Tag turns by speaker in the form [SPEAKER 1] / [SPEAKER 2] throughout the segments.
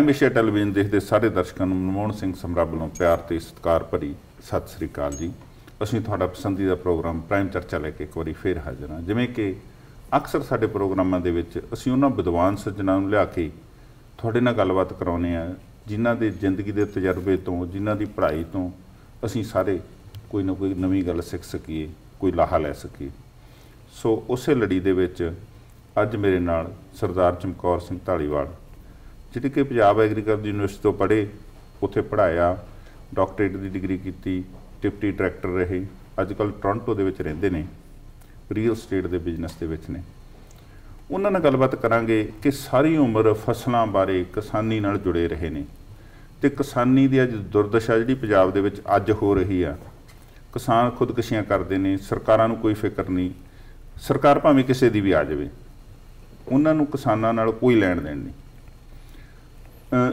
[SPEAKER 1] Prime Asia television ਦੇਖਦੇ ਸਾਰੇ ਦਰਸ਼ਕਾਂ ਨੂੰ ਮਨਮੋਹਨ ਸਿੰਘ ਸਮਰਾ ਵੱਲੋਂ ਪਿਆਰ ਤੇ ਸਤਿਕਾਰ ਭਰੀ ਸਤਿ ਸ੍ਰੀ ਅਕਾਲ ਜੀ। ਅਸੀਂ ਤੁਹਾਡਾ ਪਸੰਦੀਦਾ ਪ੍ਰੋਗਰਾਮ ਪ੍ਰਾਈਮ ਚਰਚਾ ਲੈ ਕੇ ਇੱਕ ਵਾਰੀ ਫੇਰ ਹਾਜ਼ਰ ਹਾਂ। ਜਿਵੇਂ ਕਿ ਅਕਸਰ ਸਾਡੇ ਪ੍ਰੋਗਰਾਮਾਂ ਦੇ ਵਿੱਚ ਅਸੀਂ ਉਹਨਾਂ ਵਿਦਵਾਨ ਸੱਜਣਾਂ ਨੂੰ ਲਿਆ ਕੇ ਤੁਹਾਡੇ ਨਾਲ ਗੱਲਬਾਤ ਕਰਾਉਨੇ ਆ ਜਿਨ੍ਹਾਂ ਦੇ ਜ਼ਿੰਦਗੀ ਦੇ ਤਜਰਬੇ ਤੋਂ, ਜਿਨ੍ਹਾਂ ਦੀ ਪੜ੍ਹਾਈ ਤੋਂ ਅਸੀਂ ਸਾਰੇ ਕੋਈ ਨਾ ਕੋਈ ਨਵੀਂ ਗੱਲ ਸਿੱਖ ਸਕੀਏ, ਕੋਈ ਲਾਹਾ ਲੈ ਸਕੀਏ। ਸੋ ਉਸੇ ਲੜੀ ਦੇ ਵਿੱਚ ਅੱਜ ਮੇਰੇ ਨਾਲ ਸਰਦਾਰ ਚਮਕੌਰ ਸਿੰਘ ਢਾਲੀਵਾਲ ਜਿਹੜੇ ਕਿ ਪੰਜਾਬ ਐਗਰੀਕਲਚਰ ਯੂਨੀਵਰਸਿਟੀ ਤੋਂ ਪੜ੍ਹੇ, ਉੱਥੇ ਪੜ੍ਹਾਇਆ ਡਾਕਟਰੇਟ ਦੀ ਡਿਗਰੀ ਕੀਤੀ, ਡਿਪਟੀ ਡਾਇਰੈਕਟਰ ਰਹੇ ਅੱਜ ਕੱਲ ਟੋਰਾਂਟੋ ਦੇ ਵਿੱਚ ਰਹਿੰਦੇ ਨੇ ਰੀਅਲ ਸਟੇਟ ਦੇ ਬਿਜ਼ਨਸ ਦੇ ਵਿੱਚ ਨੇ। ਉਹਨਾਂ ਨਾਲ ਗੱਲਬਾਤ ਕਰਾਂਗੇ ਕਿ ਸਾਰੀ ਉਮਰ ਫਸਲਾਂ ਬਾਰੇ ਕਿਸਾਨੀ ਨਾਲ ਜੁੜੇ ਰਹੇ ਨੇ। ਤੇ ਕਿਸਾਨੀ ਦੀ ਅੱਜ ਦੁਰਦਸ਼ਾ ਜਿਹੜੀ ਪੰਜਾਬ ਦੇ ਵਿੱਚ ਅੱਜ ਹੋ ਰਹੀ ਆ, ਕਿਸਾਨ ਖੁਦਕੁਸ਼ੀਆਂ ਕਰਦੇ ਨੇ, ਸਰਕਾਰਾਂ ਨੂੰ ਕੋਈ ਫਿਕਰ ਨਹੀਂ, ਸਰਕਾਰ ਭਾਵੇਂ ਕਿਸੇ ਦੀ ਵੀ ਆ ਜਾਵੇ, ਉਹਨਾਂ ਨੂੰ ਕਿਸਾਨਾਂ ਨਾਲ ਕੋਈ ਲੈਣ ਦੇਣ ਨਹੀਂ।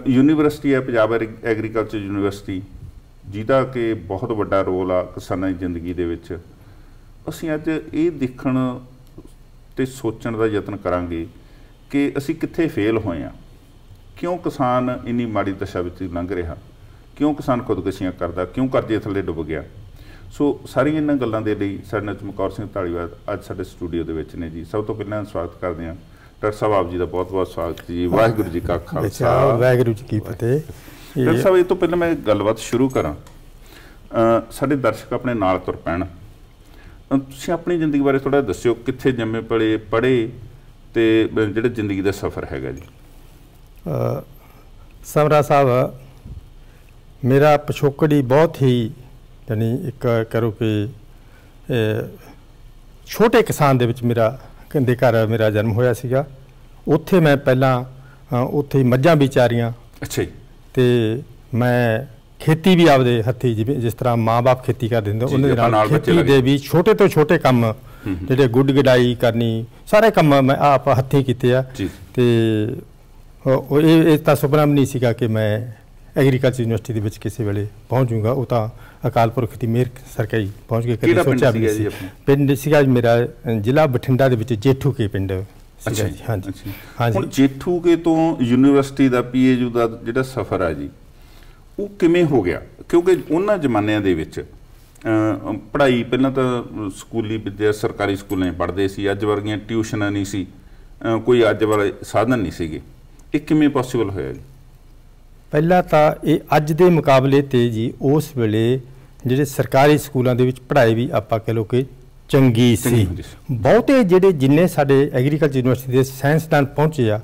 [SPEAKER 1] ਯੂਨੀਵਰਸਿਟੀ ਹੈ, ਪੰਜਾਬ ਐਗਰੀ- ਐਗਰੀਕਲਚਰ ਯੂਨੀਵਰਸਿਟੀ। ਜਿਹਦਾ ਕਿ ਬਹੁਤ ਵੱਡਾ ਰੋਲ ਆ ਕਿਸਾਨਾਂ ਦੀ ਜ਼ਿੰਦਗੀ ਦੇ ਵਿੱਚ। ਅਸੀਂ ਅੱਜ ਇਹ ਦੇਖਣ ਤੇ ਸੋਚਣ ਦਾ ਯਤਨ ਕਰਾਂਗੇ ਕਿ ਅਸੀਂ ਕਿੱਥੇ ਫੇਲ ਹੋਏ ਆ ਕਿਉਂ ਕਿਸਾਨ ਇੰਨੀ ਮਾੜੀ ਦਸ਼ਾ ਵਿੱਚ ਲੰਘ ਰਿਹਾ? ਕਿਉਂ ਕਿਸਾਨ ਖੁਦਕੁਸ਼ੀਆਂ ਕਰਦਾ? ਕਿਉਂ ਕਰਜ਼ੇ ਥੱਲੇ ਡੁੱਬ ਗਿਆ? ਸੋ ਸਾਰੀਆਂ ਇਹਨਾਂ ਗੱਲਾਂ ਦੇ ਲਈ ਸਾਡੇ ਨਾਲ ਚਮਕੌਰ ਸਿੰਘ ਢਾਲੀਵਾਲ ਅੱਜ ਸਾਡੇ ਸਟੂਡੀਓ ਦੇ ਵਿੱਚ ਨੇ ਜੀ। ਸਭ ਤੋਂ ਪਹਿਲਾਂ ਸਵਾਗਤ ਕਰਦੇ ਹਾਂ ਡਾਕਟਰ ਸਾਹਿਬ ਆਪ ਜੀ ਦਾ ਬਹੁਤ ਬਹੁਤ ਸਵਾਗਤ ਜੀ। ਵਾਹਿਗੁਰੂ ਜੀ ਕਾ ਖਾਲਸਾ।
[SPEAKER 2] ਵਾਹਿਗੁਰੂ ਜੀ ਕੀ ਫਤਿਹ।
[SPEAKER 1] ਡਾਕਟਰ ਸਾਹਿਬ ਇਹ ਤੋਂ ਪਹਿਲਾਂ ਮੈਂ ਗੱਲਬਾਤ ਸ਼ੁਰੂ ਕਰਾਂ। ਸਾਡੇ ਦਰਸ਼ਕ ਆਪਣੇ ਨਾਲ ਤੁਰ ਪੈਣ। ਤੁਸੀਂ ਆਪਣੀ ਜ਼ਿੰਦਗੀ ਬਾਰੇ ਥੋੜਾ ਦੱਸਿਓ ਕਿੱਥੇ ਜੰਮੇ ਪਲੇ ਪੜ੍ਹੇ ਤੇ ਜਿਹੜਾ ਜ਼ਿੰਦਗੀ ਦਾ ਸਫ਼ਰ ਹੈਗਾ ਜੀ।
[SPEAKER 2] ਸਮਰਾ ਸਾਹਿਬ ਮੇਰਾ ਪਿਛੋਕੜੀ ਬਹੁਤ ਹੀ ਯਾਨੀ ਇੱਕ ਕਰੋ ਕਿ ਛੋਟੇ ਕਿਸਾਨ ਦੇ ਵਿੱਚ ਮੇਰਾ ਕਹਿੰਦੇ ਘਰ ਮੇਰਾ ਜਨਮ ਹੋਇਆ ਸੀਗਾ। ਉੱਥੇ ਮੈਂ ਪਹਿਲਾਂ ਉੱਥੇ ਹੀ ਮੱਝਾਂ ਵੀ ਚਾਰੀਆਂ।
[SPEAKER 1] ਅੱਛਾ ਜੀ।
[SPEAKER 2] ਤੇ ਮੈਂ ਖੇਤੀ ਵੀ ਆਪਦੇ ਹੱਥੀ ਜਿਵੇਂ ਜਿਸ ਤਰ੍ਹਾਂ ਮਾਂ-ਬਾਪ ਖੇਤੀ ਕਰਦੇ ਹੁੰਦੇ ਉਹਨਾਂ ਦੇ
[SPEAKER 1] ਨਾਲ
[SPEAKER 2] ਖੇਤੀ। ਦੇ ਵੀ ਛੋਟੇ ਤੋਂ ਛੋਟੇ ਕੰਮ ਜਿਹੜੇ ਗੁੱਡ ਗਡਾਈ ਕਰਨੀ ਸਾਰੇ ਕੰਮ ਮੈਂ ਆਪ ਹੱਥੀ ਕੀਤੇ ਆ। ਤੇ ਉਹ ਇਹ ਤਾਂ ਸੁਪਨਾ ਵੀ ਨਹੀਂ ਸੀਗਾ ਕਿ ਮੈਂ ਐਗਰੀਕਲਚਰ ਯੂਨੀਵਰਸਿਟੀ ਦੇ ਵਿੱਚ ਕਿਸੇ ਵੇਲੇ ਪਹੁੰਚ ਜਾਊਂਗਾ ਉਹ ਤਾਂ ਅਕਾਲ ਪੁਰਖ ਦੀ ਮਿਹਰ ਸਰਕਾਈ ਪਹੁੰਚ ਕੇ ਕਦੇ ਸੋਚਿਆ ਵੀ ਸੀ? ਪਿੰਡ ਸੀਗਾ ਮੇਰਾ ਜ਼ਿਲ੍ਹਾ ਬਠਿੰਡਾ ਦੇ ਵਿੱਚ ਜੇਠੂ ਕੇ ਪਿੰਡ
[SPEAKER 1] ਅੱਛਾ ਜੀ
[SPEAKER 2] ਹਾਂਜੀ। ਹਾਂਜੀ।
[SPEAKER 1] ਹੁਣ ਜੇਠੂ ਕੇ ਤੋਂ ਯੂਨੀਵਰਸਿਟੀ ਦਾ ਪੀਏਯੂ ਦਾ ਜਿਹੜਾ ਸਫ਼ਰ ਆ ਜੀ ਉਹ ਕਿਵੇਂ ਹੋ ਗਿਆ? ਕਿਉਂਕਿ ਉਹਨਾਂ ਜ਼ਮਾਨਿਆਂ ਦੇ ਵਿੱਚ ਪੜ੍ਹਾਈ ਪਹਿਲਾਂ ਤਾਂ ਸਕੂਲੀ ਵਿਦਿਆ ਸਰਕਾਰੀ ਸਕੂਲਾਂ 'ਚ ਪੜ੍ਹਦੇ ਸੀ ਅੱਜ ਵਰਗੀਆਂ ਟਿਊਸ਼ਨਾਂ ਨਹੀਂ ਸੀ ਕੋਈ ਅੱਜ ਵਾਲੇ ਸਾਧਨ ਨਹੀਂ ਸੀਗੇ। ਇਹ ਕਿਵੇਂ ਪੋਸੀਬਲ ਹੋਇਆ ਜੀ?
[SPEAKER 2] ਪਹਿਲਾਂ ਤਾਂ ਇਹ ਅੱਜ ਦੇ ਮੁਕਾਬਲੇ ਤੇ ਜੀ ਉਸ ਵੇਲੇ ਜਿਹੜੇ ਸਰਕਾਰੀ ਸਕੂਲਾਂ ਦੇ ਵਿੱਚ ਪੜ੍ਹਾਈ ਵੀ ਆਪਾਂ ਕਹ ਲੋ ਕਿ ਚੰਗੀ ਸੀ। ਬਹੁਤੇ ਜਿਹੜੇ ਜਿੰਨੇ ਸਾਡੇ ਐਗਰੀਕਲਚਰ ਯੂਨੀਵਰਸਿਟੀ ਦੇ ਸਾਇੰਸਦਾਨ ਪਹੁੰਚੇ ਆ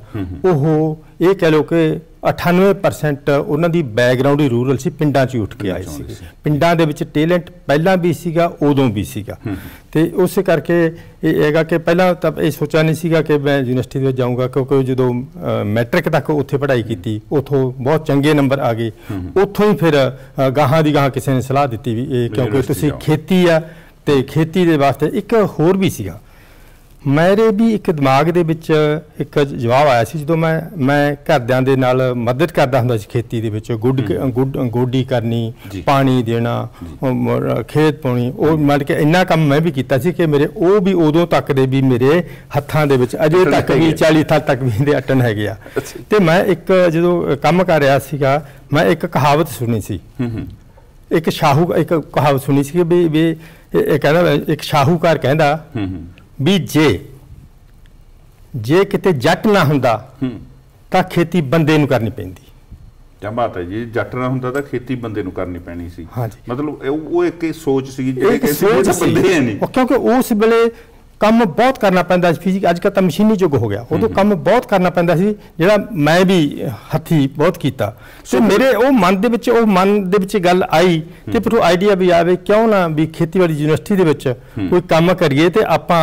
[SPEAKER 2] ਉਹ ਇਹ ਕਹ ਲੋ ਕਿ 98% ਉਹਨਾਂ ਦੀ ਬੈਕਗ੍ਰਾਉਂਡ ਹੀ ਰੂਰਲ ਸੀ ਪਿੰਡਾਂ 'ਚ ਹੀ ਉੱਠ ਕੇ ਆਏ ਸੀ। ਪਿੰਡਾਂ ਦੇ ਵਿੱਚ ਟੈਲੈਂਟ ਪਹਿਲਾਂ ਵੀ ਸੀਗਾ ਉਦੋਂ ਵੀ ਸੀਗਾ। ਤੇ ਉਸੇ ਕਰਕੇ ਇਹ ਹੈਗਾ ਕਿ ਪਹਿਲਾਂ ਤਾਂ ਇਹ ਸੋਚਿਆ ਨਹੀਂ ਸੀਗਾ ਕਿ ਮੈਂ ਯੂਨੀਵਰਸਿਟੀ ਦੇ ਵਿੱਚ ਜਾਊਂਗਾ ਕਿਉਂਕਿ ਜਦੋਂ ਮੈਟ੍ਰਿਕ ਤੱਕ ਉੱਥੇ ਪੜ੍ਹਾਈ ਕੀਤੀ ਉਥੋਂ ਬਹੁਤ ਚੰਗੇ ਨੰਬਰ ਆ ਗਏ। ਉੱਥੋਂ ਹੀ ਫਿਰ ਗਾਹਾਂ ਦੀ ਗਾਹਾਂ ਕਿਸੇ ਨੇ ਸਲਾਹ ਦਿੱਤੀ ਵੀ ਇਹ ਕਿਉਂਕਿ ਤੁਸੀਂ। ਖੇਤੀ ਆ ਤੇ ਖੇਤੀ ਦੇ ਵਾਸਤੇ ਇੱਕ ਹੋਰ ਵੀ ਸੀਗਾ। ਮੇਰੇ ਵੀ ਇੱਕ ਦਿਮਾਗ ਦੇ ਵਿੱਚ ਇੱਕ ਜਵਾਬ ਆਇਆ ਸੀ ਜਦੋਂ ਮੈਂ ਮੈਂ ਘਰਦਿਆਂ ਦੇ ਨਾਲ ਮਦਦ ਕਰਦਾ ਹੁੰਦਾ ਸੀ ਖੇਤੀ ਦੇ ਵਿੱਚ ਗੁੱਡ ਗੁੱਡ ਗੋਡੀ ਕਰਨੀ। ਪਾਣੀ ਦੇਣਾ ਖੇਤ ਪਾਉਣੀ ਉਹ ਮਤਲਬ ਕਿ ਇੰਨਾ ਕੰਮ ਮੈਂ ਵੀ ਕੀਤਾ ਸੀ ਕਿ ਮੇਰੇ ਉਹ ਵੀ ਉਦੋਂ ਤੱਕ ਦੇ ਵੀ ਮੇਰੇ ਹੱਥਾਂ ਦੇ ਵਿੱਚ ਅਜੇ ਤੱਕ ਵੀ
[SPEAKER 1] ਆ।
[SPEAKER 2] 40 ਸਾਲ ਤੱਕ ਵੀ ਦੇ ਅਟਨ ਹੈਗੇ ਆ। ਤੇ ਮੈਂ ਇੱਕ ਜਦੋਂ ਕੰਮ ਕਰ ਰਿਹਾ ਸੀਗਾ ਮੈਂ ਇੱਕ ਕਹਾਵਤ ਸੁਣੀ ਸੀ। ਇੱਕ ਸ਼ਾਹੂ ਇੱਕ ਕਹਾਵਤ ਸੁਣੀ ਸੀ ਕਿ ਵੀ ਵੀ ਇਹ ਕਹਿੰਦਾ ਇੱਕ ਸ਼ਾਹੂਕਾਰ ਕਹਿੰਦਾ ਵੀ ਜੇ ਜੇ ਕਿਤੇ ਜੱਟ ਨਾ ਹੁੰਦਾ
[SPEAKER 1] ਹੂੰ।
[SPEAKER 2] ਤਾਂ ਖੇਤੀ ਬੰਦੇ ਨੂੰ ਕਰਨੀ ਪੈਂਦੀ।
[SPEAKER 1] ਕਿਆ ਬਾਤ ਹੈ ਜੀ ਜੱਟ ਨਾ ਹੁੰਦਾ ਤਾਂ ਖੇਤੀ ਬੰਦੇ ਨੂੰ ਕਰਨੀ ਪੈਣੀ ਸੀ।
[SPEAKER 2] ਹਾਂਜੀ।
[SPEAKER 1] ਮਤਲਬ ਉਹ ਇੱਕ ਸੋਚ ਸੀ ਜਿਹੜੇ
[SPEAKER 2] ਇਹ ਇੱਕ
[SPEAKER 1] ਕਹਿੰਦੇ
[SPEAKER 2] ਸੋਚ
[SPEAKER 1] ਇਹ
[SPEAKER 2] ਸੀ।
[SPEAKER 1] ਬੰਦੇ ਨਹੀਂ।
[SPEAKER 2] ਕਿਉਂਕਿ ਉਸ ਵੇਲੇ ਕੰਮ ਬਹੁਤ ਕਰਨਾ ਪੈਂਦਾ ਸੀ ਫਿਜ਼ਿਕ ਅੱਜ ਕੱਲ੍ਹ ਤਾਂ ਮਸ਼ੀਨੀ ਯੁੱਗ ਹੋ ਗਿਆ। ਉਦੋਂ ਕੰਮ ਬਹੁਤ ਕਰਨਾ ਪੈਂਦਾ ਸੀ ਜਿਹੜਾ ਮੈਂ ਵੀ ਹੱਥੀ ਬਹੁਤ ਕੀਤਾ। ਤੇ ਮੇਰੇ ਉਹ ਮਨ ਦੇ ਵਿੱਚ ਉਹ ਮਨ ਦੇ ਵਿੱਚ ਗੱਲ ਆਈ ਤੇ ਫਿਰ ਉਹ ਆਈਡੀਆ ਵੀ ਆਵੇ ਕਿਉਂ ਨਾ ਵੀ ਖੇਤੀਬਾੜੀ ਯੂਨੀਵਰਸਿਟੀ ਦੇ ਵਿੱਚ ਕੋਈ ਕੰਮ ਕਰੀਏ ਤੇ ਆਪਾਂ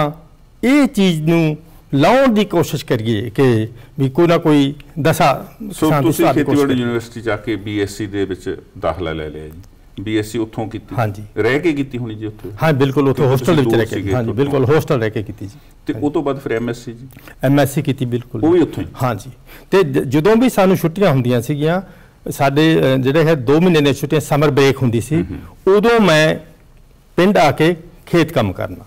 [SPEAKER 2] ਇਹ ਚੀਜ਼ ਨੂੰ ਲਾਉਣ ਦੀ ਕੋਸ਼ਿਸ਼ ਕਰੀਏ ਕਿ ਵੀ ਕੋਈ ਨਾ ਕੋਈ ਦਸ਼ਾ
[SPEAKER 1] ਸੋ ਤੁਸੀਂ ਖੇਤੀਬਾੜੀ। ਯੂਨੀਵਰਸਿਟੀ ਜਾ ਕੇ ਬੀਐਸਸੀ ਦੇ ਵਿੱਚ ਦਾਖਲਾ ਲੈ ਲਿਆ ਜੀ। ਬੀਐਸਸੀ ਉੱਥੋਂ ਕੀਤੀ।
[SPEAKER 2] ਹਾਂਜੀ।
[SPEAKER 1] ਰਹਿ ਕੇ ਕੀਤੀ ਹੋਣੀ ਜੀ ਉੱਥੇ।
[SPEAKER 2] ਹਾਂ ਬਿਲਕੁਲ ਉੱਥੇ ਹੋਸਟਲ ਦੇ ਵਿੱਚ ਰਹਿ ਕੇ। ਹਾਂਜੀ। ਬਿਲਕੁਲ ਹੋਸਟਲ ਰਹਿ ਕੇ ਕੀਤੀ ਜੀ।
[SPEAKER 1] ਤੇ ਉਹ ਤੋਂ ਬਾਅਦ ਫਿਰ ਐਮਐਸਸੀ ਜੀ?
[SPEAKER 2] ਐਮਐਸਸੀ ਕੀਤੀ ਬਿਲਕੁਲ।
[SPEAKER 1] ਉਹ ਵੀ ਉੱਥੋਂ?
[SPEAKER 2] ਹਾਂਜੀ। ਤੇ ਜਦੋਂ ਵੀ ਸਾਨੂੰ ਛੁੱਟੀਆਂ ਹੁੰਦੀਆਂ ਸੀਗੀਆਂ ਸਾਡੇ ਜਿਹੜੇ ਹੈ 2 ਮਹੀਨੇ ਦੀਆਂ ਛੁੱਟੀਆਂ ਸਮਰ ਬ੍ਰੇਕ ਹੁੰਦੀ ਸੀ ਉਦੋਂ ਮੈਂ ਪਿੰਡ ਆ ਕੇ ਖੇਤ ਕੰਮ ਕਰਨਾ।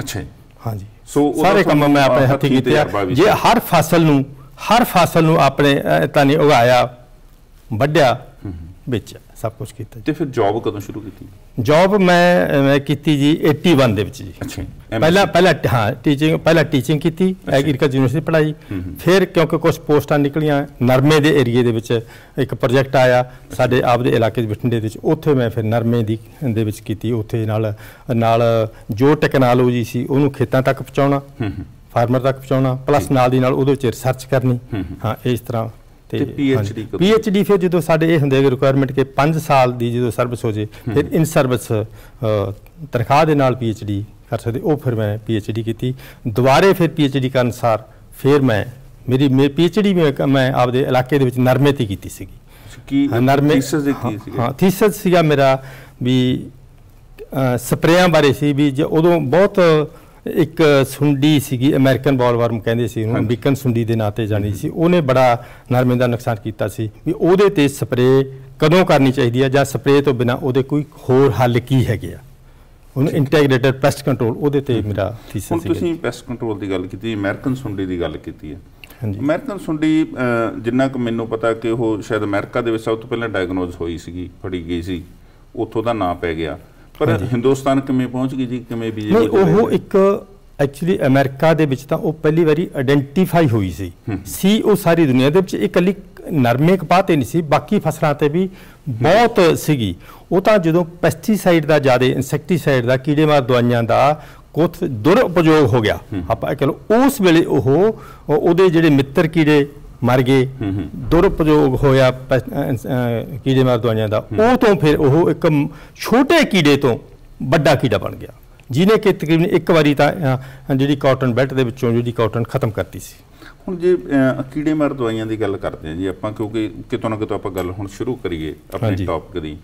[SPEAKER 1] ਅੱਛਾ ਜੀ।
[SPEAKER 2] ਹਾਂਜੀ।
[SPEAKER 1] ਸੋ
[SPEAKER 2] ਸਾਰੇ ਕੰਮ ਮੈਂ ਆਪਣੇ ਹੱਥੀਂ ਕੀਤੇ ਜੇ। ਹਰ ਫਸਲ ਨੂੰ ਹਰ ਫਸਲ ਨੂੰ ਆਪਣੇ ਤਾਂ ਨਹੀਂ ਉਗਾਇਆ ਵੱਢਿਆ ਵੇਚਿਆ। ਸਭ ਕੁਝ ਕੀਤਾ
[SPEAKER 1] ਤੇ ਫਿਰ ਜੌਬ ਕਦੋਂ ਸ਼ੁਰੂ ਕੀਤੀ?
[SPEAKER 2] ਜੌਬ ਮੈਂ ਮੈਂ ਕੀਤੀ ਜੀ 81 ਦੇ ਵਿੱਚ ਜੀ।
[SPEAKER 1] ਅੱਛਾ
[SPEAKER 2] ਪਹਿਲਾਂ ਪਹਿਲਾਂ ਹਾਂ ਟੀਚਿੰਗ ਪਹਿਲਾਂ ਟੀਚਿੰਗ ਕੀਤੀ ਐਗਰੀਕਲਚਰ ਯੂਨੀਵਰਸਿਟੀ ਪੜ੍ਹਾਈ। ਫਿਰ ਕਿਉਂਕਿ ਕੁਝ ਪੋਸਟਾਂ ਨਿਕਲੀਆਂ ਨਰਮੇ ਦੇ ਏਰੀਏ ਦੇ ਵਿੱਚ ਇੱਕ ਪ੍ਰੋਜੈਕਟ ਆਇਆ ਸਾਡੇ ਆਪ ਦੇ ਇਲਾਕੇ ਦੇ ਬਠਿੰਡੇ ਦੇ ਵਿੱਚ। ਉੱਥੇ ਮੈਂ ਫਿਰ ਨਰਮੇ ਦੀ ਦੇ ਵਿੱਚ ਕੀਤੀ। ਉੱਥੇ ਨਾਲ ਨਾਲ ਜੋ ਟੈਕਨੋਲੋਜੀ ਸੀ ਉਹਨੂੰ ਖੇਤਾਂ ਤੱਕ ਪਹੁੰਚਾਉਣਾ ਫਾਰਮਰ ਤੱਕ ਪਹੁੰਚਾਉਣਾ ਪਲੱਸ ਨਾਲ ਦੀ ਨਾਲ ਉਹਦੇ ਵਿੱਚ ਰਿਸਰਚ ਕਰਨੀ। ਹਾਂ ਇਸ ਤਰ੍ਹਾਂ
[SPEAKER 1] ਤੇ?
[SPEAKER 2] ਪੀਐਚਡੀ ਫਿਰ ਜਦੋਂ ਸਾਡੇ ਇਹ ਹੁੰਦੇ ਰਿਕੁਆਇਰਮੈਂਟ ਕਿ 5 ਸਾਲ ਦੀ ਜਦੋਂ ਸਰਵਿਸ ਹੋ ਜੇ ਫਿਰ ਇਨ ਸਰਵਿਸ ਤਨਖਾਹ ਦੇ ਨਾਲ ਪੀਐਚਡੀ ਕਰ ਸਕਦੇ। ਉਹ ਫਿਰ ਮੈਂ ਪੀਐਚਡੀ ਕੀਤੀ। ਦੁਬਾਰੇ ਫਿਰ ਪੀਐਚਡੀ ਕਰਨ ਅਨਸਾਰ ਫਿਰ ਮੈਂ ਮੇਰੀ ਮੇਰੀ ਪੀਐਚਡੀ ਮੈਂ ਆਪਦੇ ਇਲਾਕੇ ਦੇ ਵਿੱਚ ਨਰਮੇ ਤੇ ਕੀਤੀ ਸੀਗੀ।
[SPEAKER 1] ਕੀ
[SPEAKER 2] ਹਾਂ, ਨਰਮੇ
[SPEAKER 1] thesis ਦੇ ਕੀ
[SPEAKER 2] ਹਾਂ,
[SPEAKER 1] ਸੀਗਾ?
[SPEAKER 2] ਹਾਂ ਥੀਸਸ ਸੀਗਾ ਮੇਰਾ ਵੀ ਸਪਰੇਆਂ ਬਾਰੇ ਸੀ ਵੀ ਜ- ਉਦੋਂ ਬਹੁਤ ਇੱਕ ਸੁੰਡੀ ਸੀਗੀ ਅਮਰੀਕਨ ਬਾਲਵਰਮ ਕਹਿੰਦੇ ਸੀ ਉਹਨੂੰ ਅਮਰੀਕਨ ਸੁੰਡੀ ਦੇ ਨਾਂ ਤੇ ਜਾਣੀ ਸੀ। ਉਹਨੇ ਬੜਾ ਨਰਮੇ ਦਾ ਨੁਕਸਾਨ ਕੀਤਾ ਸੀ ਵੀ ਉਹਦੇ ਤੇ ਸਪਰੇ ਕਦੋਂ ਕਰਨੀ ਚਾਹੀਦੀ ਹੈ ਜਾਂ ਸਪਰੇ ਤੋਂ ਬਿਨਾ ਉਹਦੇ ਕੋਈ ਹੋਰ ਹੱਲ ਕੀ ਹੈਗੇ ਆ? ਉਹਨੂੰ ਇੰਟੈਗ੍ਰੇਟਡ ਪੈਸਟ ਕੰਟਰੋਲ ਉਹਦੇ ਤੇ ਮੇਰਾ ਥੀਸਸ ਸੀ
[SPEAKER 1] ਤੁਸੀਂ ਪੈਸਟ ਕੰਟਰੋਲ ਦੀ ਗੱਲ ਕੀਤੀ ਅਮਰੀਕਨ ਸੁੰਡੀ ਦੀ ਗੱਲ ਕੀਤੀ ਹੈ।
[SPEAKER 2] ਹਾਂਜੀ।
[SPEAKER 1] ਅਮਰੀਕਨ ਸੁੰਡੀ ਜਿੰਨਾ ਕੁ ਮੈਨੂੰ ਪਤਾ ਕਿ ਉਹ ਸ਼ਾਇਦ ਅਮਰੀਕਾ ਦੇ ਵਿੱਚ ਸਭ ਤੋਂ ਪਹਿਲਾਂ ਡਾਇਗਨੋਸ ਹੋਈ ਸੀਗੀ ਫੜੀ ਗਈ ਸੀ ਉੱਥੋਂ ਦਾ ਨਾਂ ਪੈ ਗਿਆ। ਪਰ ਹਿੰਦੁਸਤਾਨ ਕਿਵੇਂ ਪਹੁੰਚ ਗਈ ਜੀ? ਕਿਵੇਂ ਵੀ
[SPEAKER 2] ਨਹੀਂ ਉਹ ਇੱਕ ਐਕਚੁਅਲੀ ਅਮਰੀਕਾ ਦੇ ਵਿੱਚ ਤਾਂ ਉਹ ਪਹਿਲੀ ਵਾਰੀ ਆਇਡੈਂਟੀਫਾਈ ਹੋਈ ਸੀ। ਸੀ ਉਹ ਸਾਰੀ ਦੁਨੀਆ ਦੇ ਵਿੱਚ ਇਹ ਇਕੱਲੀ ਨਰਮੇ ਕਪਾਹ ਤੇ ਨਹੀਂ ਸੀ ਬਾਕੀ ਫਸਲਾਂ ਤੇ ਵੀ ਬਹੁਤ ਸੀਗੀ। ਉਹ ਤਾਂ ਜਦੋਂ ਪੈਸਟੀਸਾਈਡ ਦਾ ਜ਼ਿਆਦਾ ਇਨਸੈਕਟੀਸਾਈਡ ਦਾ ਕੀੜੇਮਾਰ ਦਵਾਈਆਂ ਦਾ ਕੁਝ ਦੁਰਉਪਯੋਗ ਹੋ ਗਿਆ। ਆਪਾਂ ਇਹ ਕਹ ਲਓ ਉਸ ਵੇਲੇ ਉਹ- ਉਹਦੇ ਜਿਹੜੇ ਮਿੱਤਰ ਕੀੜੇ ਮਰ ਗਏ। ਦੁਰਉਪਯੋਗ ਹੋਇਆ ਕੀੜੇਮਾਰ ਦਵਾਈਆਂ ਦਾ। ਉਹ ਤੋਂ ਫਿਰ ਉਹ ਇੱਕ ਛੋਟੇ ਕੀੜੇ ਤੋਂ ਵੱਡਾ ਕੀੜਾ ਬਣ ਗਿਆ। ਜਿਹਨੇ ਕਿ ਤਕਰੀਬਨ ਇੱਕ ਵਾਰੀ ਤਾਂ ਜਿਹੜੀ ਕਾਟਨ ਬੈਲਟ ਦੇ ਵਿੱਚੋਂ ਜਿਹੜੀ ਕਾਟਨ ਖਤਮ ਕਰਤੀ ਸੀ।
[SPEAKER 1] ਹੁਣ ਜੇ ਅਹ, ਕੀੜੇ ਮਾਰ ਦਵਾਈਆਂ ਦੀ ਗੱਲ ਕਰਦੇ ਹਾਂ ਜੀ ਆਪਾਂ ਕਿਉਂਕਿ ਕਿਤੋਂ ਨਾ ਕਿਤੋਂ ਆਪਾਂ ਗੱਲ ਹੁਣ ਸ਼ੁਰੂ ਕਰੀਏ ਆਪਣੇ। ਟੌਪਿਕ ਦੀ।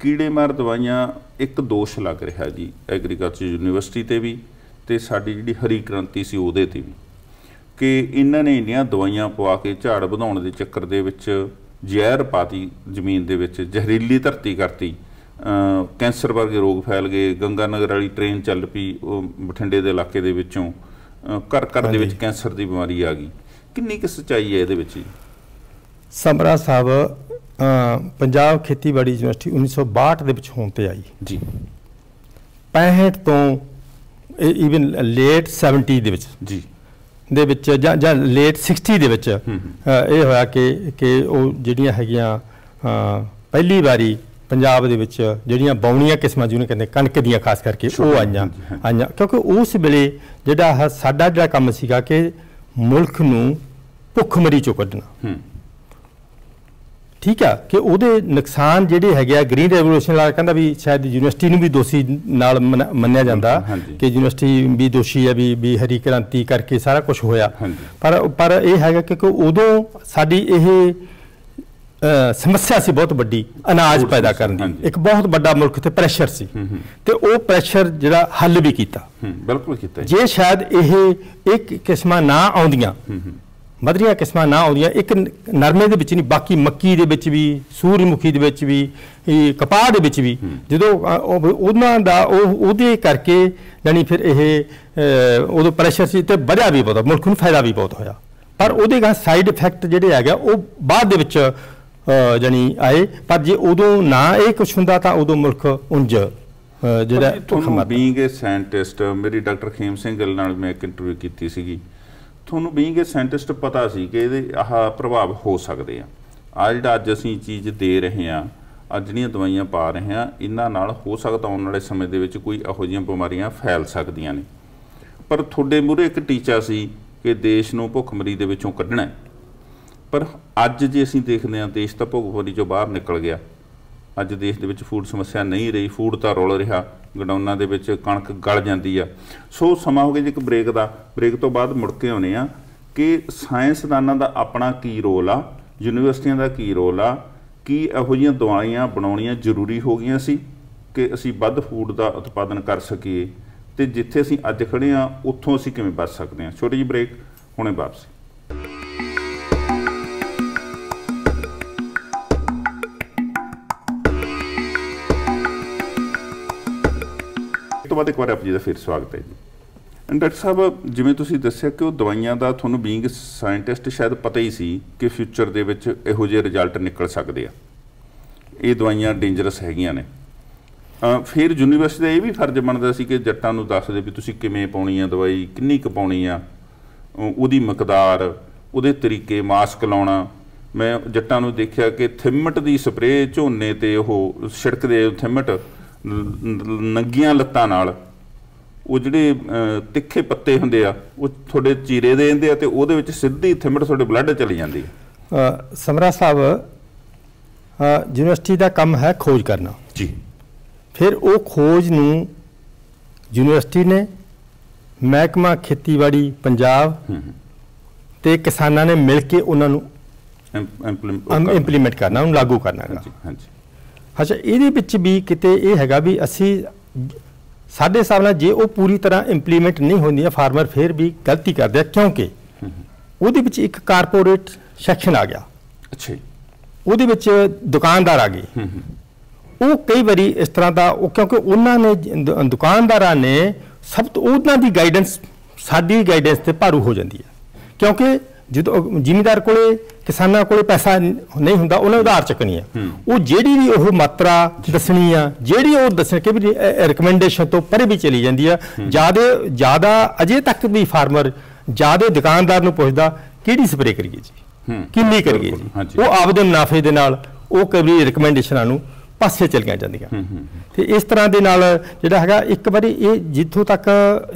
[SPEAKER 1] ਕੀੜੇ ਮਾਰ ਦਵਾਈਆਂ ਇੱਕ ਦੋਸ਼ ਲੱਗ ਰਿਹਾ ਜੀ ਐਗਰੀਕਲਚਰ ਯੂਨੀਵਰਸਿਟੀ ਤੇ ਵੀ ਤੇ ਸਾਡੀ ਜਿਹੜੀ ਹਰੀ ਕ੍ਰਾਂਤੀ ਸੀ ਉਹਦੇ ਤੇ ਵੀ। ਕਿ ਇਹਨਾਂ ਨੇ ਇੰਨੀਆਂ ਦਵਾਈਆਂ ਪਵਾ ਕੇ ਝਾੜ ਵਧਾਉਣ ਦੇ ਚੱਕਰ ਦੇ ਵਿੱਚ ਜ਼ਹਿਰ ਪਾਤੀ ਜ਼ਮੀਨ ਦੇ ਵਿੱਚ ਜ਼ਹਿਰੀਲੀ ਧਰਤੀ ਕਰਤੀ। ਕੈਂਸਰ ਵਰਗੇ ਰੋਗ ਫੈਲ ਗਏ ਗੰਗਾ ਨਗਰ ਵਾਲੀ ਟ੍ਰੇਨ ਚੱਲ ਪਈ ਉਹ ਬਠਿੰਡੇ ਦੇ ਇਲਾਕੇ ਦੇ ਵਿੱਚੋਂ। ਘਰ ਘਰ ਦੇ ਵਿੱਚ। ਕੈਂਸਰ ਦੀ ਬਿਮਾਰੀ ਆ ਗਈ। ਕਿੰਨੀ ਕੁ ਸੱਚਾਈ ਹੈ ਇਹਦੇ ਵਿੱਚ ਜੀ?
[SPEAKER 2] ਸਮਰਾ ਸਾਹਿਬ ਪੰਜਾਬ ਖੇਤੀਬਾੜੀ ਯੂਨੀਵਰਸਿਟੀ 1962 ਦੇ ਵਿੱਚ ਹੋਣ ਤੇ ਆਈ।
[SPEAKER 1] ਜੀ।
[SPEAKER 2] 65 ਤੋਂ ਈਵਨ ਲੇਟ 70 ਦੇ ਵਿੱਚ।
[SPEAKER 1] ਜੀ।
[SPEAKER 2] ਦੇ ਵਿੱਚ ਜਾਂ ਜਾਂ ਲੇਟ 60 ਦੇ ਵਿੱਚ ਇਹ ਹੋਇਆ ਕਿ ਕਿ ਉਹ ਜਿਹੜੀਆਂ ਹੈਗੀਆਂ ਪਹਿਲੀ ਵਾਰੀ ਪੰਜਾਬ ਦੇ ਵਿੱਚ ਜਿਹੜੀਆਂ ਬੌਣੀਆਂ ਕਿਸਮਾਂ ਜਿਹਨੂੰ ਕਹਿੰਦੇ ਕਣਕ ਦੀਆਂ ਖਾਸ ਕਰਕੇ ਉਹ ਆਈਆਂ। ਆਈਆਂ। ਕਿਉਂਕਿ ਉਸ ਵੇਲੇ ਜਿਹੜਾ ਸਾਡਾ ਜਿਹੜਾ ਕੰਮ ਸੀਗਾ ਕਿ ਮੁਲਕ ਨੂੰ ਭੁੱਖਮਰੀ ਚੋਂ ਕੱਢਣਾ।
[SPEAKER 1] ਹੂੰ।
[SPEAKER 2] ਠੀਕ ਆ ਕਿ ਉਹਦੇ ਨੁਕਸਾਨ ਜਿਹੜੇ ਹੈਗੇ ਆ ਗ੍ਰੀਨ ਰੈਵੋਲੂਸ਼ਨ ਵਾਲਾ ਕਹਿੰਦਾ ਵੀ ਸ਼ਾਇਦ ਯੂਨੀਵਰਸਿਟੀ ਨੂੰ ਵੀ ਦੋਸ਼ੀ ਨਾਲ ਮੰਨ- ਮੰਨਿਆ ਜਾਂਦਾ। ਕਿ ਯੂਨੀਵਰਸਿਟੀ ਵੀ ਦੋਸ਼ੀ ਹੈ ਵੀ ਵੀ ਹਰੀ ਕ੍ਰਾਂਤੀ ਕਰਕੇ ਸਾਰਾ ਕੁਝ ਹੋਇਆ। ਪਰ ਪਰ ਇਹ ਹੈਗਾ ਕਿ ਕਿ ਉਦੋਂ ਸਾਡੀ ਇਹ ਸਮੱਸਿਆ ਸੀ ਬਹੁਤ ਵੱਡੀ ਅਨਾਜ ਪੈਦਾ ਕਰਨ ਦੀ। ਇੱਕ ਬਹੁਤ ਵੱਡਾ ਮੁਲਕ ਤੇ ਪ੍ਰੈਸ਼ਰ ਸੀ। ਤੇ ਉਹ ਪ੍ਰੈਸ਼ਰ ਜਿਹੜਾ ਹੱਲ ਵੀ ਕੀਤਾ
[SPEAKER 1] ਬਿਲਕੁਲ ਕੀਤਾ ਜੇ
[SPEAKER 2] ਸ਼ਾਇਦ ਇਹ ਇੱਕ ਕਿਸਮਾਂ ਨਾ ਆਉਂਦੀਆਂ ਮਧਰੀਆਂ ਕਿਸਮਾਂ ਨਾ ਆਉਂਦੀਆਂ ਇੱਕ ਨਰਮੇ ਦੇ ਵਿੱਚ ਨਹੀਂ ਬਾਕੀ ਮੱਕੀ ਦੇ ਵਿੱਚ ਵੀ ਸੂਰਜਮੁਖੀ ਦੇ ਵਿੱਚ ਵੀ ਇਹ ਕਪਾਹ ਦੇ ਵਿੱਚ ਵੀ ਜਦੋਂ ਅ, ਉਹ- ਉਹਨਾਂ ਦਾ ਉਹ ਉਹਦੇ ਕਰਕੇ ਜਾਨੀ ਫਿਰ ਇਹ ਅ, ਉਦੋਂ ਪ੍ਰੈਸ਼ਰ ਸੀ ਤੇ ਵਧਿਆ ਵੀ ਬਹੁਤ ਮੁਲਕ ਨੂੰ ਫਾਇਦਾ ਵੀ ਬਹੁਤ ਹੋਇਆ। ਪਰ ਉਹਦੇ ਗਾ ਸਾਈਡ ਇਫੈਕਟ ਜਿਹੜੇ ਹੈਗਾ ਉਹ ਬਾਅਦ ਦੇ ਵਿੱਚ ਅ, ਜਾਨੀ ਆਏ ਪਰ ਜੇ ਉਦੋਂ ਨਾ ਇਹ ਕੁਝ ਹੁੰਦਾ ਤਾਂ ਉਦੋਂ ਮੁਲਕ ਅ, ਜਿਹੜਾ
[SPEAKER 1] ਤੁਹਾਨੂੰ ਬੀਇੰਗ ਸਾਇੰਟਿਸਟ ਮੇਰੀ ਡਾਕਟਰ ਖੇਮ ਸਿੰਘ ਗਿੱਲ ਨਾਲ ਮੈਂ ਇੱਕ ਇੰਟਰਵਿਊ ਕੀਤੀ ਸੀਗੀ। ਤੁਹਾਨੂੰ ਬੀਇੰਗ ਏ ਸਾਇੰਟਿਸਟ ਪਤਾ ਸੀ ਕਿ ਇਹਦੇ ਆਹ ਪ੍ਰਭਾਵ ਹੋ ਸਕਦੇ ਆ। ਆ ਜਿਹੜਾ ਅੱਜ ਅਸੀਂ ਚੀਜ਼ ਦੇ ਰਹੇ ਆ ਅੱਜ ਜਿਹੜੀਆਂ ਦਵਾਈਆਂ ਪਾ ਰਹੇ ਆ, ਇਹਨਾਂ ਨਾਲ ਹੋ ਸਕਦਾ ਆਉਣ ਵਾਲੇ ਸਮੇਂ ਦੇ ਵਿੱਚ ਕੋਈ ਇਹੋ ਜਿਹੀਆਂ ਬਿਮਾਰੀਆਂ ਫੈਲ ਸਕਦੀਆਂ ਨੇ। ਪਰ ਤੁਹਾਡੇ ਮੂਹਰੇ ਇੱਕ ਟੀਚਾ ਸੀ ਕਿ ਦੇਸ਼ ਨੂੰ ਭੁੱਖਮਰੀ ਦੇ ਵਿੱਚੋਂ ਕੱਢਣਾ ਪਰ ਅੱਜ ਜੇ ਅਸੀਂ ਦੇਖਦੇ ਹਾਂ, ਦੇਸ਼ ਤਾਂ ਭੁੱਖਮਰੀ ਚੋਂ ਬਾਹਰ ਨਿਕਲ ਗਿਆ। ਅੱਜ ਦੇਸ਼ ਦੇ ਵਿੱਚ ਫੂਡ ਸਮੱਸਿਆ ਨਹੀਂ ਰਹੀ ਫੂਡ ਤਾਂ ਰੁਲ ਰਿਹਾ। ਗਡਾਊਨਾਂ ਦੇ ਵਿੱਚ ਕਣਕ ਗਲ ਜਾਂਦੀ ਆ। ਸੋ ਸਮਾਂ ਹੋ ਗਿਆ ਜੀ ਇੱਕ ਬ੍ਰੇਕ ਦਾ। ਬ੍ਰੇਕ ਤੋਂ ਬਾਅਦ ਮੁੜ ਕੇ ਆਉਨੇ ਆ ਕਿ ਸਾਇੰਸਦਾਨਾਂ ਦਾ ਆਪਣਾ ਕੀ ਰੋਲ ਆ, ਯੂਨੀਵਰਸਿਟੀਆਂ ਦਾ ਕੀ ਰੋਲ ਆ, ਕੀ ਇਹੋ ਜਿਹੀਆਂ ਦਵਾਈਆਂ ਬਣਾਉਣੀਆਂ ਜ਼ਰੂਰੀ ਹੋ ਗਈਆਂ ਸੀ ਕਿ ਅਸੀਂ ਵੱਧ ਫੂਡ ਦਾ ਉਤਪਾਦਨ ਕਰ ਸਕੀਏ ਤੇ ਜਿੱਥੇ ਅਸੀਂ ਅੱਜ ਖੜੇ ਆ, ਉੱਥੋਂ ਅਸੀਂ ਕਿਵੇਂ ਬਚ ਸਕਦੇ ਹਾਂ ਛੋਟੀ ਜਿਹੀ ਬ੍ਰੇਕ ਹੁਣੇ ਵਾਪਸੀ। ਇਸ ਤੋਂ ਬਾਅਦ ਇੱਕ ਵਾਰ ਆਪ ਜੀ ਦਾ ਫਿਰ ਸਵਾਗਤ ਹੈ ਜੀ। ਡਾਕਟਰ ਸਾਹਿਬ, ਜਿਵੇਂ ਤੁਸੀਂ ਦੱਸਿਆ ਕਿ ਉਹ ਦਵਾਈਆਂ ਦਾ ਤੁਹਾਨੂੰ ਬੀਇੰਗ ਸਾਇੰਟਿਸਟ ਸ਼ਾਇਦ ਪਤਾ ਹੀ ਸੀ ਕਿ ਫਿਊਚਰ ਦੇ ਵਿੱਚ ਇਹੋ ਜਿਹੇ ਰਿਜ਼ਲਟ ਨਿਕਲ ਸਕਦੇ ਆ। ਇਹ ਦਵਾਈਆਂ ਡੇਂਜਰਸ ਹੈਗੀਆਂ ਨੇ। ਫਿਰ ਯੂਨੀਵਰਸਿਟੀ ਦਾ ਇਹ ਵੀ ਫਰਜ਼ ਬਣਦਾ ਸੀ ਕਿ ਜੱਟਾਂ ਨੂੰ ਦੱਸਦੇ ਵੀ ਤੁਸੀਂ ਕਿਵੇਂ ਪਾਉਣੀ ਆ ਦਵਾਈ, ਕਿੰਨੀ ਕੁ ਪਾਉਣੀ ਆ ਉਹਦੀ ਮਕਦਾਰ, ਉਹਦੇ ਤਰੀਕੇ ਮਾਸਕ ਲਾਉਣਾ। ਮੈਂ ਜੱਟਾਂ ਨੂੰ ਦੇਖਿਆ ਕਿ ਥਿਮਟ ਦੀ ਸਪਰੇਅ ਝੋਨੇ ਤੇ ਉਹ, ਛਿੜਕਦੇ ਥਿਮਟ। ਨੰਗੀਆਂ ਲੱਤਾਂ ਨਾਲ। ਉਹ ਜਿਹੜੇ ਤਿੱਖੇ ਪੱਤੇ ਹੁੰਦੇ ਆ ਉਹ ਤੁਹਾਡੇ ਚੀਰੇ ਦੇ ਜਾਂਦੇ ਆ ਤੇ ਉਹਦੇ ਵਿੱਚ ਸਿੱਧੀ ਥਿਮਟ ਤੁਹਾਡੇ ਬਲੱਡ ਚਲੀ ਜਾਂਦੀ ਹੈ
[SPEAKER 2] ਸਮਰਾ ਸਾਹਿਬ ਯੂਨੀਵਰਸਿਟੀ ਦਾ ਕੰਮ ਹੈ ਖੋਜ ਕਰਨਾ।
[SPEAKER 1] ਜੀ।
[SPEAKER 2] ਫਿਰ ਉਹ ਖੋਜ ਨੂੰ ਯੂਨੀਵਰਸਿਟੀ ਨੇ ਮਹਿਕਮਾ ਖੇਤੀਬਾੜੀ ਪੰਜਾਬ
[SPEAKER 1] ਹੂੰ ਹੂੰ।
[SPEAKER 2] ਤੇ ਕਿਸਾਨਾਂ ਨੇ ਮਿਲ ਕੇ ਉਹਨਾਂ ਨੂੰ
[SPEAKER 1] ਇੰਪਲੀਮੈਂਟ
[SPEAKER 2] ਕਰਨਾ। ਉਹਨੂੰ ਲਾਗੂ ਕਰਨਾ
[SPEAKER 1] ਹਾਂਜੀ ਹਾਂਜੀ।
[SPEAKER 2] ਅੱਛਾ ਇਹਦੇ ਵਿੱਚ ਵੀ ਕਿਤੇ ਇਹ ਹੈਗਾ ਵੀ ਅਸੀਂ ਸਾਡੇ ਹਿਸਾਬ ਨਾਲ ਜੇ ਉਹ ਪੂਰੀ ਤਰ੍ਹਾਂ ਇੰਪਲੀਮੈਂਟ ਨਹੀਂ ਹੁੰਦੀਆਂ ਫਾਰਮਰ ਫਿਰ ਵੀ ਗਲਤੀ ਕਰਦੇ ਆ ਕਿਉਂਕਿ ਉਹਦੇ ਵਿੱਚ ਇੱਕ ਕਾਰਪੋਰੇਟ ਸੈਕਸ਼ਨ ਆ ਗਿਆ।
[SPEAKER 1] ਅੱਛਾ
[SPEAKER 2] ਉਹਦੇ ਵਿੱਚ ਦੁਕਾਨਦਾਰ ਆ ਗਏ। ਉਹ ਕਈ ਵਾਰੀ ਇਸ ਤਰ੍ਹਾਂ ਦਾ ਉਹ ਕਿਉਂਕਿ ਉਹਨਾਂ ਨੇ ਦੁਕਾਨਦਾਰਾਂ ਨੇ ਸਭ ਤੋਂ ਉਹਨਾਂ ਦੀ ਗਾਈਡੈਂਸ ਸਾਡੀ ਗਾਈਡੈਂਸ ਤੇ ਭਾਰੂ ਹੋ ਜਾਂਦੀ ਹੈ। ਕਿਉਂਕਿ ਜਦੋਂ ਜ਼ਿਮੀਦਾਰ ਕੋਲੇ ਕਿਸਾਨਾਂ ਕੋਲ ਪੈਸਾ ਨਹੀਂ ਹੁੰਦਾ ਉਹਨੇ ਉਧਾਰ ਚੱਕਣੀ ਆ ਉਹ ਜਿਹੜੀ ਵੀ ਉਹ ਮਾਤਰਾ ਦੱਸਣੀ ਆ ਜਿਹੜੀ ਉਹ ਦੱਸਣ ਕਿ ਵੀ ਰეკਮੈਂਡੇਸ਼ਨ ਤੋਂ ਪਰੇ ਵੀ ਚਲੀ ਜਾਂਦੀ ਆ ਜ਼ਿਆਦਾ ਜ਼ਿਆਦਾ ਅਜੇ ਤੱਕ ਵੀ ਫਾਰਮਰ ਜ਼ਿਆਦਾ ਦੁਕਾਨਦਾਰ ਨੂੰ ਪੁੱਛਦਾ ਕਿਹੜੀ ਸਪਰੇ ਕਰੀਏ ਜੀ? ਕਿੰਨੀ ਕਰੀਏ ਜੀ? ਉਹ ਆਪਦੇ ਮੁਨਾਫੇ ਦੇ ਨਾਲ ਉਹ ਕਈ ਰეკਮੈਂਡੇਸ਼ਨਾਂ ਨੂੰ ਪਾਸੇ ਚਲੀਆਂ ਜਾਂਦੀਆਂ। ਤੇ ਇਸ ਤਰ੍ਹਾਂ ਦੇ ਨਾਲ ਜਿਹੜਾ ਹੈਗਾ ਇੱਕ ਵਾਰੀ ਇਹ ਜਿੱਥੋਂ ਤੱਕ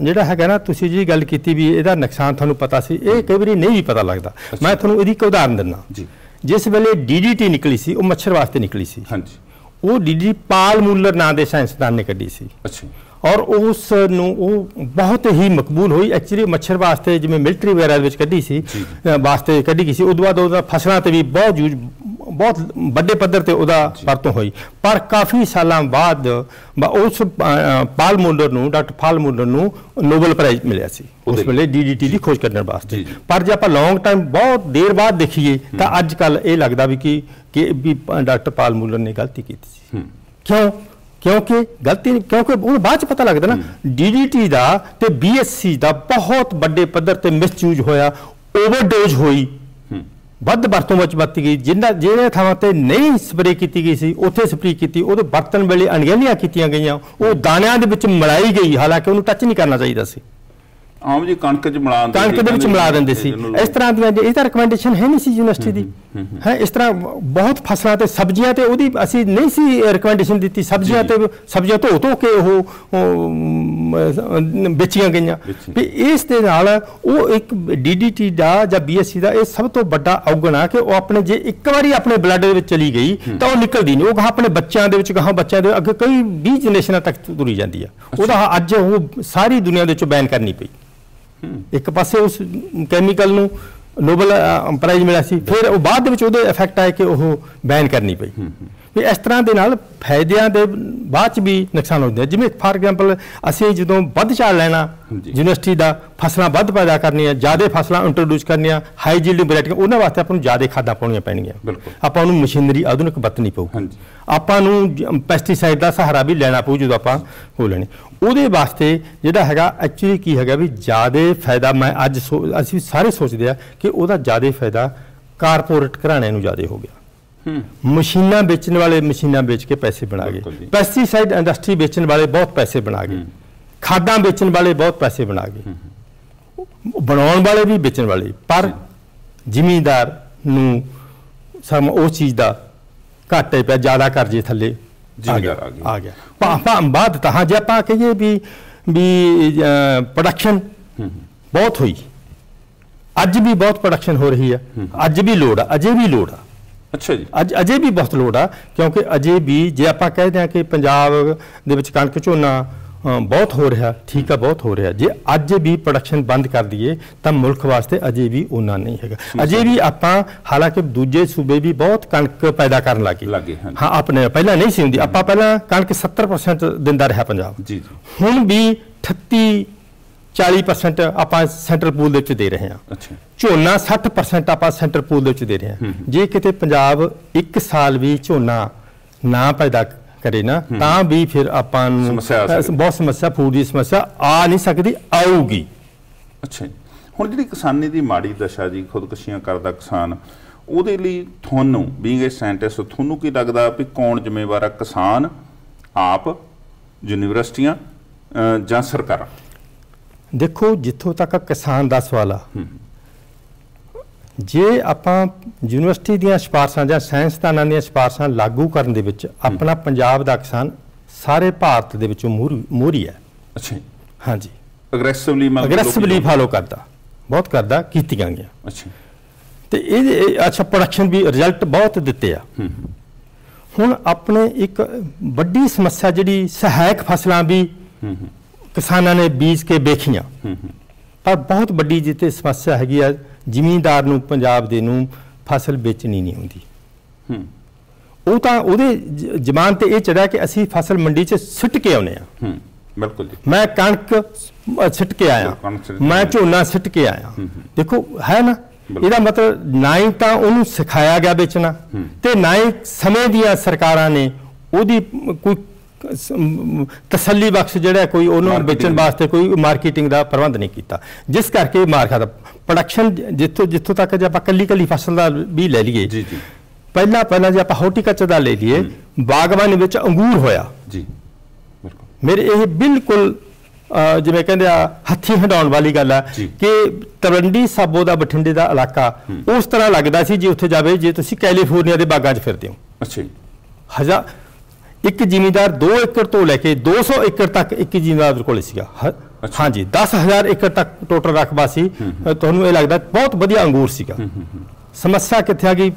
[SPEAKER 2] ਜਿਹੜਾ ਹੈਗਾ ਨਾ ਤੁਸੀਂ ਜੀ ਗੱਲ ਕੀਤੀ ਵੀ ਇਹਦਾ ਨੁਕਸਾਨ ਤੁਹਾਨੂੰ ਪਤਾ ਸੀ ਇਹ ਕਈ ਵਾਰੀ ਨਹੀਂ ਵੀ ਪਤਾ ਲੱਗਦਾ। ਮੈਂ ਤੁਹਾਨੂੰ ਇਹਦੀ ਇੱਕ ਉਦਾਹਰਨ ਦਿੰਦਾ।
[SPEAKER 1] ਜੀ।
[SPEAKER 2] ਜਿਸ ਵੇਲੇ ਡੀਡੀਟੀ ਨਿਕਲੀ ਸੀ ਉਹ ਮੱਛਰ ਵਾਸਤੇ ਨਿਕਲੀ ਸੀ।
[SPEAKER 1] ਹਾਂਜੀ।
[SPEAKER 2] ਉਹ ਡੀਡੀ ਪਾਲ ਮੂਲਰ ਨਾਂ ਦੇ ਸਾਇੰਸਦਾਨ ਨੇ ਕੱਢੀ ਸੀ।
[SPEAKER 1] ਅੱਛਾ।
[SPEAKER 2] ਔਰ ਉਸ ਨੂੰ ਉਹ ਬਹੁਤ ਹੀ ਮਕਬੂਲ ਹੋਈ। ਐਕਚੁਅਲੀ ਮੱਛਰ ਵਾਸਤੇ ਜਿਵੇਂ ਮਿਲਟਰੀ ਵਗੈਰਾ ਦੇ ਵਿੱਚ ਕੱਢੀ ਸੀ ਵਾਸਤੇ ਕੱਢੀ ਗਈ ਸੀ। ਉਦੋਂ ਬਾਅਦ ਉਹਦਾ ਫਸਲਾਂ ਤੇ ਵੀ ਬਹੁਤ ਯੂਜ ਬਹੁਤ ਵੱਡੇ ਪੱਧਰ ਤੇ ਉਹਦਾ ਵਰਤੋਂ ਹੋਈ। ਪਰ ਕਾਫੀ ਸਾਲਾਂ ਬਾਅਦ ਉਸ ਪਾਲ ਮੂਲਰ ਨੂੰ ਡਾਕਟਰ ਪਾਲ ਮੂਲਰ ਨੂੰ ਨੋਬਲ ਪ੍ਰਾਈਜ਼ ਮਿਲਿਆ ਸੀ। ਉਸ ਵੇਲੇ ਡੀਡੀਟੀ ਦੀ ਖੋਜ ਕਰਨ ਵਾਸਤੇ। ਪਰ ਜੇ ਆਪਾਂ ਲੌਂਗ ਟਾਈਮ ਬਹੁਤ ਦੇਰ ਬਾਅਦ ਦੇਖੀਏ ਤਾਂ ਅੱਜ ਕੱਲ ਇਹ ਲੱਗਦਾ ਵੀ ਕਿ ਕਿ ਵੀ ਡਾਕਟਰ ਪਾਲ ਮੂਲਰ ਨੇ ਗਲਤੀ ਕੀਤੀ ਸੀ। ਕਿਉਂ? ਕਿਉਂਕਿ ਗਲਤੀ ਨਹੀਂ ਕਿਉਂਕਿ ਉਹ ਬਾਅਦ ਚ ਪਤਾ ਲੱਗਦਾ ਨਾ ਡੀਡੀਟੀ ਦਾ ਤੇ ਬੀਐਸਸੀ ਦਾ ਬਹੁਤ ਵੱਡੇ ਪੱਧਰ ਤੇ ਮਿਸਯੂਜ਼ ਹੋਇਆ ਓਵਰਡੋਜ਼ ਹੋਈ। ਵੱਧ ਵਰਤੋਂ ਵਿੱਚ ਵਰਤੀ ਗਈ ਜਿੰਨਾ ਜਿਹੜੇ ਥਾਵਾਂ ਤੇ ਨਹੀਂ ਸਪਰੇਅ ਕੀਤੀ ਗਈ ਸੀ ਉੱਥੇ ਸਪਰੇਅ ਕੀਤੀ ਉਹਦੇ ਵਰਤਣ ਵੇਲੇ ਅਣਗਹਿਲੀਆਂ ਕੀਤੀਆਂ ਗਈਆਂ ਉਹ ਦਾਣਿਆਂ ਦੇ ਵਿੱਚ ਮਿਲਾਈ ਗਈ ਹਾਲਾਂਕਿ ਉਹਨੂੰ ਟੱਚ ਨਹੀਂ ਕਰਨਾ ਚਾਹੀਦਾ ਸੀ।
[SPEAKER 1] ਆਮ ਜੀ ਕਣਕ ਚ ਮਿਲਾ ਦਿੰਦੇ
[SPEAKER 2] ਕਣਕ ਦੇ ਵਿੱਚ ਮਿਲਾ ਦਿੰਦੇ ਸੀ। ਇਸ ਤਰ੍ਹਾਂ ਦੀਆਂ ਇਹ ਤਾਂ ਰਿਕਮੈਂਡੇਸ਼ਨ ਹੈ ਨਹੀਂ ਸੀ ਯੂਨੀਵਰਸਿਟੀ ਦੀ। ਹੈ ਇਸ ਤਰ੍ਹਾਂ ਬਹੁਤ ਫਸਲਾਂ ਤੇ ਸਬਜ਼ੀਆਂ ਤੇ ਉਹਦੀ ਅਸੀਂ ਨਹੀਂ ਸੀ ਰਿਕਮੈਂਡੇਸ਼ਨ ਦਿੱਤੀ। ਸਬਜ਼ੀਆਂ ਤੇ ਸਬਜ਼ੀਆਂ ਧੋ ਧੋ ਕੇ ਉਹ ਵੇਚੀਆਂ ਗਈਆਂ। ਵੀ ਇਸ ਦੇ ਨਾਲ ਉਹ ਇੱਕ ਡੀਡੀਟੀ ਦਾ ਜਾਂ ਬੀਐਸਸੀ ਦਾ ਇਹ ਸਭ ਤੋਂ ਵੱਡਾ ਔਗਣ ਆ ਕਿ ਉਹ ਆਪਣੇ ਜੇ ਇੱਕ ਵਾਰੀ ਆਪਣੇ ਬਲੱਡ ਦੇ ਵਿੱਚ ਚਲੀ ਗਈ ਤਾਂ ਉਹ ਨਿਕਲਦੀ ਨਹੀਂ। ਉਹ ਗਾਹ ਆਪਣੇ ਬੱਚਿਆਂ ਦੇ ਵਿੱਚ ਗਾਹ ਬੱਚਿਆਂ ਦੇ ਅੱਗੇ ਕਈ 20 ਜਨਰੇਸ਼ਨਾਂ ਤੱਕ ਤੁਰੀ ਜਾਂਦੀ ਆ। ਉਹਦਾ ਅੱਜ ਉਹ ਸਾਰੀ ਦੁਨੀਆ ਦੇ ਵਿੱਚ ਬੈਨ ਕਰਨੀ ਪਈ। ਇੱਕ ਪਾਸੇ ਉਸ ਕੈਮੀਕਲ ਨੂੰ ਨੋਬਲ ਪ੍ਰਾਈਜ਼ ਮਿਲਿਆ ਸੀ। ਫਿਰ ਉਹ ਬਾਅਦ ਦੇ ਵਿੱਚ ਉਹਦੇ ਇਫੈਕਟ ਆਏ ਕਿ ਉਹ ਬੈਨ ਕਰਨੀ ਪਈ। ਵੀ ਇਸ ਤਰ੍ਹਾਂ ਦੇ ਨਾਲ ਫਾਇਦਿਆਂ ਦੇ ਬਾਅਦ ਚ ਵੀ ਨੁਕਸਾਨ ਹੁੰਦੇ ਜਿਵੇਂ ਫਾਰ ਐਗਜ਼ਾਮਪਲ ਅਸੀਂ ਜਦੋਂ ਵੱਧ ਝਾੜ ਲੈਣਾ। ਯੂਨੀਵਰਸਿਟੀ ਦਾ ਫਸਲਾਂ ਵੱਧ ਪੈਦਾ ਕਰਨੀਆਂ ਜ਼ਿਆਦਾ ਫਸਲਾਂ ਇੰਟਰੋਡਿਊਸ ਕਰਨੀਆਂ ਹਾਈ ਜੀਲਡ ਵੈਰਾਈਟੀਆਂ ਉਹਨਾਂ ਵਾਸਤੇ ਆਪਾਂ ਨੂੰ ਜ਼ਿਆਦਾ ਖਾਦਾਂ ਪਾਉਣੀਆਂ ਪੈਣਗੀਆਂ। ਆਪਾਂ ਨੂੰ ਮਸ਼ੀਨਰੀ ਆਧੁਨਿਕ ਵਰਤਣੀ ਪਊ। ਆਪਾਂ ਨੂੰ ਪੈਸਟੀਸਾਈਡ ਦਾ ਸਹਾਰਾ ਵੀ ਲੈਣਾ ਪਊ ਜਦੋਂ ਆਪਾਂ ਹੋ ਲੈਣੇ। ਉਹਦੇ ਵਾਸਤੇ ਜਿਹੜਾ ਹੈਗਾ ਐਕਚੁਅਲੀ ਕੀ ਹੈਗਾ ਵੀ ਜ਼ਿਆਦਾ ਫਾਇਦਾ ਮੈਂ ਅੱਜ ਅਸੀਂ ਸਾਰੇ ਸੋਚਦੇ ਆ ਕਿ ਉਹਦਾ ਜ਼ਿਆਦਾ ਫਾਇਦਾ ਕਾਰਪੋਰੇਟ ਘਰਾਣਿਆਂ ਨੂੰ ਜ਼ਿਆਦਾ ਹੋ ਗਿਆ।
[SPEAKER 1] ਹੂੰ।
[SPEAKER 2] ਮਸ਼ੀਨਾਂ ਵੇਚਣ ਵਾਲੇ ਮਸ਼ੀਨਾਂ ਵੇਚ ਕੇ ਪੈਸੇ ਬਣਾ ਗਏ। ਪੈਸਟੀਸਾਈਡ ਇੰਡਸਟਰੀ ਵੇਚਣ ਵਾਲੇ ਬਹੁਤ ਪੈਸੇ ਬਣਾ ਗਏ। ਖਾਦਾਂ ਵੇਚਣ ਵਾਲੇ ਬਹੁਤ ਪੈਸੇ ਬਣਾ ਗਏ। ਬਣਾਉਣ ਵਾਲੇ ਵੀ ਵੇਚਣ ਵਾਲੇ। ਪਰ ਜ਼ਿਮੀਂਦਾਰ ਨੂੰ ਸਮ ਉਸ ਚੀਜ਼ ਦਾ ਘਾਟੇ ਪਿਆ ਜ਼ਿਆਦਾ ਕਰਜ਼ੇ ਥੱਲੇ।
[SPEAKER 1] ਆ।
[SPEAKER 2] ਆ ਗਿਆ। ਪਾ- ਪਾ- ਬਾਅਦ ਤਾਂ ਹਾਂ ਜੇ ਆਪਾਂ ਕਹੀਏ ਵੀ ਵੀ ਪ੍ਰੋਡਕਸ਼ਨ ਬਹੁਤ ਹੋਈ। ਅੱਜ ਵੀ ਬਹੁਤ ਪ੍ਰੋਡਕਸ਼ਨ ਹੋ ਰਹੀ ਹੈ ਅੱਜ ਵੀ ਲੋੜ ਆ ਅਜੇ ਵੀ ਲੋੜ ਆ।
[SPEAKER 1] ਅੱਛਾ ਜੀ।
[SPEAKER 2] ਅੱਜ ਅਜੇ ਵੀ ਬਹੁਤ ਲੋੜ ਆ ਕਿਉਂਕਿ ਅਜੇ ਵੀ ਜੇ ਆਪਾਂ ਕਹਿੰਦੇ ਹਾਂ ਕਿ ਪੰਜਾਬ ਦੇ ਵਿੱਚ ਕਣਕ ਝੋਨਾ ਬਹੁਤ ਹੋ ਰਿਹਾ ਠੀਕ ਆ ਬਹੁਤ ਹੋ ਰਿਹਾ। ਜੇ ਅੱਜ ਵੀ ਪ੍ਰੋਡਕਸ਼ਨ ਬੰਦ ਕਰ ਦਈਏ ਤਾਂ ਮੁਲਕ ਵਾਸਤੇ ਅਜੇ ਵੀ ਉਹਨਾਂ ਨਹੀਂ ਹੈਗਾ। ਅਜੇ ਵੀ ਆਪਾਂ ਹਾਲਾਂਕਿ ਦੂਜੇ ਸੂਬੇ ਵੀ ਬਹੁਤ ਕਣਕ ਪੈਦਾ ਕਰਨ ਲੱਗੇ। ਹਾਂ ਆਪਣੇ ਪਹਿਲਾਂ ਨਹੀਂ ਸੀ ਹੁੰਦੀ। ਆਪਾਂ ਪਹਿਲਾਂ ਕਣਕ 70% ਦਿੰਦਾ ਰਿਹਾ ਪੰਜਾਬ।
[SPEAKER 1] ਜੀ ਜੀ।
[SPEAKER 2] ਹੁਣ ਵੀ 38 40% ਆਪਾਂ ਸੈਂਟਰਲ ਪੂਲ ਦੇ ਵਿੱਚ ਦੇ ਰਹੇ ਹਾਂ।
[SPEAKER 1] ਅੱਛਾ।
[SPEAKER 2] ਝੋਨਾ 60% ਆਪਾਂ ਸੈਂਟਰ ਪੂਲ ਦੇ ਵਿੱਚ ਦੇ ਰਹੇ ਹਾਂ। ਜੇ ਕਿਤੇ ਪੰਜਾਬ ਇੱਕ ਸਾਲ ਵੀ ਝੋਨਾ ਨਾ ਪੈਦਾ ਕਰੇ ਨਾ ਤਾਂ ਵੀ ਫਿਰ ਆਪਾਂ ਨੂੰ
[SPEAKER 1] ਆ।
[SPEAKER 2] ਬਹੁਤ ਸਮੱਸਿਆ ਫੂਡ ਦੀ ਸਮੱਸਿਆ ਆ ਨਹੀਂ ਸਕਦੀ ਆਊਗੀ।
[SPEAKER 1] ਅੱਛਾ ਜੀ। ਹੁਣ ਜਿਹੜੀ ਕਿਸਾਨੀ ਦੀ ਮਾੜੀ ਦਸ਼ਾ ਜੀ ਖੁਦਕੁਸ਼ੀਆਂ ਕਰਦਾ ਕਿਸਾਨ ਉਹਦੇ ਲਈ ਤੁਹਾਨੂੰ ਬੀਇੰਗ ਅ ਸਾਇੰਟਿਸਟ ਤੁਹਾਨੂੰ ਕੀ ਲੱਗਦਾ ਵੀ ਕੌਣ ਜ਼ਿੰਮੇਵਾਰ ਹੈ ਕਿਸਾਨ ਆਪ ਯੂਨੀਵਰਸਿਟੀਆਂ ਜਾਂ ਸਰਕਾਰਾਂ?
[SPEAKER 2] ਦੇਖੋ ਜਿੱਥੋਂ ਤੱਕ ਕਿਸਾਨ ਦਾ ਸਵਾਲ ਆ ਜੇ ਆਪਾਂ ਯੂਨੀਵਰਸਿਟੀ ਦੀਆਂ ਸਿਫਾਰਸ਼ਾਂ ਜਾਂ ਸਾਇੰਸਦਾਨਾਂ ਦੀਆਂ ਸਿਫਾਰਸ਼ਾਂ ਲਾਗੂ ਕਰਨ ਦੇ ਵਿੱਚ ਆਪਣਾ ਪੰਜਾਬ ਦਾ ਕਿਸਾਨ ਸਾਰੇ ਭਾਰਤ ਦੇ ਵਿੱਚੋਂ ਮੂਹਰੀ ਹੈ।
[SPEAKER 1] ਅੱਛਾ
[SPEAKER 2] ਹਾਂਜੀ।
[SPEAKER 1] ਅਗਰੈਸਿਵਲੀ
[SPEAKER 2] ਅਗਰੈਸਿਵਲੀ ਫਾਲੋ ਕਰਦਾ। ਬਹੁਤ ਕਰਦਾ ਕੀਤੀਆਂ ਗਈਆਂ।
[SPEAKER 1] ਅੱਛਾ
[SPEAKER 2] ਤੇ ਇਹ ਇਹ- ਅੱਛਾ ਪ੍ਰੋਡਕਸ਼ਨ ਵੀ ਰਿਜ਼ਲਟ ਬਹੁਤ ਦਿੱਤੇ ਆ। ਹੁਣ ਆਪਣੇ ਇੱਕ ਵੱਡੀ ਸਮੱਸਿਆ ਜਿਹੜੀ ਸਹਾਇਕ ਫਸਲਾਂ ਵੀ ਕਿਸਾਨਾਂ ਨੇ ਬੀਜ ਕੇ ਵੇਖੀਆਂ। ਪਰ ਬਹੁਤ ਵੱਡੀ ਜਿੱਤੇ ਸਮੱਸਿਆ ਹੈਗੀ ਆ ਜ਼ਿਮੀਂਦਾਰ ਨੂੰ ਪੰਜਾਬ ਦੇ ਨੂੰ ਫਸਲ ਵੇਚਣੀ ਨਹੀਂ ਆਉਂਦੀ
[SPEAKER 1] ਹੂੰ।
[SPEAKER 2] ਉਹ ਤਾਂ ਉਹਦੇ ਜ- ਜ਼ਬਾਨ ਤੇ ਇਹ ਚੜਿਆ ਕਿ ਅਸੀਂ ਫਸਲ ਮੰਡੀ 'ਚ ਸਿੱਟ ਕੇ ਆਉਨੇ ਆ
[SPEAKER 1] ਹੂੰ ਬਿਲਕੁਲ ਜੀ।
[SPEAKER 2] ਮੈਂ ਕਣਕ ਸਿੱਟ ਕੇ ਆਇਆ। ਮੈਂ ਝੋਨਾ ਸਿੱਟ ਕੇ ਆਇਆ। ਦੇਖੋ ਹੈ ਨਾ। ਇਹਦਾ ਮਤਲਬ ਨਾ ਹੀ ਤਾਂ ਉਹਨੂੰ ਸਿਖਾਇਆ ਗਿਆ ਵੇਚਣਾ ਤੇ ਨਾ ਹੀ ਸਮੇਂ ਦੀਆਂ ਸਰਕਾਰਾਂ ਨੇ ਉਹਦੀ ਕੋਈ ਤਸੱਲੀ ਬਖਸ਼ ਜਿਹੜਾ ਕੋਈ ਉਹਨੂੰ ਵੇਚਣ ਵਾਸਤੇ ਕੋਈ ਮਾਰਕੀਟਿੰਗ ਦਾ ਪ੍ਰਬੰਧ ਨਹੀਂ ਕੀਤਾ। ਜਿਸ ਕਰਕੇ ਮਾਰ ਖਾਦਾ ਪ੍ਰੋਡਕਸ਼ਨ ਜਿੱਥੋਂ ਜਿੱਥੋਂ ਤੱਕ ਜੇ ਆਪਾਂ ਕੱਲੀ ਕੱਲੀ ਫਸਲ ਦਾ ਵੀ ਲੈ ਲਈਏ
[SPEAKER 1] ਜੀ ਜੀ।
[SPEAKER 2] ਪਹਿਲਾਂ ਪਹਿਲਾਂ ਜੇ ਆਪਾਂ ਹਾਰਟੀਕਲਚਰ ਦਾ ਲੈ ਲਈਏ ਬਾਗਬਾਨੀ ਵਿੱਚ ਅੰਗੂਰ ਹੋਇਆ।
[SPEAKER 1] ਜੀ ਬਿਲਕੁਲ।
[SPEAKER 2] ਮੇਰੇ ਇਹ ਬਿਲਕੁਲ ਜਿਵੇਂ ਕਹਿੰਦੇ ਆ ਹੱਥੀ ਹੰਡਾਉਣ ਵਾਲੀ ਗੱਲ ਆ। ਕਿ ਤਲਵੰਡੀ ਸਾਬੋ ਦਾ ਬਠਿੰਡੇ ਦਾ ਇਲਾਕਾ ਉਸ ਤਰ੍ਹਾਂ ਲੱਗਦਾ ਸੀ ਜੇ ਉੱਥੇ ਜਾਵੇ ਜੇ ਤੁਸੀਂ ਕੈਲੀਫੋਰਨੀਆ ਦੇ ਬਾਗਾਂ 'ਚ ਫਿਰਦੇ ਹੋ।
[SPEAKER 1] ਅੱਛਾ ਜੀ।
[SPEAKER 2] ਹਜ਼ਾਰ ਇੱਕ ਜ਼ਿਮੀਂਦਾਰ 2 ਏਕੜ ਤੋਂ ਲੈ ਕੇ 200 ਏਕੜ ਤੱਕ ਇੱਕ ਜ਼ਿਮੀਂਦਾਰ ਕੋਲੇ ਸੀਗਾ। ਹਾਂਜੀ 10000 ਏਕੜ ਤੱਕ ਟੋਟਲ ਰਕਬਾ ਸੀ। ਤੁਹਾਨੂੰ ਇਹ ਲੱਗਦਾ ਬਹੁਤ ਵਧੀਆ ਅੰਗੂਰ ਸੀਗਾ। ਸਮੱਸਿਆ ਕਿੱਥੇ ਆ ਗਈ?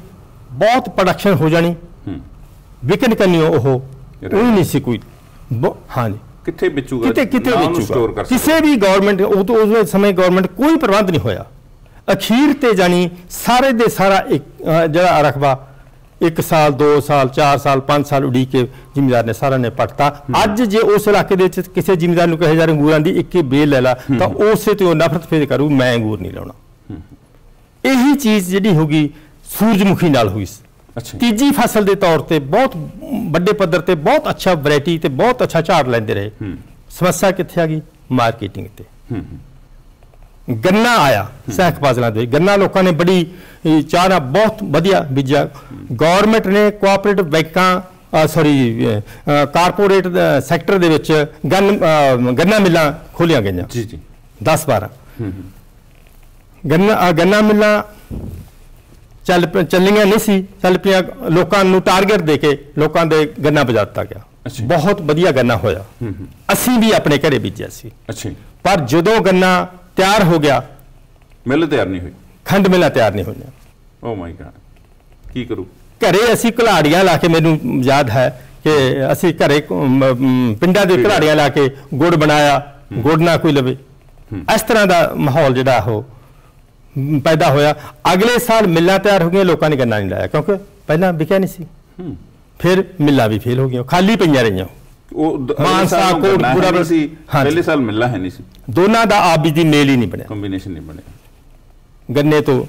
[SPEAKER 2] ਬਹੁਤ ਪ੍ਰੋਡਕਸ਼ਨ ਹੋ ਜਾਣੀ। ਵਿਕਨ ਕਰਨੀ ਉਹ ਉਹ ਨਹੀਂ ਸੀ ਕੋਈ। ਹਾਂਜੀ।
[SPEAKER 1] ਕਿੱਥੇ ਵੇਚੂਗਾ?
[SPEAKER 2] ਕਿਤੇ ਕਿਤੇ ਵੇਚੂਗਾ। ਕਿਸੇ ਵੀ ਗਵਰਨਮੈਂਟ ਉਹ ਤੋਂ ਉਸ ਸਮੇਂ ਗਵਰਨਮੈਂਟ ਕੋਈ ਪ੍ਰਬੰਧ ਨਹੀਂ ਹੋਇਆ। ਅਖੀਰ ਤੇ ਜਾਣੀ ਸਾਰੇ ਦੇ ਸਾਰਾ ਜਿਹੜਾ ਰਕਬਾ 1 ਸਾਲ 2 ਸਾਲ 4 ਸਾਲ 5 ਸਾਲ ਉਡੀਕ ਕੇ ਜ਼ਿਮੀਦਾਰ ਨੇ ਸਾਰਾ ਨੇ ਪਟਤਾ। ਅੱਜ ਜੇ ਉਸ ਇਲਾਕੇ ਦੇ ਵਿੱਚ ਕਿਸੇ ਜ਼ਿਮੀਦਾਰ ਨੂੰ ਕਹੇ ਜਾ ਰਿਹਾ ਅੰਗੂਰਾਂ ਦੀ ਇੱਕ ਹੀ ਬੇਲ ਲੈ ਲਾ ਤਾਂ ਉਸੇ ਤੇ ਉਹ ਨਫ਼ਰਤ ਫੇਰ ਕਰੂ ਮੈਂ ਅੰਗੂਰ ਨਹੀਂ ਲਾਉਣਾ। ਇਹੀ ਚੀਜ਼ ਜਿਹੜੀ ਹੋਗੀ ਸੂਰਜਮੁਖੀ ਨਾਲ ਹੋਈ ਸੀ। ਤੀਜੀ ਫਸਲ ਦੇ ਤੌਰ ਤੇ ਬਹੁਤ ਵੱਡੇ ਪੱਧਰ ਤੇ ਬਹੁਤ ਅੱਛਾ ਵੈਰਾਈਟੀ ਤੇ ਬਹੁਤ ਅੱਛਾ ਝਾੜ ਲੈਂਦੇ ਰਹੇ। ਸਮੱਸਿਆ ਕਿੱਥੇ ਆ ਗਈ? ਮਾਰਕੀਟਿੰਗ ਤੇ। ਗੰਨਾ ਆਇਆ ਸਹਿਕ ਫਸਲਾਂ ਦੇ। ਗੰਨਾ ਲੋਕਾਂ ਨੇ ਬੜੀ ਚਾਹ ਨਾਲ ਬਹੁਤ ਵਧੀਆ ਬੀਜਿਆ। ਗਵਰਨਮੈਂਟ ਨੇ ਕੋਆਪਰੇਟਿਵ ਬੈਂਕਾਂ ਸੌਰੀ ਕਾਰਪੋਰੇਟ ਸੈਕਟਰ ਦੇ ਵਿੱਚ ਗੰਨ ਗੰਨਾ ਮਿੱਲਾਂ ਖੋਲੀਆਂ ਗਈਆਂ।
[SPEAKER 1] ਜੀ ਜੀ।
[SPEAKER 2] 10 12 ਗੰਨਾ ਗੰਨਾ ਮਿੱਲਾਂ ਚੱਲ ਚੱਲੀਆਂ ਨਹੀਂ ਸੀ। ਚੱਲ ਪਿਆ ਲੋਕਾਂ ਨੂੰ ਟਾਰਗੇਟ ਦੇ ਕੇ ਲੋਕਾਂ ਦੇ ਗੰਨਾ ਬਜਾ ਦਿੱਤਾ ਗਿਆ। ਬਹੁਤ ਵਧੀਆ ਗੰਨਾ ਹੋਇਆ। ਅਸੀਂ ਵੀ ਆਪਣੇ ਘਰੇ ਬੀਜਿਆ ਸੀ।
[SPEAKER 1] ਅੱਛਾ
[SPEAKER 2] ਪਰ ਜਦੋਂ ਗੰਨਾ ਤਿਆਰ ਹੋ ਗਿਆ।
[SPEAKER 1] ਮਿਲ ਤਿਆਰ ਨਹੀਂ ਹੋਈ।
[SPEAKER 2] ਖੰਡ ਮਿਲਾਂ ਤਿਆਰ ਨਹੀਂ ਹੋਈਆਂ।
[SPEAKER 1] ਓ ਮਾਈ ਗॉड ਕੀ ਕਰੂ?
[SPEAKER 2] ਘਰੇ ਅਸੀਂ ਘਲਾੜੀਆਂ ਲਾ ਕੇ ਮੈਨੂੰ ਯਾਦ ਹੈ ਕਿ ਅਸੀਂ ਘਰੇ ਪਿੰਡਾਂ ਦੇ ਘਲਾੜੀਆਂ ਲਾ ਕੇ ਗੁੜ ਬਣਾਇਆ ਗੁੜ ਨਾ ਕੋਈ ਲਵੇ। ਇਸ ਤਰ੍ਹਾਂ ਦਾ ਮਾਹੌਲ ਜਿਹੜਾ ਉਹ ਪੈਦਾ ਹੋਇਆ। ਅਗਲੇ ਸਾਲ ਮਿੱਲਾਂ ਤਿਆਰ ਹੋ ਗਈਆਂ ਲੋਕਾਂ ਨੇ ਗੰਨਾ ਨਹੀਂ ਲਾਇਆ ਕਿਉਂਕਿ ਪਹਿਲਾਂ ਵਿਕਿਆ ਨਹੀਂ ਸੀ। ਫਿਰ ਮਿੱਲਾਂ ਵੀ ਫੇਲ ਹੋ ਗਈਆਂ ਖਾਲੀ ਪਈਆਂ ਰਹੀਆਂ।
[SPEAKER 1] ਉਹ
[SPEAKER 2] ਮਾਨਸਾ,
[SPEAKER 1] ਸਾਲ ਨੂੰ
[SPEAKER 2] ਕੋਟ,
[SPEAKER 1] ਗੰਨਾ ਹੈ
[SPEAKER 2] ਪੂਰਾ
[SPEAKER 1] ਨਹੀਂ ਸੀ। ਪਹਿਲੇ ਸਾਲ ਮਿਲਣਾ ਹੈ ਨਹੀਂ ਸੀ।
[SPEAKER 2] ਦੋਨਾਂ ਦਾ ਆਪ ਦੀ ਮੇਲ ਹੀ ਨਹੀਂ ਬਣਿਆ।
[SPEAKER 1] ਕੰਬੀਨੇਸ਼ਨ ਨਹੀਂ ਬਣਿਆ।
[SPEAKER 2] ਗੰਨੇ ਤੋਂ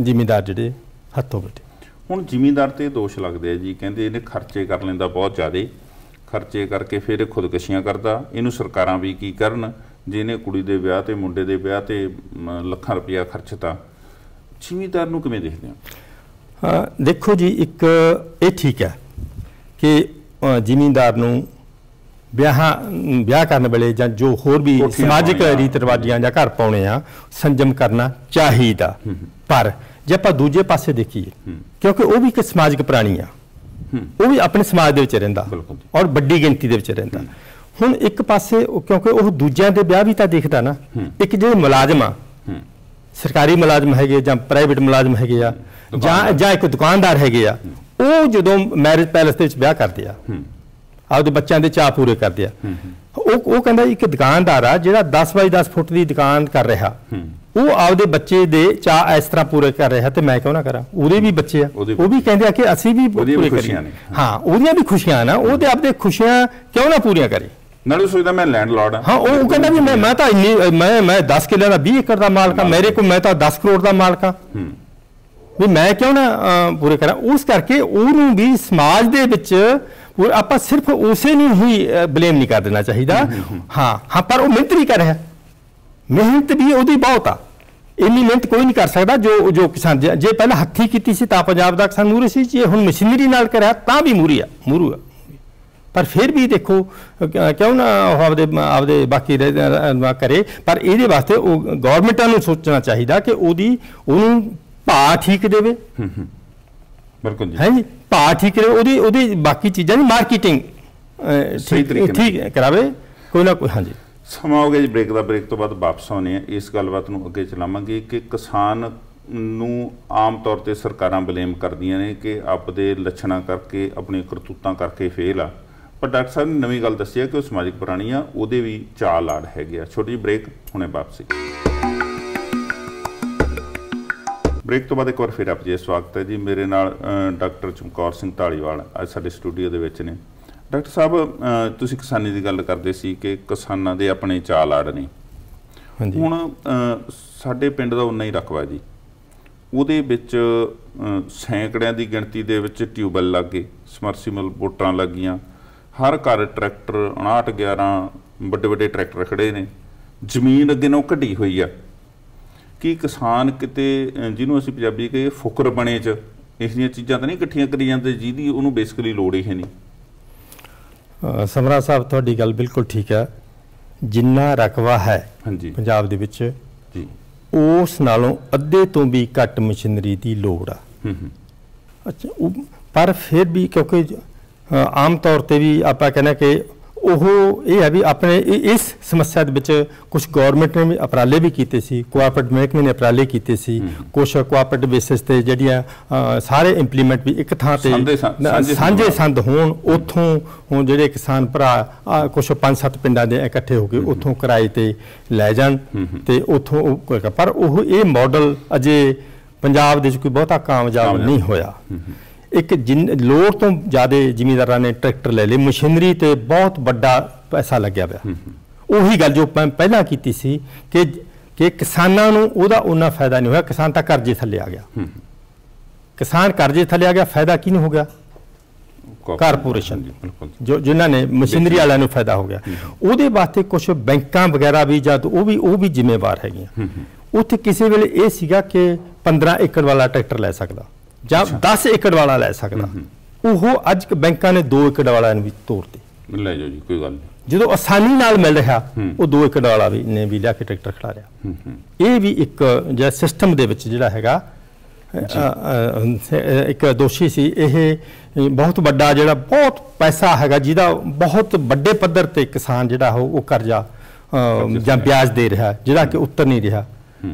[SPEAKER 2] ਜ਼ਿਮੀਦਾਰ ਜਿਹੜੇ ਹੱਥੋਂ ਬੈਠੇ
[SPEAKER 1] ਹੁਣ ਜ਼ਿਮੀਂਦਾਰ ਤੇ ਦੋਸ਼ ਲੱਗਦੇ ਆ ਜੀ ਕਹਿੰਦੇ ਇਹਨੇ ਖਰਚੇ ਕਰ ਲੈਂਦਾ ਬਹੁਤ ਜ਼ਿਆਦੇ। ਖਰਚੇ ਕਰਕੇ ਫਿਰ ਖੁਦਕਸ਼ੀਆਂ ਕਰਦਾ। ਇਹਨੂੰ ਸਰਕਾਰਾਂ ਵੀ ਕੀ ਕਰਨ? ਜੇ ਇਹਨੇ ਕੁੜੀ ਦੇ ਵਿਆਹ ਤੇ ਮੁੰਡੇ ਦੇ ਵਿਆਹ ਤੇ ਲੱਖਾਂ ਰੁਪਇਆ ਖਰਚਤਾ। ਜ਼ਿਮੀਂਦਾਰ ਨੂੰ ਕਿਵੇਂ ਦੇਖਦੇ ਹਾਂ
[SPEAKER 2] ਦੇਖੋ ਜੀ ਇੱਕ ਇਹ ਠੀਕ ਹੈ ਕਿ ਜ਼ਿਮੀਂਦਾਰ ਨੂੰ ਵਿਆਹਾਂ ਵਿਆਹ ਕਰਨ ਵੇਲੇ ਜਾਂ ਜੋ ਹੋਰ ਵੀ ਸਮਾਜਿਕ। ਰੀਤ ਰਿਵਾਜਾਂ ਜਾਂ ਘਰ ਪਾਉਣੇ ਆ ਸੰਜਮ ਕਰਨਾ ਚਾਹੀਦਾ। ਪਰ ਜੇ ਆਪਾਂ ਦੂਜੇ ਪਾਸੇ ਦੇਖੀਏ ਕਿਉਂਕਿ ਉਹ ਵੀ ਇੱਕ ਸਮਾਜਿਕ ਪ੍ਰਾਣੀ ਆ। ਉਹ ਵੀ ਆਪਣੇ ਸਮਾਜ ਦੇ ਵਿੱਚ ਰਹਿੰਦਾ। ਔਰ ਵੱਡੀ ਗਿਣਤੀ ਦੇ ਵਿੱਚ ਰਹਿੰਦਾ। ਹੁਣ ਇੱਕ ਪਾਸੇ ਉਹ- ਕਿਉਂਕਿ ਉਹ ਦੂਜਿਆਂ ਦੇ ਵਿਆਹ ਵੀ ਤਾਂ ਦੇਖਦਾ ਨਾ ਇੱਕ ਜਿਹੜੇ ਮੁਲਾਜ਼ਮ ਆ ਸਰਕਾਰੀ ਮੁਲਾਜ਼ਮ ਹੈਗੇ ਜਾਂ ਪ੍ਰਾਈਵੇਟ ਮੁਲਾਜ਼ਮ ਹੈਗੇ ਆ ਜਾਂ ਜਾਂ ਇੱਕ ਦੁਕਾਨਦਾਰ ਹੈਗੇ ਆ ਉਹ ਜਦੋਂ ਮੈਰਿਜ ਪੈਲੇਸ ਦੇ ਵਿੱਚ ਵਿਆਹ ਕਰਦੇ ਆ ਆਪਦੇ ਬੱਚਿਆਂ ਦੇ ਚਾਅ ਪੂਰੇ ਕਰਦੇ ਆ ਉਹ ਉਹ ਕਹਿੰਦਾ ਇੱਕ ਦੁਕਾਨਦਾਰ ਆ ਜਿਹੜਾ 10 ਬਾਈ 10 ਫੁੱਟ ਦੀ ਦੁਕਾਨ ਕਰ ਰਿਹਾ। ਉਹ ਆਪਦੇ ਬੱਚੇ ਦੇ ਚਾਅ ਇਸ ਤਰ੍ਹਾਂ ਪੂਰੇ ਕਰ ਰਿਹਾ ਤੇ ਮੈਂ ਕਿਉਂ ਨਾ ਕਰਾਂ? ਉਹਦੇ ਵੀ ਬੱਚੇ ਆ। ਉਹ ਵੀ ਕਹਿੰਦੇ ਆ ਕਿ ਅਸੀਂ ਵੀ ਪੂਰੇ ਕਰੀਏ। ਹਾਂ ਉਹਦੀਆਂ ਵੀ ਖੁਸ਼ੀਆਂ ਨਾ ਉਹਦੇ ਆਪਦੇ ਖੁਸ਼ੀਆਂ ਕਿਉਂ ਨਾ ਪੂਰੀਆਂ ਕਰੇ?
[SPEAKER 1] ਨਾਲੇ ਸੋਚਦਾ ਮੈਂ ਲੈਂਡਲਾਰਡ ਆ।
[SPEAKER 2] ਹਾਂ ਉਹ ਕਹਿੰਦਾ ਵੀ ਮੈਂ ਮੈਂ ਤਾਂ ਇੰਨੀ ਮੈਂ ਮੈਂ 10 ਕਿੱਲਿਆਂ ਦਾ 20 ਏਕੜ ਦਾ ਮਾਲਕ ਆ ਮੇਰੇ ਕੋਲ ਮੈਂ ਤਾਂ 10 ਕਰੋੜ ਦਾ ਮਾਲਕ ਆ। ਵੀ ਮੈਂ ਕਿਉਂ ਨਾ ਪੂਰੇ ਕਰਾਂ? ਉਸ ਕਰਕੇ ਉਹਨੂੰ ਵੀ ਸਮਾਜ ਦੇ ਵਿੱਚ ਆਪਾਂ ਸਿਰਫ ਉਸੇ ਨੂੰ ਹੀ ਬਲੇਮ ਨਹੀਂ ਕਰ ਦੇਣਾ ਚਾਹੀਦਾ। ਹਾਂ ਹਾਂ ਪਰ ਉਹ ਮਿਹਨਤ ਨਹੀਂ ਕਰ ਰਿਹਾ। ਮਿਹਨਤ ਵੀ ਉਹਦੀ ਬਹੁਤ ਆ। ਇੰਨੀ ਮਿਹਨਤ ਕੋਈ ਨਹੀਂ ਕਰ ਸਕਦਾ ਜੋ ਜੋ ਕਿਸਾਨ ਜੇ ਪਹਿਲਾਂ ਹੱਥੀ ਕੀਤੀ ਸੀ ਤਾਂ ਪੰਜਾਬ ਦਾ ਕਿਸਾਨ ਮੂਰੇ ਸੀ ਜੇ ਹੁਣ ਮਸ਼ੀਨਰੀ ਨਾਲ ਕਰਿਆ ਤਾਂ ਵੀ ਮੂਰੀ ਆ ਮੂਰੂ ਆ। ਪਰ ਫਿਰ ਵੀ ਦੇਖੋ ਕਿਉਂ ਨਾ ਉਹ ਆਪਦੇ ਆਪਦੇ ਬਾਕੀ ਕਰੇ। ਪਰ ਇਹਦੇ ਵਾਸਤੇ ਉਹ ਗਵਰਨਮੈਂਟਾਂ ਨੂੰ ਸੋਚਣਾ ਚਾਹੀਦਾ ਕਿ ਉਹਦੀ ਉਹਨੂੰ ਭਾਅ ਠੀਕ ਦੇਵੇ।
[SPEAKER 1] ਬਿਲਕੁਲ ਜੀ।
[SPEAKER 2] ਹੈ ਜੀ? ਭਾਅ ਠੀਕ ਕਰੇ ਉਹਦੀ ਉਹਦੀ ਬਾਕੀ ਚੀਜ਼ਾਂ ਦੀ ਮਾਰਕੀਟਿੰਗ
[SPEAKER 1] ਸਹੀ ਤਰੀਕੇ ਨਾਲ।
[SPEAKER 2] ਠੀਕ ਕਰਾਵੇ ਕੋਈ ਨਾ ਕੋਈ ਹਾਂਜੀ
[SPEAKER 1] ਸਮਾਂ ਹੋ ਗਿਆ ਜੀ ਬ੍ਰੇਕ ਦਾ ਬ੍ਰੇਕ ਤੋਂ ਬਾਅਦ ਵਾਪਸ ਆਉਣੇ ਆ ਇਸ ਗੱਲਬਾਤ ਨੂੰ ਅੱਗੇ ਚਲਾਵਾਂਗੇ ਕਿ ਕਿਸਾਨ ਨੂੰ ਆਮ ਤੌਰ ਤੇ ਸਰਕਾਰਾਂ ਬਲੇਮ ਕਰਦੀਆਂ ਨੇ ਕਿ ਆਪਦੇ ਲੱਛਣਾਂ ਕਰਕੇ ਆਪਣੀ ਕਰਤੂਤਾਂ ਕਰਕੇ ਫੇਲ ਆ। ਪਰ ਡਾਕਟਰ ਸਾਹਿਬ ਨੇ ਨਵੀਂ ਗੱਲ ਦੱਸੀ ਆ ਕਿ ਉਹ ਸਮਾਜਿਕ ਪ੍ਰਾਣੀ ਆ ਉਹਦੇ ਵੀ ਚਾਲ ਆੜ ਹੈਗੇ ਆ। ਛੋਟੀ ਜਿਹੀ ਬ੍ਰੇਕ ਹੁਣੇ ਵਾਪਸੀ। ਬ੍ਰੇਕ ਤੋਂ ਬਾਅਦ ਇੱਕ ਵਾਰ ਫਿਰ ਆਪ ਜੀ ਸਵਾਗਤ ਹੈ ਜੀ। ਮੇਰੇ ਨਾਲ ਡਾਕਟਰ ਚਮਕੌਰ ਸਿੰਘ ਢਾਲੀਵਾਲ ਅੱਜ ਸਾਡੇ ਸਟੂਡੀਓ ਦੇ ਵਿੱਚ ਨੇ। ਡਾਕਟਰ ਸਾਹਿਬ ਤੁਸੀਂ ਕਿਸਾਨੀ ਦੀ ਗੱਲ ਕਰਦੇ ਸੀ ਕਿ ਕਿਸਾਨਾਂ ਦੇ ਆਪਣੇ ਚਾਲ ਆੜ ਨੇ।
[SPEAKER 2] ਹਾਂਜੀ।
[SPEAKER 1] ਹੁਣ ਸਾਡੇ ਪਿੰਡ ਦਾ ਉਨਾ ਹੀ ਰਕਬਾ ਜੀ। ਉਹਦੇ ਵਿੱਚ ਸੈਂਕੜਿਆਂ ਦੀ ਗਿਣਤੀ ਦੇ ਵਿੱਚ ਟਿਊਬਵੈੱਲ ਲੱਗੇ ਸਮਰਸੀਬਲ ਮੋਟਰਾਂ ਲੱਗੀਆਂ। ਹਰ ਘਰ ਟਰੈਕਟਰ 59 11 ਵੱਡੇ ਵੱਡੇ ਟਰੈਕਟਰ ਖੜੇ ਨੇ। ਜ਼ਮੀਨ ਅੱਗੇ ਨਾਲੋਂ ਘਟੀ ਹੋਈ ਆ। ਕੀ ਕਿਸਾਨ ਕਿਤੇ ਜਿਹਨੂੰ ਅਸੀਂ ਪੰਜਾਬੀ ਕਹੇ ਫੁਕਰ ਬਣੇ ਚ ਇਸ ਦੀਆਂ ਚੀਜ਼ਾਂ ਤਾਂ ਨਹੀਂ ਇਕੱਠੀਆਂ ਕਰੀ ਜਾਂਦੇ ਜਿਹਦੀ ਉਹਨੂੰ ਬੇਸਿਕਲੀ ਲੋੜ ਹੀ ਹੈ ਨਹੀਂ।
[SPEAKER 2] ਸਮਰਾ ਸਾਹਿਬ ਤੁਹਾਡੀ ਗੱਲ ਬਿਲਕੁਲ ਠੀਕ ਹੈ। ਜਿੰਨਾ ਰਕਬਾ ਹੈ
[SPEAKER 1] ਹਾਂਜੀ।
[SPEAKER 2] ਪੰਜਾਬ ਦੇ ਵਿੱਚ
[SPEAKER 1] ਜੀ।
[SPEAKER 2] ਉਸ ਨਾਲੋਂ ਅੱਧੇ ਤੋਂ ਵੀ ਘੱਟ ਮਸ਼ੀਨਰੀ ਦੀ ਲੋੜ ਆ।
[SPEAKER 1] ਹੂੰ ਹੂੰ।
[SPEAKER 2] ਅੱਛਾ ਉਹ- ਪਰ ਫਿਰ ਵੀ ਕਿਉਂਕਿ ਆਮ ਤੌਰ ਤੇ ਵੀ ਆਪਾਂ ਕਹਿੰਦੇ ਕਿ ਉਹ ਇਹ ਹੈ ਵੀ ਆਪਣੇ ਇਸ ਸਮੱਸਿਆ ਦੇ ਵਿੱਚ ਕੁਝ ਗਵਰਨਮੈਂਟ ਨੇ ਵੀ ਉਪਰਾਲੇ ਵੀ ਕੀਤੇ ਸੀ ਕੋਆਪਰੇਟਿਵ ਮਹਿਕਮੇ ਨੇ ਉਪਰਾਲੇ ਕੀਤੇ ਸੀ ਕੁਝ ਕੋਆਪਰੇਟਿਵ ਬੇਸਿਸ ਤੇ ਜਿਹੜੀਆਂ ਸਾਰੇ ਇੰਪਲੀਮੈਂਟ ਵੀ ਇੱਕ ਥਾਂ ਤੇ
[SPEAKER 1] ਸਾਂਝੇ ਸੰਦ
[SPEAKER 2] ਹੋਣ ਉਥੋਂ ਹੁਣ ਜਿਹੜੇ ਕਿਸਾਨ ਭਰਾ ਕੁਝ ਪੰਜ ਸੱਤ ਪਿੰਡਾਂ ਦੇ ਇਕੱਠੇ ਹੋ ਕੇ ਉਥੋਂ ਕਿਰਾਏ ਤੇ ਲੈ ਜਾਣ ਤੇ ਉਥੋਂ ਪਰ ਉਹ ਇਹ ਮਾਡਲ ਅਜੇ ਪੰਜਾਬ ਦੇ ਵਿੱਚ ਕੋਈ ਬਹੁਤਾ ਕਾਮਯਾਬ। ਨਹੀਂ ਹੋਇਆ। ਇੱਕ ਜਿਨ ਲੋੜ ਤੋਂ ਜ਼ਿਆਦਾ ਜ਼ਿਮੀਂਦਾਰਾਂ ਨੇ ਟਰੈਕਟਰ ਲੈ ਲਏ ਮਸ਼ੀਨਰੀ ਤੇ ਬਹੁਤ ਵੱਡਾ ਪੈਸਾ ਲੱਗਿਆ ਪਿਆ। ਉਹੀ ਗੱਲ ਜੋ ਮੈਂ ਪਹਿਲਾਂ ਕੀਤੀ ਸੀ ਕਿ ਕਿ ਕਿਸਾਨਾਂ ਨੂੰ ਉਹਦਾ ਉਹਨਾਂ ਫਾਇਦਾ ਨਹੀਂ ਹੋਇਆ ਕਿਸਾਨ ਤਾਂ ਕਰਜ਼ੇ ਥੱਲੇ ਆ ਗਿਆ। ਕਿਸਾਨ ਕਰਜ਼ੇ ਥੱਲੇ ਆ ਗਿਆ ਫਾਇਦਾ ਕਿਹਨੂੰ ਹੋ ਗਿਆ? ਕਾਰਪੋਰੇਸ਼ਨ।
[SPEAKER 1] ਜੀ ਬਿਲਕੁਲ।
[SPEAKER 2] ਜੋ ਜਿਨ੍ਹਾਂ ਨੇ ਮਸ਼ੀਨਰੀ ਵਾਲਿਆਂ ਨੂੰ ਫਾਇਦਾ ਹੋ ਗਿਆ। ਉਹਦੇ ਵਾਸਤੇ ਕੁਝ ਬੈਂਕਾਂ ਵਗੈਰਾ ਵੀ ਜਦ ਉਹ ਵੀ ਉਹ ਵੀ ਜ਼ਿੰਮੇਵਾਰ ਹੈਗੀਆਂ। ਉੱਥੇ ਕਿਸੇ ਵੇਲੇ ਇਹ ਸੀਗਾ ਕਿ 15 ਏਕੜ ਵਾਲਾ ਟਰੈਕਟਰ ਲੈ ਸਕਦਾ। ਜਾਂ 10 ਏਕੜ ਵਾਲਾ ਲੈ ਸਕਦਾ। ਉਹ ਅੱਜ ਬੈਂਕਾਂ ਨੇ 2 ਏਕੜ ਵਾਲਾ ਨੂੰ ਵੀ ਤੋੜਤੇ
[SPEAKER 1] ਲੈ ਜਾਓ ਜੀ ਕੋਈ ਗੱਲ ਨਹੀਂ।
[SPEAKER 2] ਜਦੋਂ ਆਸਾਨੀ ਨਾਲ ਮਿਲ ਰਿਹਾ ਉਹ 2 ਏਕੜ ਵਾਲਾ ਵੀ ਨੇ ਵੀ ਲਿਆ ਕੇ ਟਰੈਕਟਰ ਖੜਾ ਰਿਹਾ। ਇਹ ਵੀ ਇੱਕ ਜਿਹੜਾ ਸਿਸਟਮ ਦੇ ਵਿੱਚ ਜਿਹੜਾ ਹੈਗਾ ਇੱਕ ਦੋਸ਼ੀ ਸੀ। ਇਹ ਬਹੁਤ ਵੱਡਾ ਜਿਹੜਾ ਬਹੁਤ ਪੈਸਾ ਹੈਗਾ ਜਿਹਦਾ ਬਹੁਤ ਵੱਡੇ ਪੱਧਰ ਤੇ ਕਿਸਾਨ ਜਿਹੜਾ ਉਹ ਕਰਜ਼ਾ ਜਾਂ ਵਿਆਜ ਦੇ ਰਿਹਾ ਜਿਹੜਾ ਕਿ ਉੱਤਰ ਨਹੀਂ ਰਿਹਾ।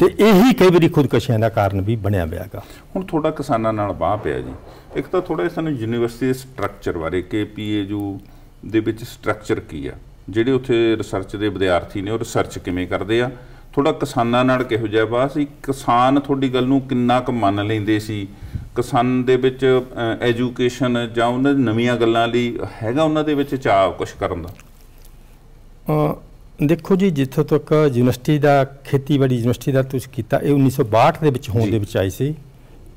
[SPEAKER 2] ਤੇ ਇਹੀ ਕਈ ਵਾਰੀ ਖੁਦਕਸ਼ੀਆਂ ਦਾ ਕਾਰਨ ਵੀ ਬਣਿਆ ਪਿਆ ਹੈਗਾ।
[SPEAKER 1] ਹੁਣ ਥੋੜਾ ਕਿਸਾਨਾਂ ਨਾਲ ਬਾਹ ਪਿਆ ਜੀ। ਇੱਕ ਤਾਂ ਥੋੜਾ ਸਾਨੂੰ ਯੂਨੀਵਰਸਿਟੀ ਦੇ ਸਟਰਕਚਰ ਬਾਰੇ ਕੇਪੀਏਯੂ ਦੇ ਵਿੱਚ ਸਟਰਕਚਰ ਕੀ ਆ? ਜਿਹੜੇ ਉੱਥੇ ਰਿਸਰਚ ਦੇ ਵਿਦਿਆਰਥੀ ਨੇ ਉਹ ਰਿਸਰਚ ਕਿਵੇਂ ਕਰਦੇ ਆ? ਥੋੜਾ ਕਿਸਾਨਾਂ ਨਾਲ ਕਿਹੋ ਜਿਹਾ ਵਾ ਸੀ? ਕਿਸਾਨ ਤੁਹਾਡੀ ਗੱਲ ਨੂੰ ਕਿੰਨਾ ਕੁ ਮੰਨ ਲੈਂਦੇ ਸੀ? ਕਿਸਾਨ ਦੇ ਵਿੱਚ ਐਜੂਕੇਸ਼ਨ ਜਾਂ ਉਹਨਾਂ ਦੀ ਨਵੀਆਂ ਗੱਲਾਂ ਲਈ ਹੈਗਾ ਉਹਨਾਂ ਦੇ ਵਿੱਚ ਚਾਹ ਕੁਝ ਕਰਨ ਦਾ?
[SPEAKER 2] ਦੇਖੋ ਜੀ ਜਿੱਥੋਂ ਤੱਕ ਯੂਨੀਵਰਸਿਟੀ ਦਾ ਖੇਤੀਬਾੜੀ ਯੂਨੀਵਰਸਿਟੀ ਦਾ ਤੁਸੀਂ ਕੀਤਾ ਇਹ 1962 ਦੇ ਵਿੱਚ ਹੋਣ। ਦੇ ਵਿੱਚ ਆਈ ਸੀ।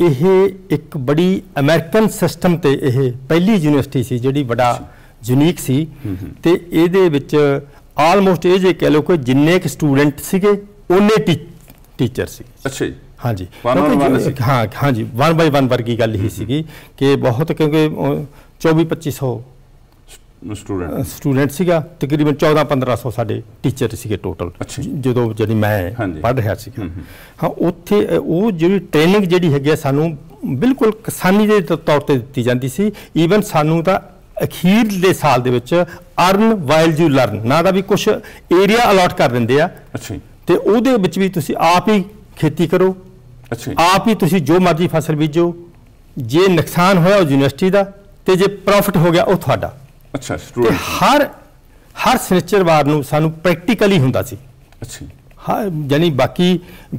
[SPEAKER 2] ਇਹ ਇੱਕ ਬੜੀ ਅਮਰੀਕਨ ਸਿਸਟਮ ਤੇ ਇਹ ਪਹਿਲੀ ਯੂਨੀਵਰਸਿਟੀ ਸੀ ਜਿਹੜੀ ਬੜਾ ਯੂਨੀਕ ਸੀ। ਤੇ ਇਹਦੇ ਵਿੱਚ ਆਲਮੋਸਟ ਇਹ ਜੇ ਕਹਿ ਲਓ ਕਿ ਜਿੰਨੇ ਕੁ ਸਟੂਡੈਂਟ ਸੀਗੇ ਉਹਨੇ ਟੀਚਰ ਸੀ।
[SPEAKER 1] ਅੱਛਾ ਜੀ।
[SPEAKER 2] ਹਾਂਜੀ। ਹਾਂ ਹਾਂਜੀ। 1 ਬਾਈ 1 ਵਰਗੀ ਗੱਲ ਹੀ ਸੀਗੀ ਕਿ ਬਹੁਤ ਕਿਉਂਕਿ 24 2500
[SPEAKER 1] ਸਟੂਡੈਂਟ
[SPEAKER 2] ਸਟੂਡੈਂਟ ਸੀਗਾ ਤਕਰੀਬਨ 14 1500 ਸਾਡੇ ਟੀਚਰ ਸੀਗੇ ਟੋਟਲ। ਜਦੋਂ ਜਿਹੜੀ ਮੈਂ। ਪੜ੍ਹ ਰਿਹਾ ਸੀਗਾ। ਹਾਂ ਉੱਥੇ ਉਹ ਜਿਹੜੀ ਟ੍ਰੇਨਿੰਗ ਜਿਹੜੀ ਹੈਗੀ ਸਾਨੂੰ ਬਿਲਕੁਲ ਕਿਸਾਨੀ ਦੇ ਤੌਰ ਤੇ ਦਿੱਤੀ ਜਾਂਦੀ ਸੀ। ਈਵਨ ਸਾਨੂੰ ਤਾਂ ਅਖੀਰਲੇ ਸਾਲ ਦੇ ਵਿੱਚ ਅਰਨ ਵਾਈਲ ਯੂ ਲਰਨ ਨਾ ਦਾ ਵੀ ਕੁਝ ਏਰੀਆ ਅਲਾਟ ਕਰ ਦਿੰਦੇ ਆ।
[SPEAKER 1] ਅੱਛਾ
[SPEAKER 2] ਤੇ ਉਹਦੇ ਵਿੱਚ ਵੀ ਤੁਸੀਂ ਆਪ ਹੀ ਖੇਤੀ ਕਰੋ।
[SPEAKER 1] ਅੱਛਾ
[SPEAKER 2] ਆਪ ਹੀ ਤੁਸੀਂ ਜੋ ਮਰਜ਼ੀ ਫਸਲ ਬੀਜੋ। ਜੇ ਨੁਕਸਾਨ ਹੋਇਆ ਉਹ ਯੂਨੀਵਰਸਿਟੀ ਦਾ ਤੇ ਜੇ ਪ੍ਰੋਫਿਟ ਹੋ ਗਿਆ ਉਹ ਤੁਹਾਡਾ।
[SPEAKER 1] ਅੱਛਾ ਸਟੂਡੈਂਟ
[SPEAKER 2] ਹਰ ਹਰ ਸਿਨਿਚਰਵਾਰ ਨੂੰ ਸਾਨੂੰ ਪ੍ਰੈਕਟੀਕਲੀ ਹੁੰਦਾ ਸੀ।
[SPEAKER 1] ਅੱਛਾ
[SPEAKER 2] ਹਾਂ ਯਾਨੀ ਬਾਕੀ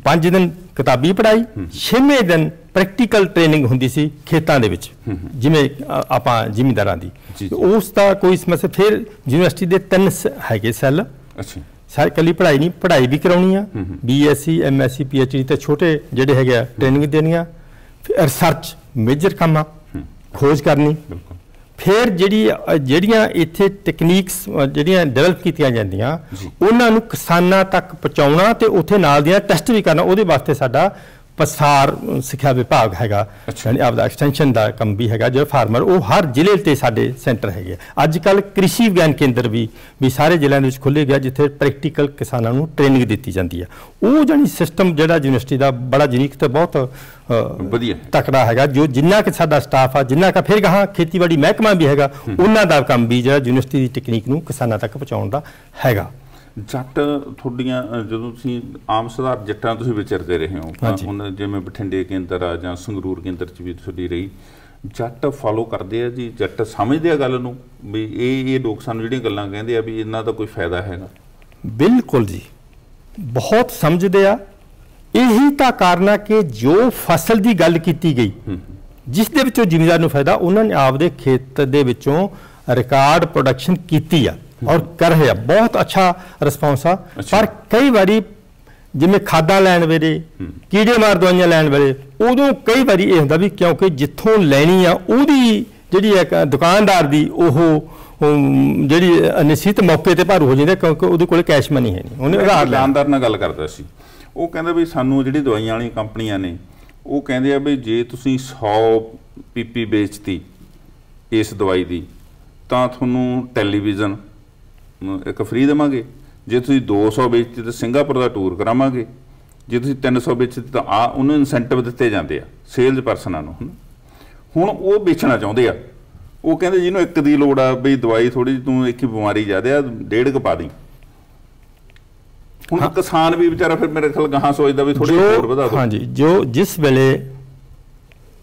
[SPEAKER 2] 5 ਦਿਨ ਕਿਤਾਬੀ ਪੜ੍ਹਾਈ 6ਵੇਂ ਦਿਨ ਪ੍ਰੈਕਟੀਕਲ ਟ੍ਰੇਨਿੰਗ ਹੁੰਦੀ ਸੀ ਖੇਤਾਂ ਦੇ ਵਿੱਚ ਜਿਵੇਂ ਆਪਾਂ ਜ਼ਿਮੀਂਦਾਰਾਂ ਦੀ। ਉਸ ਦਾ ਕੋਈ ਸਮੱਸਿਆ ਫਿਰ ਯੂਨੀਵਰਸਿਟੀ ਦੇ ਤਿੰਨ ਹੈਗੇ ਸੈੱਲ।
[SPEAKER 1] ਅੱਛਾ
[SPEAKER 2] ਸਾਰੇ ਕੱਲੀ ਪੜ੍ਹਾਈ ਨਹੀਂ ਪੜ੍ਹਾਈ ਵੀ ਕਰਾਉਣੀ ਆ। ਬੀਐਸਸੀ ਐਮਐਸਸੀ ਪੀਐਚਡੀ ਤੇ ਛੋਟੇ ਜਿਹੜੇ ਹੈਗੇ ਆ ਟ੍ਰੇਨਿੰਗ ਦੇਣੀਆਂ। ਫਿਰ ਰਿਸਰਚ ਮੇਜਰ ਕੰਮ ਆ। ਖੋਜ ਕਰਨੀ।
[SPEAKER 1] ਬਿਲਕੁਲ।
[SPEAKER 2] ਫਿਰ ਜਿਹੜੀ ਜਿਹੜੀਆਂ ਇੱਥੇ ਟੈਕਨੀਕਸ ਜਿਹੜੀਆਂ ਡਿਵੈਲਪ ਕੀਤੀਆਂ ਜਾਂਦੀਆਂ ਉਹਨਾਂ ਨੂੰ ਕਿਸਾਨਾਂ ਤੱਕ ਪਹੁੰਚਾਉਣਾ ਤੇ ਉੱਥੇ ਨਾਲ ਦੀਆਂ ਟੈਸਟ ਵੀ ਕਰਨਾ ਉਹਦੇ ਵਾਸਤੇ ਸਾਡਾ ਪਸਾਰ ਸਿੱਖਿਆ ਵਿਭਾਗ ਹੈਗਾ ਯਾਨੀ ਆਪਦਾ ਐਕਸਟੈਂਸ਼ਨ ਦਾ ਕੰਮ ਵੀ ਹੈਗਾ ਜੋ ਫਾਰਮਰ ਉਹ ਹਰ ਜ਼ਿਲ੍ਹੇ ਤੇ ਸਾਡੇ ਸੈਂਟਰ ਹੈਗੇ ਆ। ਅੱਜ ਕੱਲ ਕ੍ਰਿਸ਼ੀ ਵਿਗਿਆਨ ਕੇਂਦਰ ਵੀ ਵੀ ਸਾਰੇ ਜ਼ਿਲ੍ਹਿਆਂ ਦੇ ਵਿੱਚ ਖੁੱਲੇ ਗਿਆ ਜਿੱਥੇ ਪ੍ਰੈਕਟੀਕਲ ਕਿਸਾਨਾਂ ਨੂੰ ਟ੍ਰੇਨਿੰਗ ਦਿੱਤੀ ਜਾਂਦੀ ਆ ਉਹ ਜਾਨੀ ਸਿਸਟਮ ਜਿਹੜਾ ਯੂਨੀਵਰਸਿਟੀ ਦਾ ਬੜਾ ਯੂਨੀਕ ਤੇ ਬਹੁਤ
[SPEAKER 1] ਵਧੀਆ ਹੈ।
[SPEAKER 2] ਤਕੜਾ ਹੈਗਾ ਜੋ ਜਿੰਨਾ ਕਿ ਸਾਡਾ ਸਟਾਫ ਆ ਜਿੰਨਾ ਕਿ ਫਿਰ ਗਾਹਾਂ ਖੇਤੀਬਾੜੀ ਮਹਿਕਮਾ ਵੀ ਹੈਗਾ ਉਹਨਾਂ ਦਾ ਕੰਮ ਵੀ ਜਿਹੜਾ ਯੂਨੀਵਰਸਿਟੀ ਦੀ ਟੈਕਨੀਕ ਨੂੰ ਕਿਸਾਨਾਂ ਤੱਕ ਪਹੁੰਚਾਉਣ ਦਾ ਹੈਗਾ
[SPEAKER 1] ਜੱਟ ਤੁਹਾਡੀਆਂ ਜਦੋਂ ਤੁਸੀਂ ਆਮ ਸਧਾਰਨ ਜੱਟਾਂ ਤੁਸੀਂ ਵਿਚਰਦੇ ਰਹੇ ਹੋ। ਹੁਣ ਜਿਵੇਂ ਬਠਿੰਡੇ ਕੇਂਦਰ ਆ ਜਾਂ ਸੰਗਰੂਰ ਕੇਂਦਰ ਚ ਵੀ ਤੁਹਾਡੀ ਰਹੀ ਜੱਟ ਫਾਲੋ ਕਰਦੇ ਆ ਜੀ? ਜੱਟ ਸਮਝਦੇ ਆ ਗੱਲ ਨੂੰ? ਵੀ ਇਹ ਇਹ ਲੋਕ ਸਾਨੂੰ ਜਿਹੜੀਆਂ ਗੱਲਾਂ ਕਹਿੰਦੇ ਆ ਵੀ ਇਹਨਾਂ ਦਾ ਕੋਈ ਫਾਇਦਾ ਹੈਗਾ?
[SPEAKER 2] ਬਿਲਕੁਲ ਜੀ। ਬਹੁਤ ਸਮਝਦੇ ਆ। ਇਹੀ ਤਾਂ ਕਾਰਨ ਆ ਕਿ ਜੋ ਫਸਲ ਦੀ ਗੱਲ ਕੀਤੀ ਗਈ ਜਿਸ ਦੇ ਵਿੱਚੋਂ ਜ਼ਿਮੀਦਾਰ ਨੂੰ ਫਾਇਦਾ ਉਹਨਾਂ ਨੇ ਆਪਦੇ ਖੇਤ ਦੇ ਵਿੱਚੋਂ ਰਿਕਾਰਡ ਪ੍ਰੋਡਕਸ਼ਨ ਕੀਤੀ ਆ। ਔਰ ਕਰ ਰਿਹਾ। ਬਹੁਤ ਅੱਛਾ ਰਿਸਪੌਂਸ ਆ। ਪਰ ਕਈ ਵਾਰੀ ਜਿਵੇਂ ਖਾਦਾਂ ਲੈਣ ਵੇਲੇ ਕੀੜੇ ਮਾਰ ਦਵਾਈਆਂ ਲੈਣ ਵੇਲੇ ਉਦੋਂ ਕਈ ਵਾਰੀ ਇਹ ਹੁੰਦਾ ਵੀ ਕਿਉਂਕਿ ਜਿੱਥੋਂ ਲੈਣੀ ਆ ਉਹਦੀ ਜਿਹੜੀ ਇੱਕ ਦੁਕਾਨਦਾਰ ਦੀ ਉਹ ਜਿਹੜੀ ਨਿਸ਼ਚਿਤ ਮੌਕੇ ਤੇ ਭਾਰੂ ਹੋ ਜਾਂਦੀ ਹੈ ਕਿਉਂਕਿ ਉਹਦੇ ਕੋਲ ਕੈਸ਼ ਮਨੀ ਹੈ ਨਹੀਂ। ਉਹਨੇ
[SPEAKER 1] ਮੈਂ
[SPEAKER 2] ਉਧਾਰ ਲੈਣਾ
[SPEAKER 1] ਦੁਕਾਨਦਾਰ ਨਾਲ ਗੱਲ ਕਰਦਾ ਸੀ। ਉਹ ਕਹਿੰਦਾ ਵੀ ਸਾਨੂੰ ਜਿਹੜੀ ਦਵਾਈਆਂ ਵਾਲੀਆਂ ਕੰਪਨੀਆਂ ਨੇ ਉਹ ਕਹਿੰਦੇ ਆ ਵੀ ਜੇ ਤੁਸੀਂ 100 ਪੀਪੀ ਵੇਚਤੀ ਇਸ ਦਵਾਈ ਦੀ ਤਾਂ ਤੁਹਾਨੂੰ ਟੈਲੀਵਿਜ਼ਨ ਇੱਕ ਫ੍ਰੀ ਦੇਵਾਂਗੇ। ਜੇ ਤੁਸੀਂ 200 ਵੇਚਤੀ ਤਾਂ ਸਿੰਗਾਪੁਰ ਦਾ ਟੂਰ ਕਰਾਵਾਂਗੇ। ਜੇ ਤੁਸੀਂ 300 ਵੇਚਤੀ ਤਾਂ ਆ ਉਹਨੂੰ ਇਨਸੈਂਟਿਵ ਦਿੱਤੇ ਜਾਂਦੇ ਆ ਸੇਲਜ਼ ਪਰਸਨਾਂ ਨੂੰ। ਹੁਣ ਉਹ ਵੇਚਣਾ ਚਾਹੁੰਦੇ ਆ। ਉਹ ਕਹਿੰਦੇ ਜਿਹਨੂੰ ਇੱਕ ਦੀ ਲੋੜ ਆ ਬਈ ਦਵਾਈ ਥੋੜੀ ਤੂੰ ਇੱਕ ਹੀ ਬਿਮਾਰੀ ਜ਼ਿਆਦਾ ਆ ਡੇਢ ਕੁ ਪਾ ਦੀ ਹੁਣ ਕਿਸਾਨ ਵੀ ਵਿਚਾਰਾ ਫਿਰ ਮੇਰੇ ਖਿਆਲ ਗਾਹਾਂ ਸੋਚਦਾ ਵੀ ਥੋੜੀ ਹੋਰ ਵਧਾ ਦੋ।
[SPEAKER 2] ਹਾਂਜੀ ਜੋ ਜਿਸ ਵੇਲੇ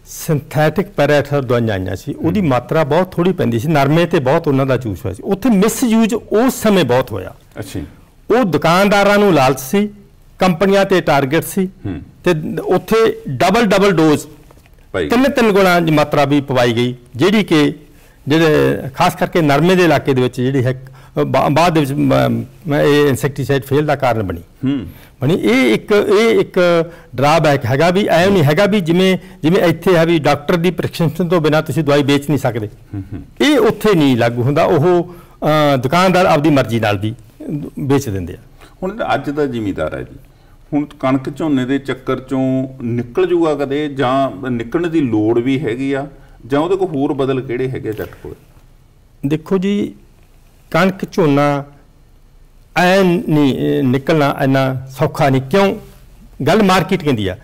[SPEAKER 2] ਸਿੰਥੈਟਿਕ ਪੈਰਾਥਰ ਦਵਾਈਆਂ ਆਈਆਂ ਸੀ। ਉਹਦੀ ਮਾਤਰਾ ਬਹੁਤ ਥੋੜੀ ਪੈਂਦੀ ਸੀ। ਨਰਮੇ ਤੇ ਬਹੁਤ ਉਹਨਾਂ ਦਾ ਚੂਸ ਹੋਇਆ ਸੀ। ਉੱਥੇ ਮਿਸਯੂਜ਼ ਉਸ ਸਮੇਂ ਬਹੁਤ ਹੋਇਆ।
[SPEAKER 1] ਅੱਛਾ।
[SPEAKER 2] ਉਹ ਦੁਕਾਨਦਾਰਾਂ ਨੂੰ ਲਾਲਚ ਸੀ। ਕੰਪਨੀਆਂ ਤੇ ਟਾਰਗੇਟ ਸੀ। ਤੇ ਉੱਥੇ ਡਬਲ ਡਬਲ ਡੋਜ਼ ਤਿੰਨ ਤਿੰਨ ਗੁਣਾ ਦੀ ਮਾਤਰਾ ਵੀ ਪਵਾਈ ਗਈ। ਜਿਹੜੀ ਕਿ ਜਿਹੜੇ ਖਾਸ ਕਰਕੇ ਨਰਮੇ ਦੇ ਇਲਾਕੇ ਦੇ ਵਿੱਚ ਜਿਹੜੀ ਹੈ ਬਾਅਦ ਦੇ ਵਿੱਚ ਇਹ ਇਨਸੈਕਟੀਸਾਈਡ ਫੇਲ ਦਾ ਕਾਰਨ ਬਣੀ।
[SPEAKER 1] ਹੂੰ।
[SPEAKER 2] ਬਣੀ ਇਹ ਇੱਕ ਇਹ ਇੱਕ ਡਰਾਬੈਕ ਹੈਗਾ ਵੀ ਐਂ ਨਹੀਂ ਹੈਗਾ ਵੀ ਜਿਵੇਂ ਜਿਵੇਂ ਇੱਥੇ ਹੈ ਵੀ ਡਾਕਟਰ ਦੀ ਪ੍ਰੈਸਕ੍ਰਿਪਸ਼ਨ ਤੋਂ ਬਿਨਾ ਤੁਸੀਂ ਦਵਾਈ ਵੇਚ ਨਹੀਂ ਸਕਦੇ। ਇਹ ਉੱਥੇ ਨਹੀਂ ਲਾਗੂ ਹੁੰਦਾ ਉਹ ਦੁਕਾਨਦਾਰ ਆਪਦੀ ਮਰਜ਼ੀ ਨਾਲ ਵੀ ਵੇਚ ਦਿੰਦੇ ਆ।
[SPEAKER 1] ਹੁਣ ਅੱਜ ਦਾ ਜ਼ਿਮੀਦਾਰ ਹੈ ਜੀ। ਹੁਣ ਕਣਕ ਝੋਨੇ ਦੇ ਚੱਕਰ ਚੋਂ ਨਿਕਲ ਜੂਗਾ ਕਦੇ ਜਾਂ ਨਿਕਲਣ ਦੀ ਲੋੜ ਵੀ ਹੈਗੀ ਆ ਜਾਂ ਉਹਦੇ ਕੋਲ ਹੋਰ ਬਦਲ ਕਿਹੜੇ ਹੈਗੇ ਜੱਟ ਕੋਲ?
[SPEAKER 2] ਦੇਖੋ ਜੀ ਕਣਕ ਝੋਨਾ ਐ ਨਹੀਂ ਨਿਕਲਣਾ ਇੰਨਾ ਸੌਖਾ ਨਹੀਂ। ਕਿਉਂ? ਗੱਲ ਮਾਰਕੀਟ ਕਹਿੰਦੀ ਆ।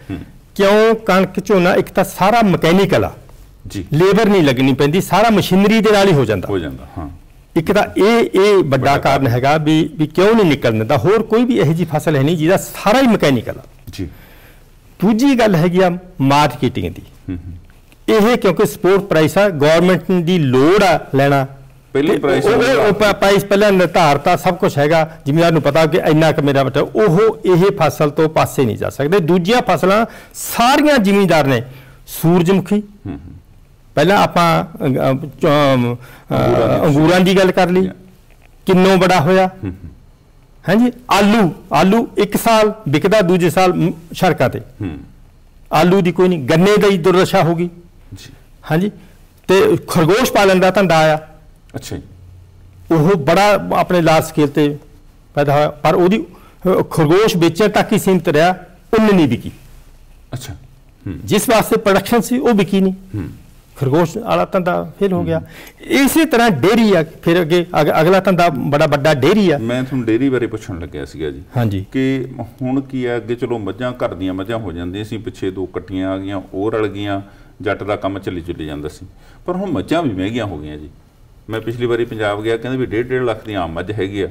[SPEAKER 2] ਕਿਉਂ ਕਣਕ ਝੋਨਾ? ਇੱਕ ਤਾਂ ਸਾਰਾ ਮਕੈਨੀਕਲ ਆ।
[SPEAKER 1] ਜੀ।
[SPEAKER 2] ਲੇਬਰ ਨਹੀਂ ਲੱਗਣੀ ਪੈਂਦੀ ਸਾਰਾ ਮਸ਼ੀਨਰੀ ਦੇ ਨਾਲ ਹੀ ਹੋ ਜਾਂਦਾ।
[SPEAKER 1] ਹੋ ਜਾਂਦਾ ਹਾਂ।
[SPEAKER 2] ਇੱਕ ਤਾਂ ਇਹ ਇਹ ਵੱਡਾ ਕਾਰਨ ਹੈਗਾ ਵੀ ਵੀ ਕਿਉਂ ਨਹੀਂ ਨਿਕਲਣ ਦਿੰਦਾ? ਹੋਰ ਕੋਈ ਵੀ ਇਹੋ ਜੀ ਫਸਲ ਹੈ ਨਹੀਂ ਜਿਹਦਾ ਸਾਰਾ ਹੀ ਮਕੈਨੀਕਲ ਆ।
[SPEAKER 1] ਜੀ।
[SPEAKER 2] ਦੂਜੀ ਗੱਲ ਹੈਗੀ ਆ ਮਾਰਕੀਟਿੰਗ ਦੀ। ਇਹ ਕਿਉਂਕਿ ਸਪੋਰਟ ਪ੍ਰਾਈਸ ਆ ਗਵਰਨਮੈਂਟ ਦੀ ਲੋੜ ਆ ਲੈਣਾ।
[SPEAKER 1] ਪਹਿਲੇ ਪ੍ਰਾਈਸ
[SPEAKER 2] ਉਹ- ਪ੍ਰਾਈਸ ਪਹਿਲਾਂ ਨਿਰਧਾਰਤਾ ਸਭ ਕੁਝ ਹੈਗਾ ਜ਼ਿਮੀਦਾਰ ਨੂੰ ਪਤਾ ਕਿ ਇੰਨਾ ਕੁ ਮੇਰਾ ਬਟਾ ਉਹ ਇਹ ਫਸਲ ਤੋਂ ਪਾਸੇ ਨਹੀਂ ਜਾ ਸਕਦੇ। ਦੂਜੀਆਂ ਫਸਲਾਂ ਸਾਰੀਆਂ ਜ਼ਿਮੀਦਾਰ ਨੇ ਸੂਰਜਮੁਖੀ। ਪਹਿਲਾਂ ਆਪਾਂ ਅੰਗੂਰਾਂ ਦੀ ਗੱਲ ਕਰ ਲਈ। ਕਿੰਨੋ ਬੜਾ ਹੋਇਆ? ਹਾਂਜੀ ਆਲੂ। ਆਲੂ ਇੱਕ ਸਾਲ ਵਿਕਦਾ ਦੂਜੇ ਸਾਲ ਸੜਕਾਂ ਤੇ। ਆਲੂ ਦੀ ਕੋਈ ਨਹੀਂ ਗੰਨੇ ਦੀ ਦੁਰਦਸ਼ਾ ਹੋ ਗਈ।
[SPEAKER 1] ਜੀ।
[SPEAKER 2] ਹਾਂਜੀ ਤੇ ਖਰਗੋਸ਼ ਪਾਲਣ ਦਾ ਧੰਦਾ ਆਇਆ।
[SPEAKER 1] ਅੱਛਾ ਜੀ।
[SPEAKER 2] ਉਹ ਬੜਾ ਆਪਣੇ ਲਾਰਜ ਸਕੇਲ ਤੇ ਪੈਦਾ ਹੋਇਆ ਪਰ ਉਹਦੀ ਖਰਗੋਸ਼ ਵੇਚਣ ਤੱਕ ਹੀ ਸੀਮਤ ਰਿਹਾ ਉਨ ਨਹੀਂ ਵਿਕੀ।
[SPEAKER 1] ਅੱਛਾ।
[SPEAKER 2] ਜਿਸ ਵਾਸਤੇ ਪ੍ਰੋਡਕਸ਼ਨ ਸੀ ਉਹ ਵਿਕੀ ਨਹੀਂ। ਖਰਗੋਸ਼ ਵਾਲਾ ਧੰਦਾ ਫੇਲ ਹੋ ਗਿਆ। ਇਸੇ ਤਰ੍ਹਾਂ ਡੇਰੀ ਆ ਫਿਰ ਅੱਗੇ ਅਗ- ਅਗਲਾ ਧੰਦਾ ਬੜਾ ਵੱਡਾ ਡੇਰੀ ਆ।
[SPEAKER 1] ਮੈਂ ਤੁਹਾਨੂੰ ਡੇਰੀ ਬਾਰੇ ਪੁੱਛਣ ਲੱਗਿਆ ਸੀਗਾ ਜੀ।
[SPEAKER 2] ਹਾਂਜੀ।
[SPEAKER 1] ਕਿ ਹੁਣ ਕੀ ਹੈ ਅੱਗੇ ਚਲੋ ਮੱਝਾਂ ਘਰ ਦੀਆਂ ਮੱਝਾਂ ਹੋ ਜਾਂਦੀਆਂ ਸੀ ਪਿੱਛੇ ਦੋ ਕੱਟੀਆਂ ਆ ਗਈਆਂ ਉਹ ਰਲ ਗਈਆਂ ਜੱਟ ਦਾ ਕੰਮ ਚੱਲੀ ਚੱਲੀ ਜਾਂਦਾ ਸੀ। ਪਰ ਹੁਣ ਮੱਝਾਂ ਵੀ ਮਹਿੰਗੀਆਂ ਹੋ ਗਈਆਂ ਜੀ। ਮੈਂ ਪਿਛਲੀ ਵਾਰੀ ਪੰਜਾਬ ਗਿਆ ਕਹਿੰਦੇ ਵੀ 1.5 ਲੱਖ ਦੀ ਆਮ ਮੱਝ ਹੈਗੀ ਆ।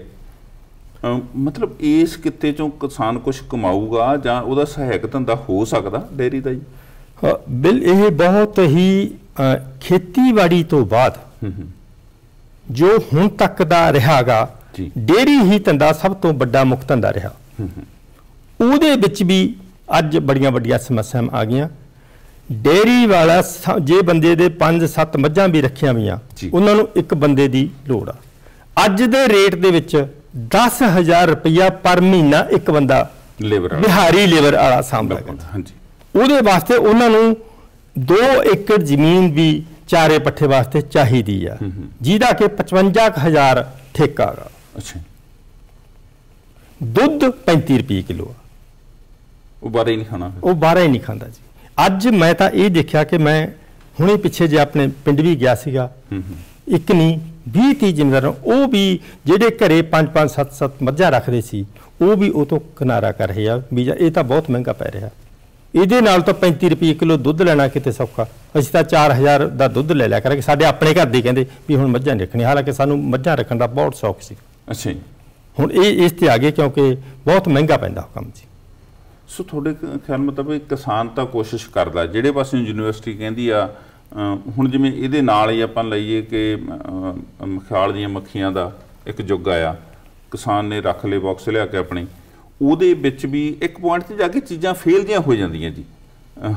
[SPEAKER 1] ਮਤਲਬ ਇਸ ਕਿੱਤੇ ਚੋਂ ਕਿਸਾਨ ਕੁਝ ਕਮਾਊਗਾ ਜਾਂ ਉਹਦਾ ਸਹਾਇਕ ਧੰਦਾ ਹੋ ਸਕਦਾ ਡੇਰੀ ਦਾ ਜੀ?
[SPEAKER 2] ਬਿਲ ਇਹ ਬਹੁਤ ਹੀ ਖੇਤੀਬਾੜੀ ਤੋਂ ਬਾਅਦ ਜੋ ਹੁਣ ਤੱਕ ਦਾ ਰਿਹਾਗਾ
[SPEAKER 1] ਜੀ।
[SPEAKER 2] ਡੇਰੀ ਹੀ ਧੰਦਾ ਸਭ ਤੋਂ ਵੱਡਾ ਮੁੱਖ ਧੰਦਾ ਰਿਹਾ। ਉਹਦੇ ਵਿੱਚ ਵੀ ਅੱਜ ਬੜੀਆਂ ਵੱਡੀਆਂ ਸਮੱਸਿਆਵਾਂ ਆ ਗਈਆਂ। ਡੇਰੀ ਵਾਲਾ ਜੇ ਬੰਦੇ ਦੇ 5-7 ਮੱਝਾਂ ਵੀ ਰੱਖੀਆਂ ਹੋਈਆਂ। ਉਹਨਾਂ ਨੂੰ ਇੱਕ ਬੰਦੇ ਦੀ ਲੋੜ ਆ। ਅੱਜ ਦੇ ਰੇਟ ਦੇ ਵਿੱਚ 10000 ਰੁਪਇਆ ਪਰ ਮਹੀਨਾ ਇੱਕ ਬੰਦਾ
[SPEAKER 1] ਲੇਬਰ
[SPEAKER 2] ਬਿਹਾਰੀ ਲੇਬਰ ਵਾਲਾ
[SPEAKER 1] ਬਿਲਕੁਲ ਹਾਂਜੀ।
[SPEAKER 2] ਉਹਦੇ ਵਾਸਤੇ ਉਹਨਾਂ ਨੂੰ 2 ਏਕੜ ਜ਼ਮੀਨ ਵੀ ਚਾਰੇ ਪੱਠੇ ਵਾਸਤੇ ਚਾਹੀਦੀ ਆ। ਜਿਹਦਾ ਕਿ 55000 ਠੇਕਾ ਗਾ।
[SPEAKER 1] ਅੱਛਾ।
[SPEAKER 2] ਦੁੱਧ 35 ਰੁਪਏ ਕਿਲੋ ਆ।
[SPEAKER 1] ਉਹ ਬਾਰੇ ਨਹੀਂ ਖਾਣਾ।
[SPEAKER 2] ਉਹ ਬਾਹਰ ਹੀ ਨਹੀਂ ਖਾਂਦਾ ਜੀ। ਅੱਜ ਮੈਂ ਤਾਂ ਇਹ ਦੇਖਿਆ ਕਿ ਮੈਂ ਹੁਣੇ ਪਿੱਛੇ ਜੇ ਆਪਣੇ ਪਿੰਡ ਵੀ ਗਿਆ ਸੀਗਾ। ਇੱਕ ਨਹੀਂ 20 30 ਜ਼ਿਮੀਂਦਾਰ ਉਹ ਵੀ ਜਿਹੜੇ ਘਰੇ 5 5 7 7 ਮੱਝਾਂ ਰੱਖਦੇ ਸੀ ਉਹ ਵੀ ਉਹ ਤੋਂ ਕਿਨਾਰਾ ਕਰ ਰਹੇ ਆ ਵੀ ਇਹ ਤਾਂ ਬਹੁਤ ਮਹਿੰਗਾ ਪੈ ਰਿਹਾ। ਇਹਦੇ ਨਾਲ ਤਾਂ 35 ਰੁਪਏ ਕਿਲੋ ਦੁੱਧ ਲੈਣਾ ਕਿਤੇ ਸੌਖਾ। ਅਸੀਂ ਤਾਂ 4000 ਦਾ ਦੁੱਧ ਲੈ ਲਿਆ ਕਰਾਂਗੇ। ਸਾਡੇ ਆਪਣੇ ਘਰ ਦੇ ਕਹਿੰਦੇ ਵੀ ਹੁਣ ਮੱਝਾਂ ਨਹੀਂ ਰੱਖਣੀਆਂ। ਹਾਲਾਂਕਿ ਸਾਨੂੰ ਮੱਝਾਂ ਰੱਖਣ ਦਾ ਬਹੁਤ ਸ਼ੌਕ ਸੀ।
[SPEAKER 1] ਅੱਛਾ ਜੀ।
[SPEAKER 2] ਹੁਣ ਇਹ ਇਸ ਤੇ ਆ ਗਏ ਕਿਉਂਕਿ ਬਹੁਤ ਮਹਿੰਗਾ ਪੈਂਦਾ ਉਹ ਕੰਮ ਜੀ।
[SPEAKER 1] ਸੋ ਤੁਹਾਡੇ ਖਿਆਲ ਮੁਤਾਬਕ ਕਿਸਾਨ ਤਾਂ ਕੋਸ਼ਿਸ਼ ਕਰਦਾ, ਜਿਹੜੇ ਪਾਸੇ ਯੂਨੀਵਰਸਿਟੀ ਕਹਿੰਦੀ ਆ ਹੁਣ ਜਿਵੇਂ ਇਹਦੇ ਨਾਲ ਹੀ ਆਪਾਂ ਲਈਏ ਕਿ ਖਿਆਲ ਦੀਆਂ ਮੱਖੀਆਂ ਦਾ ਇੱਕ ਯੁੱਗ ਆਇਆ, ਕਿਸਾਨ ਨੇ ਰੱਖ ਲਏ ਬਾਕਸ ਲਿਆ ਕੇ ਆਪਣੇ, ਉਹਦੇ ਵਿੱਚ ਵੀ ਇੱਕ ਪੁਆਇੰਟ ਤੇ ਜਾ ਕੇ ਚੀਜ਼ਾਂ ਫੇਲ ਦੀਆਂ ਹੋ ਜਾਂਦੀਆਂ ਜੀ।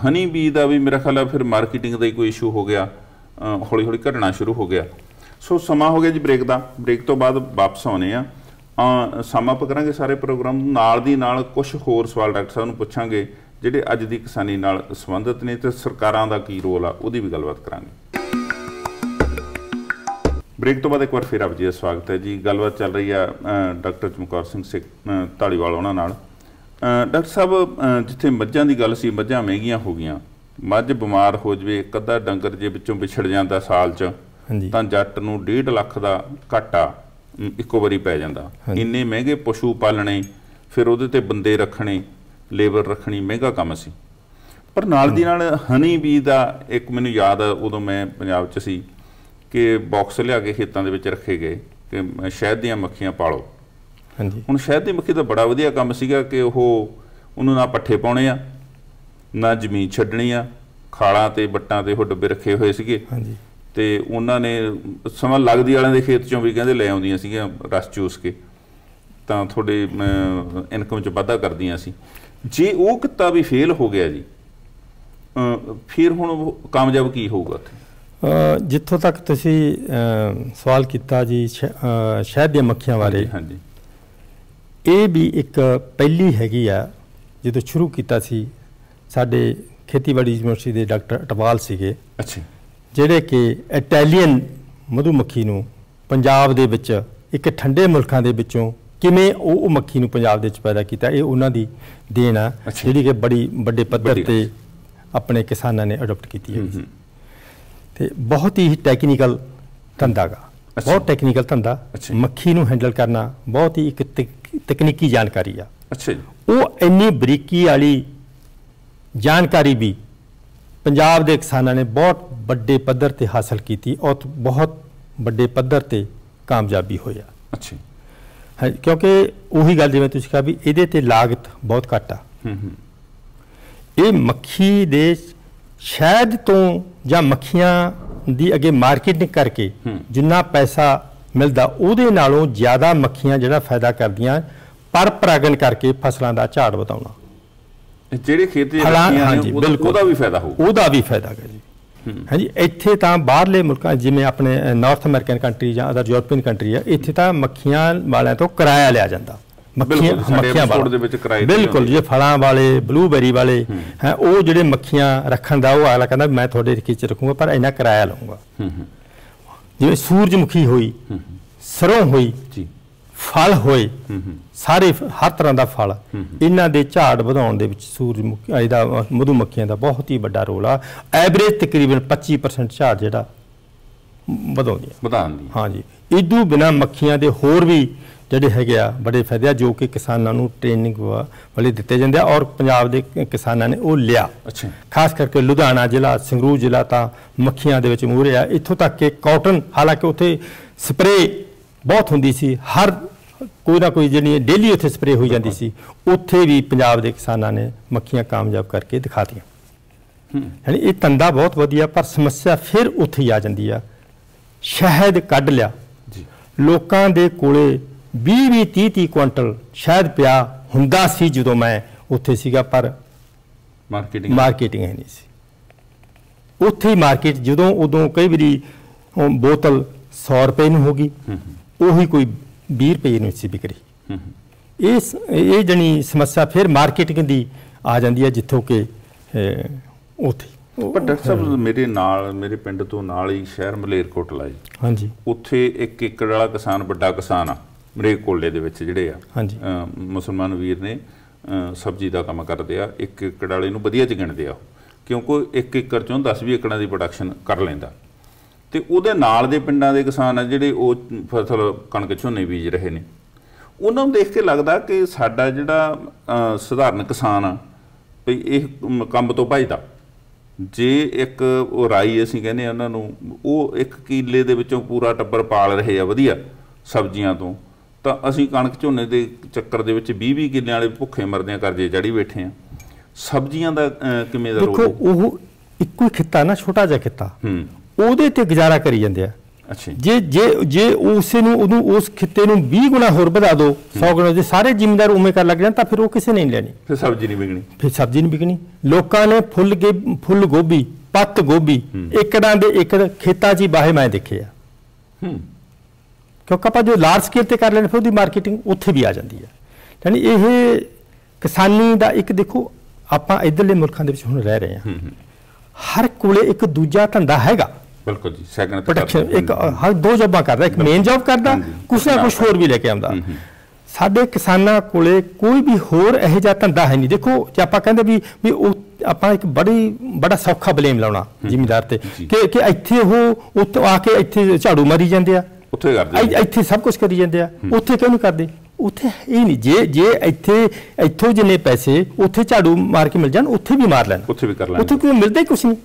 [SPEAKER 1] ਹਨੀ ਬੀ ਦਾ ਵੀ ਮੇਰਾ ਖਿਆਲ ਆ ਫਿਰ ਮਾਰਕੀਟਿੰਗ ਦਾ ਹੀ ਕੋਈ ਇਸ਼ੂ ਹੋ ਗਿਆ ਹੌਲੀ ਹੌਲੀ ਘਟਣਾ ਸ਼ੁਰੂ ਹੋ ਗਿਆ। ਸੋ ਸਮਾਂ ਹੋ ਗਿਆ ਜੀ ਬ੍ਰੇਕ ਦਾ ਬ੍ਰੇਕ ਤੋਂ ਬਾਅਦ ਵਾਪਸ ਆਉਨੇ ਆ ਸਮਾਂ ਆਪਾਂ ਕਰਾਂਗੇ ਸਾਰੇ ਪ੍ਰੋਗਰਾਮ। ਨਾਲ ਦੀ ਨਾਲ ਕੁਝ ਹੋਰ ਸਵਾਲ ਡਾਕਟਰ ਸਾਹਿਬ ਨੂੰ ਪੁੱਛਾਂਗੇ ਜਿਹੜੇ ਅੱਜ ਦੀ ਕਿਸਾਨੀ ਨਾਲ ਸੰਬੰਧਿਤ ਨੇ ਤੇ ਸਰਕਾਰਾਂ ਦਾ ਕੀ ਰੋਲ ਆ ਉਹਦੀ ਵੀ ਗੱਲਬਾਤ ਕਰਾਂਗੇ। ਬ੍ਰੇਕ ਤੋਂ ਬਾਅਦ ਇੱਕ ਵਾਰ ਫਿਰ ਆਪ ਜੀ ਦਾ ਸਵਾਗਤ ਹੈ ਜੀ। ਗੱਲਬਾਤ ਚੱਲ ਰਹੀ ਆ ਡਾਕਟਰ ਚਮਕੌਰ ਸਿੰਘ ਸਿੱਖ ਅ, ਧਾਲੀਵਾਲ ਉਹਨਾਂ ਨਾਲ। ਡਾਕਟਰ ਸਾਹਿਬ ਜਿੱਥੇ ਮੱਝਾਂ ਦੀ ਗੱਲ ਸੀ ਮੱਝਾਂ ਮਹਿੰਗੀਆਂ ਹੋ ਗਈਆਂ। ਮੱਝ ਬਿਮਾਰ ਹੋ ਜਵੇ ਇੱਕ ਅੱਧਾ ਡੰਗਰ ਜੇ ਵਿੱਚੋਂ ਵਿਛੜ ਜਾਂਦਾ ਸਾਲ 'ਚ ਤਾਂ ਜੱਟ ਨੂੰ 1.5 ਲੱਖ ਦਾ ਘਾਟਾ। ਇੱਕੋ ਵਾਰੀ ਪੈ ਜਾਂਦਾ। ਇੰਨੇ ਮਹਿੰਗੇ ਪਸ਼ੂ ਪਾਲਣੇ ਫਿਰ ਉਹਦੇ ਤੇ ਬੰਦੇ ਰੱਖਣੇ ਲੇਬਰ ਰੱਖਣੀ ਮਹਿੰਗਾ ਕੰਮ ਸੀ। ਪਰ ਨਾਲ ਦੀ ਨਾਲ ਹਨੀ ਬੀ ਦਾ ਇੱਕ ਮੈਨੂੰ ਯਾਦ ਆ, ਉਦੋਂ ਮੈਂ ਪੰਜਾਬ 'ਚ ਸੀ ਕਿ ਬਾਕਸ ਲਿਆ ਕੇ ਖੇਤਾਂ ਦੇ ਵਿੱਚ ਰੱਖੇ ਗਏ ਕਿ ਸ਼ਹਿਦ ਦੀਆਂ ਮੱਖੀਆਂ ਪਾਲੋ।
[SPEAKER 2] ਹਾਂਜੀ।
[SPEAKER 1] ਹੁਣ ਸ਼ਹਿਦ ਦੀ ਮੱਖੀ ਦਾ ਬੜਾ ਵਧੀਆ ਕੰਮ ਸੀਗਾ ਕਿ ਉਹ ਉਹਨੂੰ ਨਾ ਪੱਠੇ ਪਾਉਣੇ ਆ ਨਾ ਜ਼ਮੀਨ ਛੱਡਣੀ ਆ ਖਾਲਾਂ ਤੇ ਬੱਟਾਂ ਤੇ ਉਹ ਡੱਬੇ ਰੱਖੇ ਹੋਏ ਸੀਗੇ।
[SPEAKER 2] ਹਾਂਜੀ।
[SPEAKER 1] ਤੇ ਉਹਨਾਂ ਨੇ ਸਮਾਂ ਲੱਗਦੀ ਵਾਲਿਆਂ ਦੇ ਖੇਤ ਚੋਂ ਵੀ ਕਹਿੰਦੇ ਲੈ ਆਉਂਦੀਆਂ ਸੀਗੀਆਂ ਰਸ ਚੂਸ ਕੇ। ਤਾਂ ਤੁਹਾਡੇ ਇਨਕਮ ਚ ਵਾਧਾ ਕਰਦੀਆਂ ਸੀ। ਜੇ ਉਹ ਕਿੱਤਾ ਵੀ ਫੇਲ ਹੋ ਗਿਆ ਜੀ ਫਿਰ ਹੁਣ ਕਾਮਯਾਬ ਕੀ ਹੋਊਗਾ ਉੱਥੇ?
[SPEAKER 2] ਜਿੱਥੋਂ ਤੱਕ ਤੁਸੀਂ ਸਵਾਲ ਕੀਤਾ ਜੀ ਸ਼ਹਿਦ ਦੀਆਂ ਮੱਖੀਆਂ ਬਾਰੇ।
[SPEAKER 1] ਹਾਂਜੀ।
[SPEAKER 2] ਇਹ ਵੀ ਇੱਕ ਪਹਿਲੀ ਹੈਗੀ ਆ ਜਦੋਂ ਸ਼ੁਰੂ ਕੀਤਾ ਸੀ ਸਾਡੇ ਖੇਤੀਬਾੜੀ ਯੂਨੀਵਰਸਿਟੀ ਦੇ ਡਾਕਟਰ ਅਟਵਾਲ ਸੀਗੇ।
[SPEAKER 1] ਅੱਛਾ।
[SPEAKER 2] ਜਿਹੜੇ ਕਿ ਇਟਾਲੀਅਨ ਮਧੂਮੱਖੀ ਨੂੰ ਪੰਜਾਬ ਦੇ ਵਿੱਚ ਇੱਕ ਠੰਡੇ ਮੁਲਕਾਂ ਦੇ ਵਿੱਚੋਂ ਕਿਵੇਂ ਉਹ ਮੱਖੀ ਨੂੰ ਪੰਜਾਬ ਦੇ ਵਿੱਚ ਪੈਦਾ ਕੀਤਾ ਇਹ ਉਹਨਾਂ ਦੀ ਦੇਣ ਆ। ਜਿਹੜੀ ਕਿ ਬੜੀ ਵੱਡੇ ਪੱਧਰ ਤੇ ਆਪਣੇ ਕਿਸਾਨਾਂ ਨੇ ਅਡਾਪਟ ਕੀਤੀ ਹੈ। ਤੇ ਬਹੁਤ ਹੀ ਟੈਕਨੀਕਲ ਧੰਦਾ ਗਾ
[SPEAKER 1] ਅੱਛਾ।
[SPEAKER 2] ਬਹੁਤ ਟੈਕਨੀਕਲ ਧੰਦਾ। ਮੱਖੀ ਨੂੰ ਹੈਂਡਲ ਕਰਨਾ ਬਹੁਤ ਹੀ ਇੱਕ ਤਕ- ਤਕਨੀਕੀ ਜਾਣਕਾਰੀ ਆ
[SPEAKER 1] ਅੱਛਾ
[SPEAKER 2] ਉਹ ਇੰਨੀ ਬਰੀਕੀ ਵਾਲੀ ਜਾਣਕਾਰੀ ਵੀ ਪੰਜਾਬ ਦੇ ਕਿਸਾਨਾਂ ਨੇ ਬਹੁਤ ਵੱਡੇ ਪੱਧਰ ਤੇ ਹਾਸਲ ਕੀਤੀ ਔਰ ਬਹੁਤ ਵੱਡੇ ਪੱਧਰ ਤੇ ਕਾਮਯਾਬੀ ਹੋਇਆ
[SPEAKER 1] ਅੱਛਾ।
[SPEAKER 2] ਹੈ ਕਿਉਂਕਿ ਉਹੀ ਗੱਲ ਜਿਵੇਂ ਤੁਸੀਂ ਕਿਹਾ ਵੀ ਇਹਦੇ ਤੇ ਲਾਗਤ ਬਹੁਤ ਘੱਟ ਆ
[SPEAKER 1] ਹੂੰ ਹੂੰ
[SPEAKER 2] ਇਹ ਮੱਖੀ ਦੇ ਸ਼ਹਿਦ ਤੋਂ ਜਾਂ ਮੱਖੀਆਂ ਦੀ ਅੱਗੇ ਮਾਰਕੀਟਿੰਗ ਕਰਕੇ। ਜਿੰਨਾ ਪੈਸਾ ਮਿਲਦਾ ਉਹਦੇ ਨਾਲੋਂ ਜ਼ਿਆਦਾ ਮੱਖੀਆਂ ਜਿਹੜਾ ਫਾਇਦਾ ਕਰਦੀਆਂ ਪਰ ਪਰਾਗਣ ਕਰਕੇ ਫਸਲਾਂ ਦਾ ਝਾੜ ਵਧਾਉਣਾ
[SPEAKER 1] ਜਿਹੜੇ ਖੇਤ ਦੇ ਨੇ। ਉਹਦਾ ਵੀ ਫਾਇਦਾ ਹੋਊ
[SPEAKER 2] ਉਹਦਾ ਵੀ ਫਾਇਦਾ ਹੈ ਜੀ ਹਾਂਜੀ ਇੱਥੇ ਤਾਂ ਬਾਹਰਲੇ ਮੁਲਕਾਂ ਜਿਵੇਂ ਆਪਣੇ ਨਾਰਥ ਅਮਰੀਕਨ ਕੰਟਰੀ ਜਾਂ ਅਦਰ ਯੂਰਪੀਅਨ ਕੰਟਰੀ ਆ ਇੱਥੇ ਤਾਂ ਮੱਖੀਆਂ ਵਾਲਿਆਂ ਤੋਂ ਕਿਰਾਇਆ ਲਿਆ ਜਾਂਦਾ। ਮੱਖੀਆਂ ਮੱਖੀਆਂ ਵਾਲਾ।
[SPEAKER 1] ਦੇ ਵਿੱਚ ਕਿਰਾਏ
[SPEAKER 2] ਬਿਲਕੁਲ ਜੇ ਫਲਾਂ ਵਾਲੇ ਬਲੂਬੈਰੀ ਵਾਲੇ ਹੈ। ਉਹ ਜਿਹੜੇ ਮੱਖੀਆਂ ਰੱਖਣ ਦਾ ਉਹ ਅਗਲਾ ਕਹਿੰਦਾ ਮੈਂ ਤੁਹਾਡੇ ਰਖੀ ਚ ਰੱਖੂੰਗਾ ਪਰ ਇੰਨਾ ਕਿਰਾਇਆ ਲਵਾਂਗਾ
[SPEAKER 1] ਹੂੰ ਹੂੰ।
[SPEAKER 2] ਜਿਵੇਂ ਸੂਰਜਮੁਖੀ ਹੋਈ ਸਰੋਂ ਹੋਈ
[SPEAKER 1] ਜੀ।
[SPEAKER 2] ਫਲ ਹੋਏ। ਸਾਰੇ ਹਰ ਤਰ੍ਹਾਂ ਦਾ ਫਲ। ਇਹਨਾਂ ਦੇ ਝਾੜ ਵਧਾਉਣ ਦੇ ਵਿੱਚ ਸੂਰਜਮੁਖੀ ਇਹਦਾ ਮਧੂਮੱਖੀਆਂ ਦਾ ਬਹੁਤ ਹੀ ਵੱਡਾ ਰੋਲ ਆ। ਐਵਰੇਜ ਤਕਰੀਬਨ 25% ਝਾੜ ਜਿਹੜਾ ਵਧਾਉਂਦੀਆਂ
[SPEAKER 1] ਵਧਾਉਣ ਦੀ
[SPEAKER 2] ਹਾਂਜੀ। ਇਦੋਂ ਬਿਨਾ ਮੱਖੀਆਂ ਦੇ ਹੋਰ ਵੀ ਜਿਹੜੇ ਹੈਗੇ ਆ ਬੜੇ ਫਾਇਦੇ ਆ ਜੋ ਕਿ ਕਿਸਾਨਾਂ ਨੂੰ ਟ੍ਰੇਨਿੰਗ ਵਾਲੇ ਦਿੱਤੇ ਜਾਂਦੇ ਆ ਔਰ ਪੰਜਾਬ ਦੇ ਕਿਸਾਨਾਂ ਨੇ ਉਹ ਲਿਆ।
[SPEAKER 1] ਅੱਛਾ।
[SPEAKER 2] ਖਾਸ ਕਰਕੇ ਲੁਧਿਆਣਾ ਜ਼ਿਲ੍ਹਾ ਸੰਗਰੂਰ ਜ਼ਿਲ੍ਹਾ ਤਾਂ ਮੱਖੀਆਂ ਦੇ ਵਿੱਚ ਮੂਹਰੇ ਆ। ਇੱਥੋਂ ਤੱਕ ਕਿ ਕਾਟਨ ਹਾਲਾਂਕਿ ਉੱਥੇ ਸਪਰੇ ਬਹੁਤ ਹੁੰਦੀ ਸੀ। ਹਰ ਕੋਈ ਨਾ ਕੋਈ ਜਿਹੜੀ ਡੇਲੀ ਉੱਥੇ ਸਪਰੇ ਹੋਈ ਜਾਂਦੀ ਸੀ। ਉੱਥੇ ਵੀ ਪੰਜਾਬ ਦੇ ਕਿਸਾਨਾਂ ਨੇ ਮੱਖੀਆਂ ਕਾਮਯਾਬ ਕਰਕੇ ਦਿਖਾਤੀਆਂ। ਯਾਨੀ ਇਹ ਧੰਦਾ ਬਹੁਤ ਵਧੀਆ ਪਰ ਸਮੱਸਿਆ ਫਿਰ ਉੱਥੇ ਹੀ ਆ ਜਾਂਦੀ ਆ। ਸ਼ਹਿਦ ਕੱਢ ਲਿਆ।
[SPEAKER 1] ਜੀ।
[SPEAKER 2] ਲੋਕਾਂ ਦੇ ਕੋਲੇ 20 20 30 30 ਕੁਇੰਟਲ ਸ਼ਹਿਦ ਪਿਆ ਹੁੰਦਾ ਸੀ ਜਦੋਂ ਮੈਂ ਉੱਥੇ ਸੀਗਾ ਪਰ
[SPEAKER 1] ਮਾਰਕੀਟਿੰਗ
[SPEAKER 2] ਮਾਰਕੀਟਿੰਗ ਹੈ ਨਹੀਂ ਸੀ। ਉੱਥੇ ਹੀ ਮਾਰਕੀਟ ਜਦੋਂ ਉਦੋਂ ਕਈ ਵਾਰੀ ਬੋਤਲ 100 ਰੁਪਏ ਨੂੰ ਹੋ ਗਈ। ਉਹੀ ਕੋਈ 20 ਰੁਪਏ ਨੂੰ ਸੀ ਵਿਕਰੀ।
[SPEAKER 1] ਹੂੰ
[SPEAKER 2] ਇਹ ਜਣੀ ਸਮੱਸਿਆ ਫਿਰ ਮਾਰਕੀਟਿੰਗ ਦੀ ਆ ਜਾਂਦੀ ਹੈ ਜਿੱਥੋਂ ਕਿ ਉੱਥੇ।
[SPEAKER 1] ਪਰ ਡਾਕਟਰ ਸਾਹਿਬ ਮੇਰੇ ਨਾਲ ਮੇਰੇ ਪਿੰਡ ਤੋਂ ਨਾਲ ਹੀ ਸ਼ਹਿਰ ਮਲੇਰਕੋਟਲਾ ਜੀ।
[SPEAKER 2] ਹਾਂਜੀ।
[SPEAKER 1] ਉੱਥੇ ਇੱਕ ਏਕੜ ਵਾਲਾ ਕਿਸਾਨ ਵੱਡਾ ਕਿਸਾਨ ਆ ਮਲੇਰਕੋਟਲੇ ਦੇ ਵਿੱਚ ਜਿਹੜੇ ਆ।
[SPEAKER 2] ਹਾਂਜੀ।
[SPEAKER 1] ਮੁਸਲਮਾਨ ਵੀਰ ਨੇ ਸਬਜ਼ੀ ਦਾ ਕੰਮ ਕਰਦੇ ਆ। ਇੱਕ ਏਕੜ ਵਾਲੇ ਨੂੰ ਵਧੀਆ ਚ ਗਿਣਦੇ ਆ। ਕਿਉਂਕਿ ਇੱਕ ਏਕੜ ਚੋਂ 10 20 ਏਕੜਾਂ ਦੀ ਪ੍ਰੋਡਕਸ਼ਨ ਕਰ ਲੈਂਦਾ। ਤੇ ਉਹਦੇ ਨਾਲ ਦੇ ਪਿੰਡਾਂ ਦੇ ਕਿਸਾਨ ਆ ਜਿਹੜੇ ਉਹ ਫਸਲ ਕਣਕ ਝੋਨੇ ਬੀਜ ਰਹੇ ਨੇ। ਉਹਨਾਂ ਨੂੰ ਦੇਖ ਕੇ ਲੱਗਦਾ ਕਿ ਸਾਡਾ ਜਿਹੜਾ ਸਧਾਰਨ ਕਿਸਾਨ ਆ ਵੀ ਇਹ ਕੰਮ ਤੋਂ ਭਜਦਾ। ਜੇ ਇੱਕ ਉਹ ਰਾਈ ਅਸੀਂ ਕਹਿੰਦੇ ਆ ਉਹਨਾਂ ਨੂੰ ਉਹ ਇੱਕ ਕਿੱਲੇ ਦੇ ਵਿੱਚੋਂ ਪੂਰਾ ਟੱਬਰ ਪਾਲ ਰਹੇ ਆ ਵਧੀਆ ਸਬਜ਼ੀਆਂ ਤੋਂ ਤਾਂ ਅਸੀਂ ਕਣਕ ਝੋਨੇ ਦੇ ਚੱਕਰ ਦੇ ਵਿੱਚ 20 20 ਕਿੱਲਿਆਂ ਵਾਲੇ ਭੁੱਖੇ ਮਰਦੇ ਆ ਕਰਜ਼ੇ ਚੜੀ ਬੈਠੇ ਆ। ਸਬਜ਼ੀਆਂ ਦਾ ਕਿਵੇਂ ਦਾ
[SPEAKER 2] ਦੇਖੋ
[SPEAKER 1] ਰੋਲ?
[SPEAKER 2] ਉਹ ਇੱਕੋ ਹੀ ਖਿੱਤਾ ਨਾ ਛੋਟਾ ਜਿਹਾ ਖਿੱਤਾ।
[SPEAKER 1] ਹੂੰ।
[SPEAKER 2] ਉਹਦੇ ਤੇ ਗੁਜ਼ਾਰਾ ਕਰੀ ਜਾਂਦੇ ਆ।
[SPEAKER 1] ਅੱਛਾ ਜੀ।
[SPEAKER 2] ਜੇ ਜੇ ਉਸੇ ਨੂੰ ਉਹਨੂੰ ਉਸ ਖਿੱਤੇ ਨੂੰ 20 ਗੁਣਾ ਹੋਰ ਵਧਾ ਦਿਓ 100 ਗੁਣਾ ਜੇ ਸਾਰੇ ਜ਼ਿਮੀਂਦਾਰ ਉਵੇਂ ਕਰ ਲੱਗ ਜਾਣ ਤਾਂ ਫਿਰ ਉਹ ਕਿਸੇ ਨੇ ਨਹੀਂ ਲੈਣੀ।
[SPEAKER 1] ਫਿਰ ਸਬਜ਼ੀ ਨਹੀਂ ਵਿਕਣੀ।
[SPEAKER 2] ਫਿਰ ਸਬਜ਼ੀ ਨਹੀਂ ਵਿਕਣੀ। ਲੋਕਾਂ ਨੇ ਫੁੱਲ ਗੇ ਫੁੱਲ ਗੋਭੀ ਪੱਤ ਗੋਭੀ ਏਕੜਾਂ ਦੇ ਏਕੜ ਖੇਤਾਂ 'ਚ ਹੀ ਬਾਹੇ ਮੈਂ ਦੇਖੇ ਆ।
[SPEAKER 1] ਹੂੰ।
[SPEAKER 2] ਕਿਉਂਕਿ ਆਪਾਂ ਜੋ ਲਾਰਜ ਸਕੇਲ ਤੇ ਕਰ ਲੈਣ ਫਿਰ ਉਹਦੀ ਮਾਰਕੀਟਿੰਗ ਉੱਥੇ ਵੀ ਆ ਜਾਂਦੀ ਹੈ ਯਾਨੀ ਇਹ ਕਿਸਾਨੀ ਦਾ ਇੱਕ ਦੇਖੋ ਆਪਾਂ ਇਧਰਲੇ ਮੁਲਕਾਂ ਦੇ ਵਿੱਚ ਹੁਣ ਰਹਿ ਰਹੇ ਹਾਂ। ਹਰ ਕੋਲੇ ਇੱਕ ਦੂਜਾ ਧੰਦਾ ਹੈਗਾ।
[SPEAKER 1] ਬਿਲਕੁਲ ਜੀ ਸੈਕੰਡ
[SPEAKER 2] ਪ੍ਰੋਡਕਸ਼ਨ ਇੱਕ ਹਰ ਦੋ ਜੌਬਾਂ ਕਰਦਾ ਇੱਕ ਮੇਨ ਜੌਬ ਕਰਦਾ। ਕੁਛ ਨਾ ਕੁਛ ਹੋਰ ਵੀ ਲੈ ਕੇ ਆਉਂਦਾ। ਸਾਡੇ ਕਿਸਾਨਾਂ ਕੋਲੇ ਕੋਈ ਵੀ ਹੋਰ ਇਹੋ ਜਿਹਾ ਧੰਦਾ ਹੈ ਨਹੀਂ। ਦੇਖੋ ਜੇ ਆਪਾਂ ਕਹਿੰਦੇ ਵੀ ਵੀ ਉਹ ਆਪਾਂ ਇੱਕ ਬੜੀ ਬੜਾ ਸੌਖਾ ਬਲੇਮ ਲਾਉਣਾ ਜ਼ਿਮੀਂਦਾਰ ਤੇ। ਕਿ ਕਿ ਇੱਥੇ ਉਹ ਉੱਥੇ ਆ ਕੇ ਇੱਥੇ ਝਾੜੂ ਮਾਰੀ ਜਾਂਦੇ ਆ।
[SPEAKER 1] ਉੱਥੇ ਕਰਦੇ
[SPEAKER 2] ਇੱਥੇ ਸਭ ਕੁਝ ਕਰੀ ਜਾਂਦੇ ਆ। ਉੱਥੇ ਕਿਉਂ ਨਹੀਂ ਕਰਦੇ? ਉੱਥੇ ਇਹ ਨਹੀਂ। ਜੇ ਜੇ ਇੱਥੇ ਇੱਥੋਂ ਜਿੰਨੇ ਪੈਸੇ ਉੱਥੇ ਝਾੜੂ ਮਾਰ ਕੇ ਮਿਲ ਜਾਣ ਉੱਥੇ ਵੀ ਮਾਰ ਲੈਣ।
[SPEAKER 1] ਉੱਥੇ ਵੀ ਕਰ
[SPEAKER 2] ਉੱਥੇ
[SPEAKER 1] ਲੈਂਦੇ
[SPEAKER 2] ਕਿਉਂ ਮਿਲਦਾ ਹੀ ਕੁਛ ਨਹੀਂ।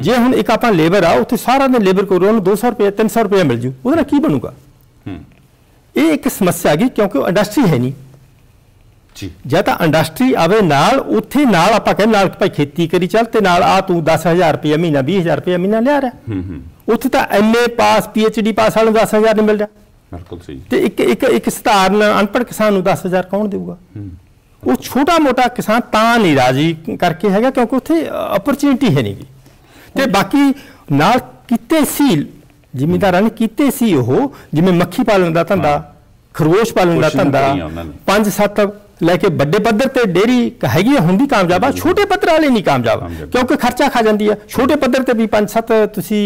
[SPEAKER 2] ਜੇ ਹੁਣ ਇੱਕ ਆਪਾਂ ਲੇਬਰ ਆ ਉੱਥੇ ਸਾਰਾ ਦਿਨ ਲੇਬਰ ਕਰੋ ਉਹਨੂੰ 200 ਰੁਪਏ 300 ਰੁਪਏ ਮਿਲ ਜੂ। ਉਹਦੇ ਨਾਲ ਕੀ ਬਣੂਗਾ?
[SPEAKER 1] ਹੂੰ।
[SPEAKER 2] ਇਹ ਇੱਕ ਸਮੱਸਿਆ ਆ ਗਈ ਕਿਉਂਕਿ ਇੰਡਸਟਰੀ ਹੈ ਨਹੀਂ।
[SPEAKER 1] ਜੀ।
[SPEAKER 2] ਜੇ ਤਾਂ ਇੰਡਸਟਰੀ ਆਵੇ ਨਾਲ ਉੱਥੇ ਨਾਲ ਆਪਾਂ ਕਹਿੰਦੇ ਨਾਲ ਭਾਈ ਖੇਤੀ ਕਰੀ ਚੱਲ ਤੇ ਨਾਲ ਆ ਤੂੰ 10000 ਰੁਪਏ ਮਹੀਨਾ 20000 ਰੁਪਏ ਮਹੀਨਾ ਲਿਆ ਰਿਹਾ।
[SPEAKER 1] ਹੂੰ ਹੂੰ।
[SPEAKER 2] ਉੱਥੇ ਤਾਂ ਐਮਏ ਪਾਸ ਪੀਐਚਡੀ ਪਾਸ ਵਾਲੇ ਨੂੰ 10000 ਨਹੀਂ ਮਿਲ ਰਿਹਾ।
[SPEAKER 1] ਬਿਲਕੁਲ ਸਹੀ।
[SPEAKER 2] ਤੇ ਇੱਕ ਇੱਕ ਇੱਕ ਸਧਾਰਨ ਅਨਪੜ੍ਹ ਕਿਸਾਨ ਨੂੰ 10000 ਕੌਣ ਦੇਊਗਾ? ਉਹ ਛੋਟਾ ਮੋਟਾ ਕਿਸਾਨ ਤਾਂ ਨਹੀਂ ਰਾਜੀ ਕਰਕੇ ਹੈਗਾ ਕਿਉਂਕਿ ਉੱਥੇ ਅਪਰਚੂਨਿਟੀ ਹੈ ਨਹੀਂਗੀ ਤੇ ਬਾਕੀ ਨਾਲ ਕਿਤੇ ਸੀ ਜ਼ਿਮੀਂਦਾਰਾਂ ਨੇ ਕੀਤੇ ਸੀ ਉਹ ਜਿਵੇਂ ਮੱਖੀ ਪਾਲਣ ਦਾ ਧੰਦਾ ਖਰਗੋਸ਼ ਪਾਲਣ ਦਾ ਧੰਦਾ। ਪੰਜ ਸੱਤ ਲੈ ਕੇ ਵੱਡੇ ਪੱਧਰ ਤੇ ਡੇਰੀ ਹੈਗੀ ਹੁੰਦੀ ਕਾਮਯਾਬ ਆ ਛੋਟੇ ਪੱਧਰ ਵਾਲੇ ਨਹੀਂ ਕਾਮਯਾਬ। ਕਿਉਂਕਿ ਖਰਚਾ ਖਾ ਜਾਂਦੀ ਆ। ਛੋਟੇ ਪੱਧਰ ਤੇ ਵੀ ਪੰਜ ਸੱਤ ਤੁਸੀਂ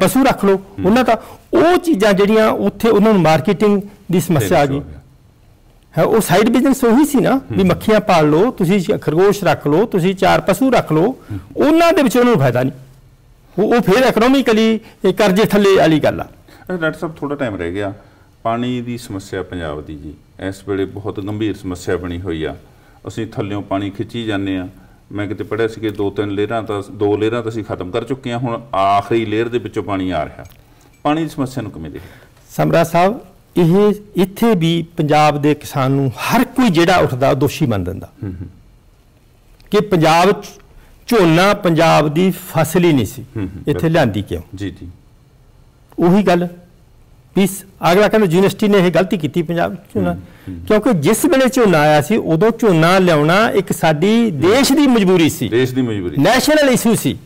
[SPEAKER 2] ਪਸ਼ੂ ਰੱਖ ਲਓ ਉਹਨਾਂ ਦਾ ਉਹ ਚੀਜ਼ਾਂ ਜਿਹੜੀਆਂ ਉੱਥੇ ਉਹਨਾਂ ਨੂੰ ਮਾਰਕੀਟਿੰਗ ਦੀ ਸਮੱਸਿਆ ਆ ਗਈ। ਹੈ ਉਹ ਸਾਈਡ ਬਿਜ਼ਨਸ ਉਹੀ ਸੀ ਨਾ ਵੀ ਮੱਖੀਆਂ ਪਾਲ ਲਓ ਤੁਸੀਂ ਖਰਗੋਸ਼ ਰੱਖ ਲਓ ਤੁਸੀਂ ਚਾਰ ਪਸ਼ੂ ਰੱਖ ਲਓ ਉਹਨਾਂ ਦੇ ਵਿੱਚ ਉਹਨਾਂ ਨੂੰ ਫਾਇਦਾ ਨਹੀਂ। ਉਹ ਉਹ ਫਿਰ ਇਕਨੋਮਿਕਲੀ ਕਰਜ਼ੇ ਥੱਲੇ ਵਾਲੀ ਗੱਲ ਆ।
[SPEAKER 1] ਅੱਛਾ, ਡਾਕਟਰ ਸਾਹਿਬ ਥੋੜਾ ਟਾਈਮ ਰਹਿ ਗਿਆ। ਪਾਣੀ ਦੀ ਸਮੱਸਿਆ ਪੰਜਾਬ ਦੀ ਜੀ। ਇਸ ਵੇਲੇ ਬਹੁਤ ਗੰਭੀਰ ਸਮੱਸਿਆ ਬਣੀ ਹੋਈ ਆ। ਅਸੀਂ ਥੱਲਿਓਂ ਪਾਣੀ ਖਿੱਚੀ ਜਾਂਦੇ ਆ। ਮੈਂ ਕਿਤੇ ਪੜ੍ਹਿਆ ਸੀ ਕਿ ਦੋ ਤਿੰਨ ਲੇਅਰਾਂ ਤਾਂ ਦੋ ਲੇਅਰਾਂ ਤਾਂ ਅਸੀਂ ਖਤਮ ਕਰ ਚੁੱਕੇ ਆ। ਹੁਣ ਆਖਰੀ ਲੇਅਰ ਦੇ ਵਿੱਚੋਂ ਪਾਣੀ ਆ ਰਿਹਾ। ਪਾਣੀ ਦੀ ਸਮੱਸਿਆ ਨੂੰ ਕਿਵੇਂ ਦੇਖਦੇ
[SPEAKER 2] ਸਮਰਾ ਸਾਹਿਬ ਇਹ ਇੱਥੇ ਵੀ ਪੰਜਾਬ ਦੇ ਕਿਸਾਨ ਨੂੰ ਹਰ ਕੋਈ ਜਿਹੜਾ ਉੱਠਦਾ ਦੋਸ਼ੀ ਮੰਨ ਦਿੰਦਾ ਕਿ ਪੰਜਾਬ ਝੋਨਾ ਪੰਜਾਬ ਦੀ ਫਸਲ ਹੀ ਨਹੀਂ ਸੀ। ਇੱਥੇ ਲਿਆਂਦੀ ਕਿਉਂ?
[SPEAKER 1] ਜੀ ਜੀ।
[SPEAKER 2] ਉਹੀ ਗੱਲ। ਵੀ ਅਗਲਾ ਕਹਿੰਦਾ ਯੂਨੀਵਰਸਿਟੀ ਨੇ ਇਹ ਗਲਤੀ ਕੀਤੀ ਪੰਜਾਬ ਝੋਨਾ। ਕਿਉਂਕਿ ਜਿਸ ਵੇਲੇ ਝੋਨਾ ਆਇਆ ਸੀ ਉਦੋਂ ਝੋਨਾ ਲਿਆਉਣਾ ਇੱਕ ਸਾਡੀ ਦੇਸ਼ ਦੀ ਮਜਬੂਰੀ ਸੀ।
[SPEAKER 1] ਦੇਸ਼ ਦੀ ਮਜਬੂਰੀ।
[SPEAKER 2] ਨੈਸ਼ਨਲ ਇਸ਼ੂ ਸੀ।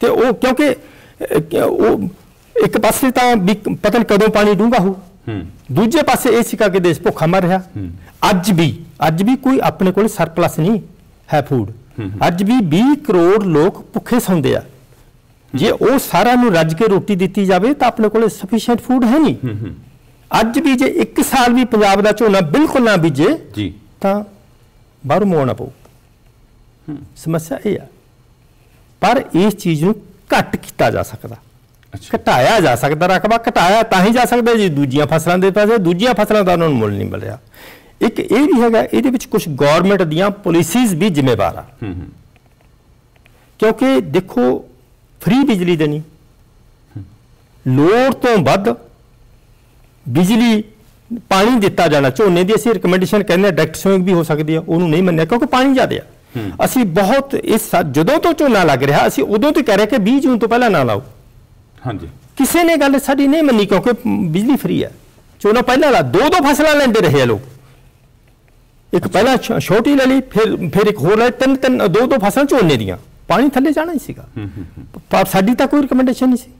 [SPEAKER 2] ਤੇ ਉਹ ਕਿਉਂਕਿ ਉਹ ਇੱਕ ਪਾਸੇ ਤਾਂ ਵੀ ਪਤਾ ਨਹੀਂ ਕਦੋਂ ਪਾਣੀ ਹੋ
[SPEAKER 1] ਹੂੰ
[SPEAKER 2] ਦੂਜੇ ਪਾਸੇ ਇਹ ਸੀਗਾ ਕਿ ਦੇਸ਼ ਭੁੱਖਾ ਮਰ ਰਿਹਾ। ਅੱਜ ਵੀ ਅੱਜ ਵੀ ਕੋਈ ਆਪਣੇ ਕੋਲ ਸਰਪਲਸ ਨਹੀਂ ਹੈ ਫੂਡ ਅੱਜ ਵੀ 20 ਕਰੋੜ ਲੋਕ ਭੁੱਖੇ ਸੌਂਦੇ ਆ। ਜੇ ਉਹ ਸਾਰਿਆਂ ਨੂੰ ਰੱਜ ਕੇ ਰੋਟੀ ਦਿੱਤੀ ਜਾਵੇ ਤਾਂ ਆਪਣੇ ਕੋਲ ਸਫੀਸ਼ੀਐਂਟ ਫੂਡ ਹੈ ਨਹੀਂ। ਅੱਜ ਵੀ ਜੇ 1 ਸਾਲ ਵੀ ਪੰਜਾਬ ਦਾ ਝੋਨਾ ਬਿਲਕੁਲ ਨਾ ਬੀਜੇ
[SPEAKER 1] ਜੀ।
[SPEAKER 2] ਤਾਂ ਬਾਹਰੋਂ ਮੋੜਨਾ ਪਊ। ਸਮੱਸਿਆ ਇਹ ਆ। ਪਰ ਇਸ ਚੀਜ਼ ਨੂੰ ਘੱਟ ਕੀਤਾ ਜਾ ਸਕਦਾ। ਘਟਾਇਆ ਜਾ ਸਕਦਾ ਰਕਬਾ ਘਟਾਇਆ ਤਾਂ ਹੀ ਜਾ ਸਕਦਾ ਜੀ ਦੂਜੀਆਂ ਫਸਲਾਂ ਦੇ ਪੈਸੇ ਦੂਜੀਆਂ ਫਸਲਾਂ ਦਾ ਉਹਨਾਂ ਨੂੰ ਮੁੱਲ ਨਹੀਂ ਮਿਲ ਰਿਹਾ। ਇੱਕ ਇਹ ਵੀ ਹੈਗਾ ਇਹਦੇ ਵਿੱਚ ਕੁਝ ਗਵਰਨਮੈਂਟ ਦੀਆਂ ਪਾਲਿਸੀਜ਼ ਵੀ ਜ਼ਿੰਮੇਵਾਰ ਆ। ਕਿਉਂਕਿ ਦੇਖੋ ਫ੍ਰੀ ਬਿਜਲੀ ਦੇਣੀ। ਲੋੜ ਤੋਂ ਵੱਧ ਬਿਜਲੀ ਪਾਣੀ ਦਿੱਤਾ ਜਾਣਾ ਝੋਨੇ ਦੀ ਅਸੀਂ ਰეკਮੈਂਡੇਸ਼ਨ ਕਹਿੰਦੇ ਆ ਡਾਇਰੈਕਟ ਸਵਿੰਗ ਵੀ ਹੋ ਸਕਦੀ ਆ ਉਹਨੂੰ ਨਹੀਂ ਮੰਨਿਆ ਕਿਉਂਕਿ ਪਾਣੀ ਜ਼ਿਆਦਾ ਆ। ਅਸੀਂ ਬਹੁਤ ਇਸ ਜਦੋਂ ਤੋਂ ਝੋਨਾ ਲੱਗ ਰਿਹਾ ਅਸੀਂ ਉਦੋਂ ਤੋਂ ਕਹਿ ਰਹੇ ਕਿ 20 ਜੂਨ ਤੋਂ ਪਹਿਲਾਂ ਨਾ ਲਾਓ। हाँ किसी ने गल सा नहीं मनी क्योंकि बिजली फ्री है। झोना पहला ला दो, दो फ़सल लेंदे रहे लोग। एक अच्छा। पहला छोटी ले ली फिर फिर एक हो तीन तीन दो, दो फ़सल झोने दियाँ। पानी थले जाना ही हम्म, हम्म, हम्म। साड़ी तो कोई रिकमेंडेशन नहीं सी।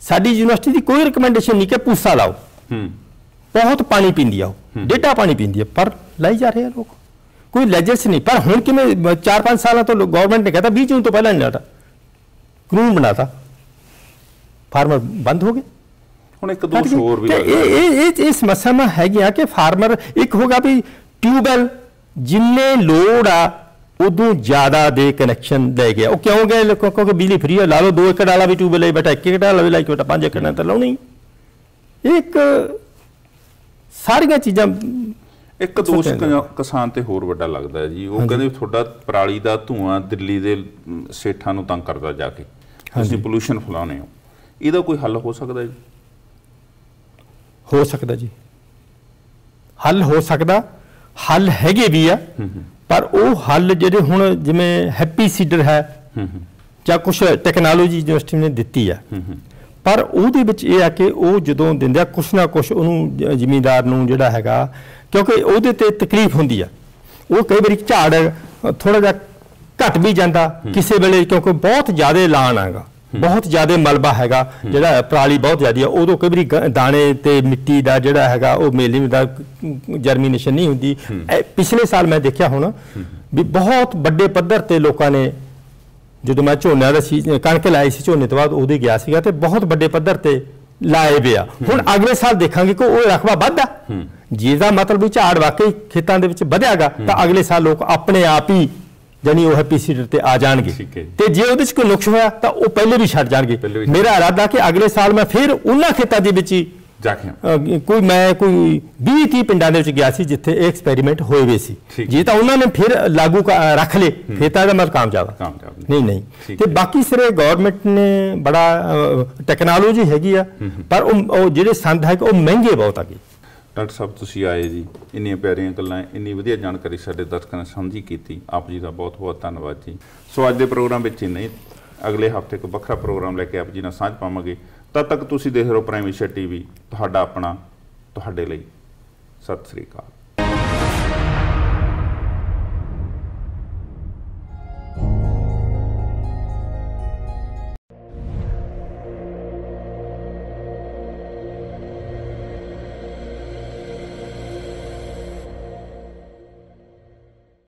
[SPEAKER 2] साड़ी यूनिवर्सिटी की कोई रिकमेंडेशन नहीं कि पूसा
[SPEAKER 1] लाओ।
[SPEAKER 2] बहुत पानी पीदी है डेटा पानी पीती है पर लाई जा रहे हैं लोग। कोई लैजेस नहीं। पर हूँ कि चार पाँच साल तो गवर्नमेंट ने कहता भी जून तो पहला नहीं लाता कानून बनाता ਫਾਰਮਰ ਬੰਦ ਹੋ ਗਏ।
[SPEAKER 1] ਹੁਣ ਇੱਕ ਦੋਸ਼ ਹੋਰ ਵੀ
[SPEAKER 2] ਇਹ ਇਹ ਇਹ ਇਹ ਸਮੱਸਿਆਵਾਂ ਹੈਗੀਆਂ ਕਿ ਫਾਰਮਰ ਇੱਕ ਹੋਗਾ ਵੀ ਟਿਊਬਵੈਲ ਜਿੰਨੇ ਲੋੜ ਆ ਉਦੋਂ ਜ਼ਿਆਦਾ ਦੇ ਕਨੈਕਸ਼ਨ ਲੈ ਗਿਆ। ਉਹ ਕਿਉਂ ਗਏ? ਕਿਉਂਕਿ ਬਿਜਲੀ ਫ੍ਰੀ ਹੈ ਲਾ ਲਓ 2 ਏਕੜ ਵਾਲਾ ਵੀ ਟਿਊਬਵੈਲ ਲਈ ਬੈਠਾ 1 ਏਕੜ ਵਾਲਾ ਵੀ ਲਾਈ ਬੈਠਾ 5 ਏਕੜ ਨਾਲ ਤਾਂ ਲਾਉਣੀ। ਇੱਕ ਸਾਰੀਆਂ ਚੀਜ਼ਾਂ
[SPEAKER 1] ਇੱਕ ਦੋਸ਼ ਕਿਸਾਨ ਤੇ ਹੋਰ ਵੱਡਾ ਲੱਗਦਾ ਹੈ ਜੀ। ਉਹ ਕਹਿੰਦੇ ਤੁਹਾਡਾ ਪਰਾਲੀ ਦਾ ਧੂਆਂ ਦਿੱਲੀ ਦੇ ਸੇਠਾਂ ਨੂੰ ਤੰਗ ਕਰਦਾ ਜਾ ਕੇ। ਤੁਸੀਂ ਪੋਲੂਸ਼ਨ ਫੈਲਾਉਂਦੇ ਹੋ। ਇਹਦਾ ਕੋਈ ਹੱਲ ਹੋ ਸਕਦਾ ਜੀ?
[SPEAKER 2] ਹੋ ਸਕਦਾ ਜੀ। ਹੱਲ ਹੋ ਸਕਦਾ। ਹੱਲ ਹੈਗੇ ਵੀ ਆ ਪਰ ਉਹ ਹੱਲ ਜਿਹੜੇ ਹੁਣ ਜਿਵੇਂ ਹੈਪੀ ਸੀਡਰ ਹੈ ਜਾਂ ਕੁਝ ਟੈਕਨੋਲੋਜੀ ਯੂਨੀਵਰਸਿਟੀ ਨੇ ਦਿੱਤੀ ਆ। ਪਰ ਉਹਦੇ ਵਿੱਚ ਇਹ ਆ ਕਿ ਉਹ ਜਦੋਂ ਦਿੰਦੇ ਆ ਕੁਛ ਨਾ ਕੁਛ ਉਹਨੂੰ ਜ਼ਿਮੀਂਦਾਰ ਨੂੰ ਜਿਹੜਾ ਹੈਗਾ ਕਿਉਂਕਿ ਉਹਦੇ ਤੇ ਤਕਲੀਫ ਹੁੰਦੀ ਆ। ਉਹ ਕਈ ਵਾਰੀ ਝਾੜ ਥੋੜਾ ਜਿਹਾ ਘਟ ਵੀ ਜਾਂਦਾ ਕਿਸੇ ਵੇਲੇ ਕਿਉਂਕਿ ਬਹੁਤ ਜ਼ਿਆਦਾ ਲਾਣ ਆਗਾ ਬਹੁਤ ਜ਼ਿਆਦਾ ਮਲਬਾ ਹੈਗਾ ਜਿਹੜਾ ਪਰਾਲੀ ਬਹੁਤ ਜ਼ਿਆਦੀ ਆ ਉਦੋਂ ਕਈ ਵਾਰੀ ਦਾਣੇ ਤੇ ਮਿੱਟੀ ਦਾ ਜਿਹੜਾ ਹੈਗਾ ਉਹ ਮੇਲੀ ਦਾ ਜਰਮੀਨੇਸ਼ਨ ਨਹੀਂ ਹੁੰਦੀ। ਪਿਛਲੇ ਸਾਲ ਮੈਂ ਦੇਖਿਆ ਹੁਣ ਵੀ ਬਹੁਤ ਵੱਡੇ ਪੱਧਰ ਤੇ ਲੋਕਾਂ ਨੇ ਜਦੋਂ ਮੈਂ ਝੋਨਾ ਦਾ ਸੀ ਕਣਕ ਲਾਈ ਸੀ ਝੋਨੇ ਤੋਂ ਬਾਅਦ ਉਹਦੇ ਗਿਆ ਸੀਗਾ ਤੇ ਬਹੁਤ ਵੱਡੇ ਪੱਧਰ ਤੇ ਲਾਏ ਪਿਆ ਹੁਣ ਅਗਲੇ ਸਾਲ ਦੇਖਾਂਗੇ ਕਿ ਉਹ ਰਕਬਾ ਵੱਧਦਾ। ਜਿਹਦਾ ਮਤਲਬ ਵੀ ਝਾੜ ਵਾਕਈ ਖੇਤਾਂ ਦੇ ਵਿੱਚ ਵਧਿਆਗਾ ਤਾਂ ਅਗਲੇ ਸਾਲ ਲੋਕ ਆਪਣੇ ਆਪ ਹੀ ਜਾਨੀ ਉਹ ਹੈਪੀ ਸੀਡਰ ਤੇ ਆ ਜਾਣਗੇ। ਤੇ ਜੇ ਉਹਦੇ 'ਚ ਕੋਈ ਨੁਕਸ ਹੋਇਆ ਤਾਂ ਉਹ ਪਹਿਲੇ ਵੀ ਛੱਡ ਜਾਣਗੇ। ਮੇਰਾ ਇਰਾਦਾ ਕਿ ਅਗਲੇ ਸਾਲ ਮੈਂ ਫਿਰ ਉਹਨਾਂ ਖੇਤਾਂ ਦੇ ਵਿੱਚ ਹੀ ਕੋਈ ਮੈਂ ਕੋਈ 20 30 ਪਿੰਡਾਂ ਦੇ ਵਿੱਚ ਗਿਆ ਸੀ ਜਿੱਥੇ ਇਹ ਐਕਸਪੈਰੀਮੈਂਟ ਹੋਏ ਵੇ ਸੀ। ਜੇ ਤਾਂ ਉਹਨਾਂ ਨੇ ਫਿਰ ਲਾਗੂ ਰੱਖ ਲਏ ਫਿਰ ਤਾਂ ਇਹਦਾ ਮਤਲਬ ਕਾਮਯਾਬ ਨਹੀਂ। ਨਹੀਂ ਤੇ ਬਾਕੀ ਸਿਰੇ ਗਵਰਨਮੈਂਟ ਨੇ ਬੜਾ ਟੈਕਨੋਲੋਜੀ ਹੈਗੀ ਆ ਪਰ ਉਹ ਜਿਹੜੇ ਸੰਦ ਹੈ ਉਹ ਮਹਿੰਗੇ ਬਹੁਤ ਆ ਗਏ
[SPEAKER 1] ਡਾਕਟਰ ਸਾਹਿਬ, ਤੁਸੀਂ ਆਏ ਜੀ, ਇੰਨੀਆਂ ਪਿਆਰੀਆਂ ਗੱਲਾਂ, ਇੰਨੀ ਵਧੀਆ ਜਾਣਕਾਰੀ ਸਾਡੇ ਦਰਸ਼ਕਾਂ ਨੇ ਸਾਂਝੀ ਕੀਤੀ। ਆਪ ਜੀ ਦਾ ਬਹੁਤ ਬਹੁਤ ਧੰਨਵਾਦ ਜੀ। ਸੋ ਅੱਜ ਦੇ ਪ੍ਰੋਗਰਾਮ ਵਿੱਚ ਹੀ। ਨਹੀਂ ਅਗਲੇ ਹਫ਼ਤੇ ਇੱਕ ਵੱਖਰਾ ਪ੍ਰੋਗਰਾਮ ਲੈ ਕੇ ਆਪ ਜੀ ਨਾਲ ਸਾਂਝ ਪਾਵਾਂਗੇ। ਤਦ ਤੱਕ ਤੁਸੀਂ ਦੇਖ ਰਹੇ ਹੋ ਪ੍ਰਾਈਮ ਏਸ਼ੀਆ ਟੀਵੀ ਤੁਹਾਡਾ ਆਪਣਾ, ਤੁਹਾਡੇ ਲਈ। ਸਤਿ ਸ੍ਰੀ ਅਕਾਲ।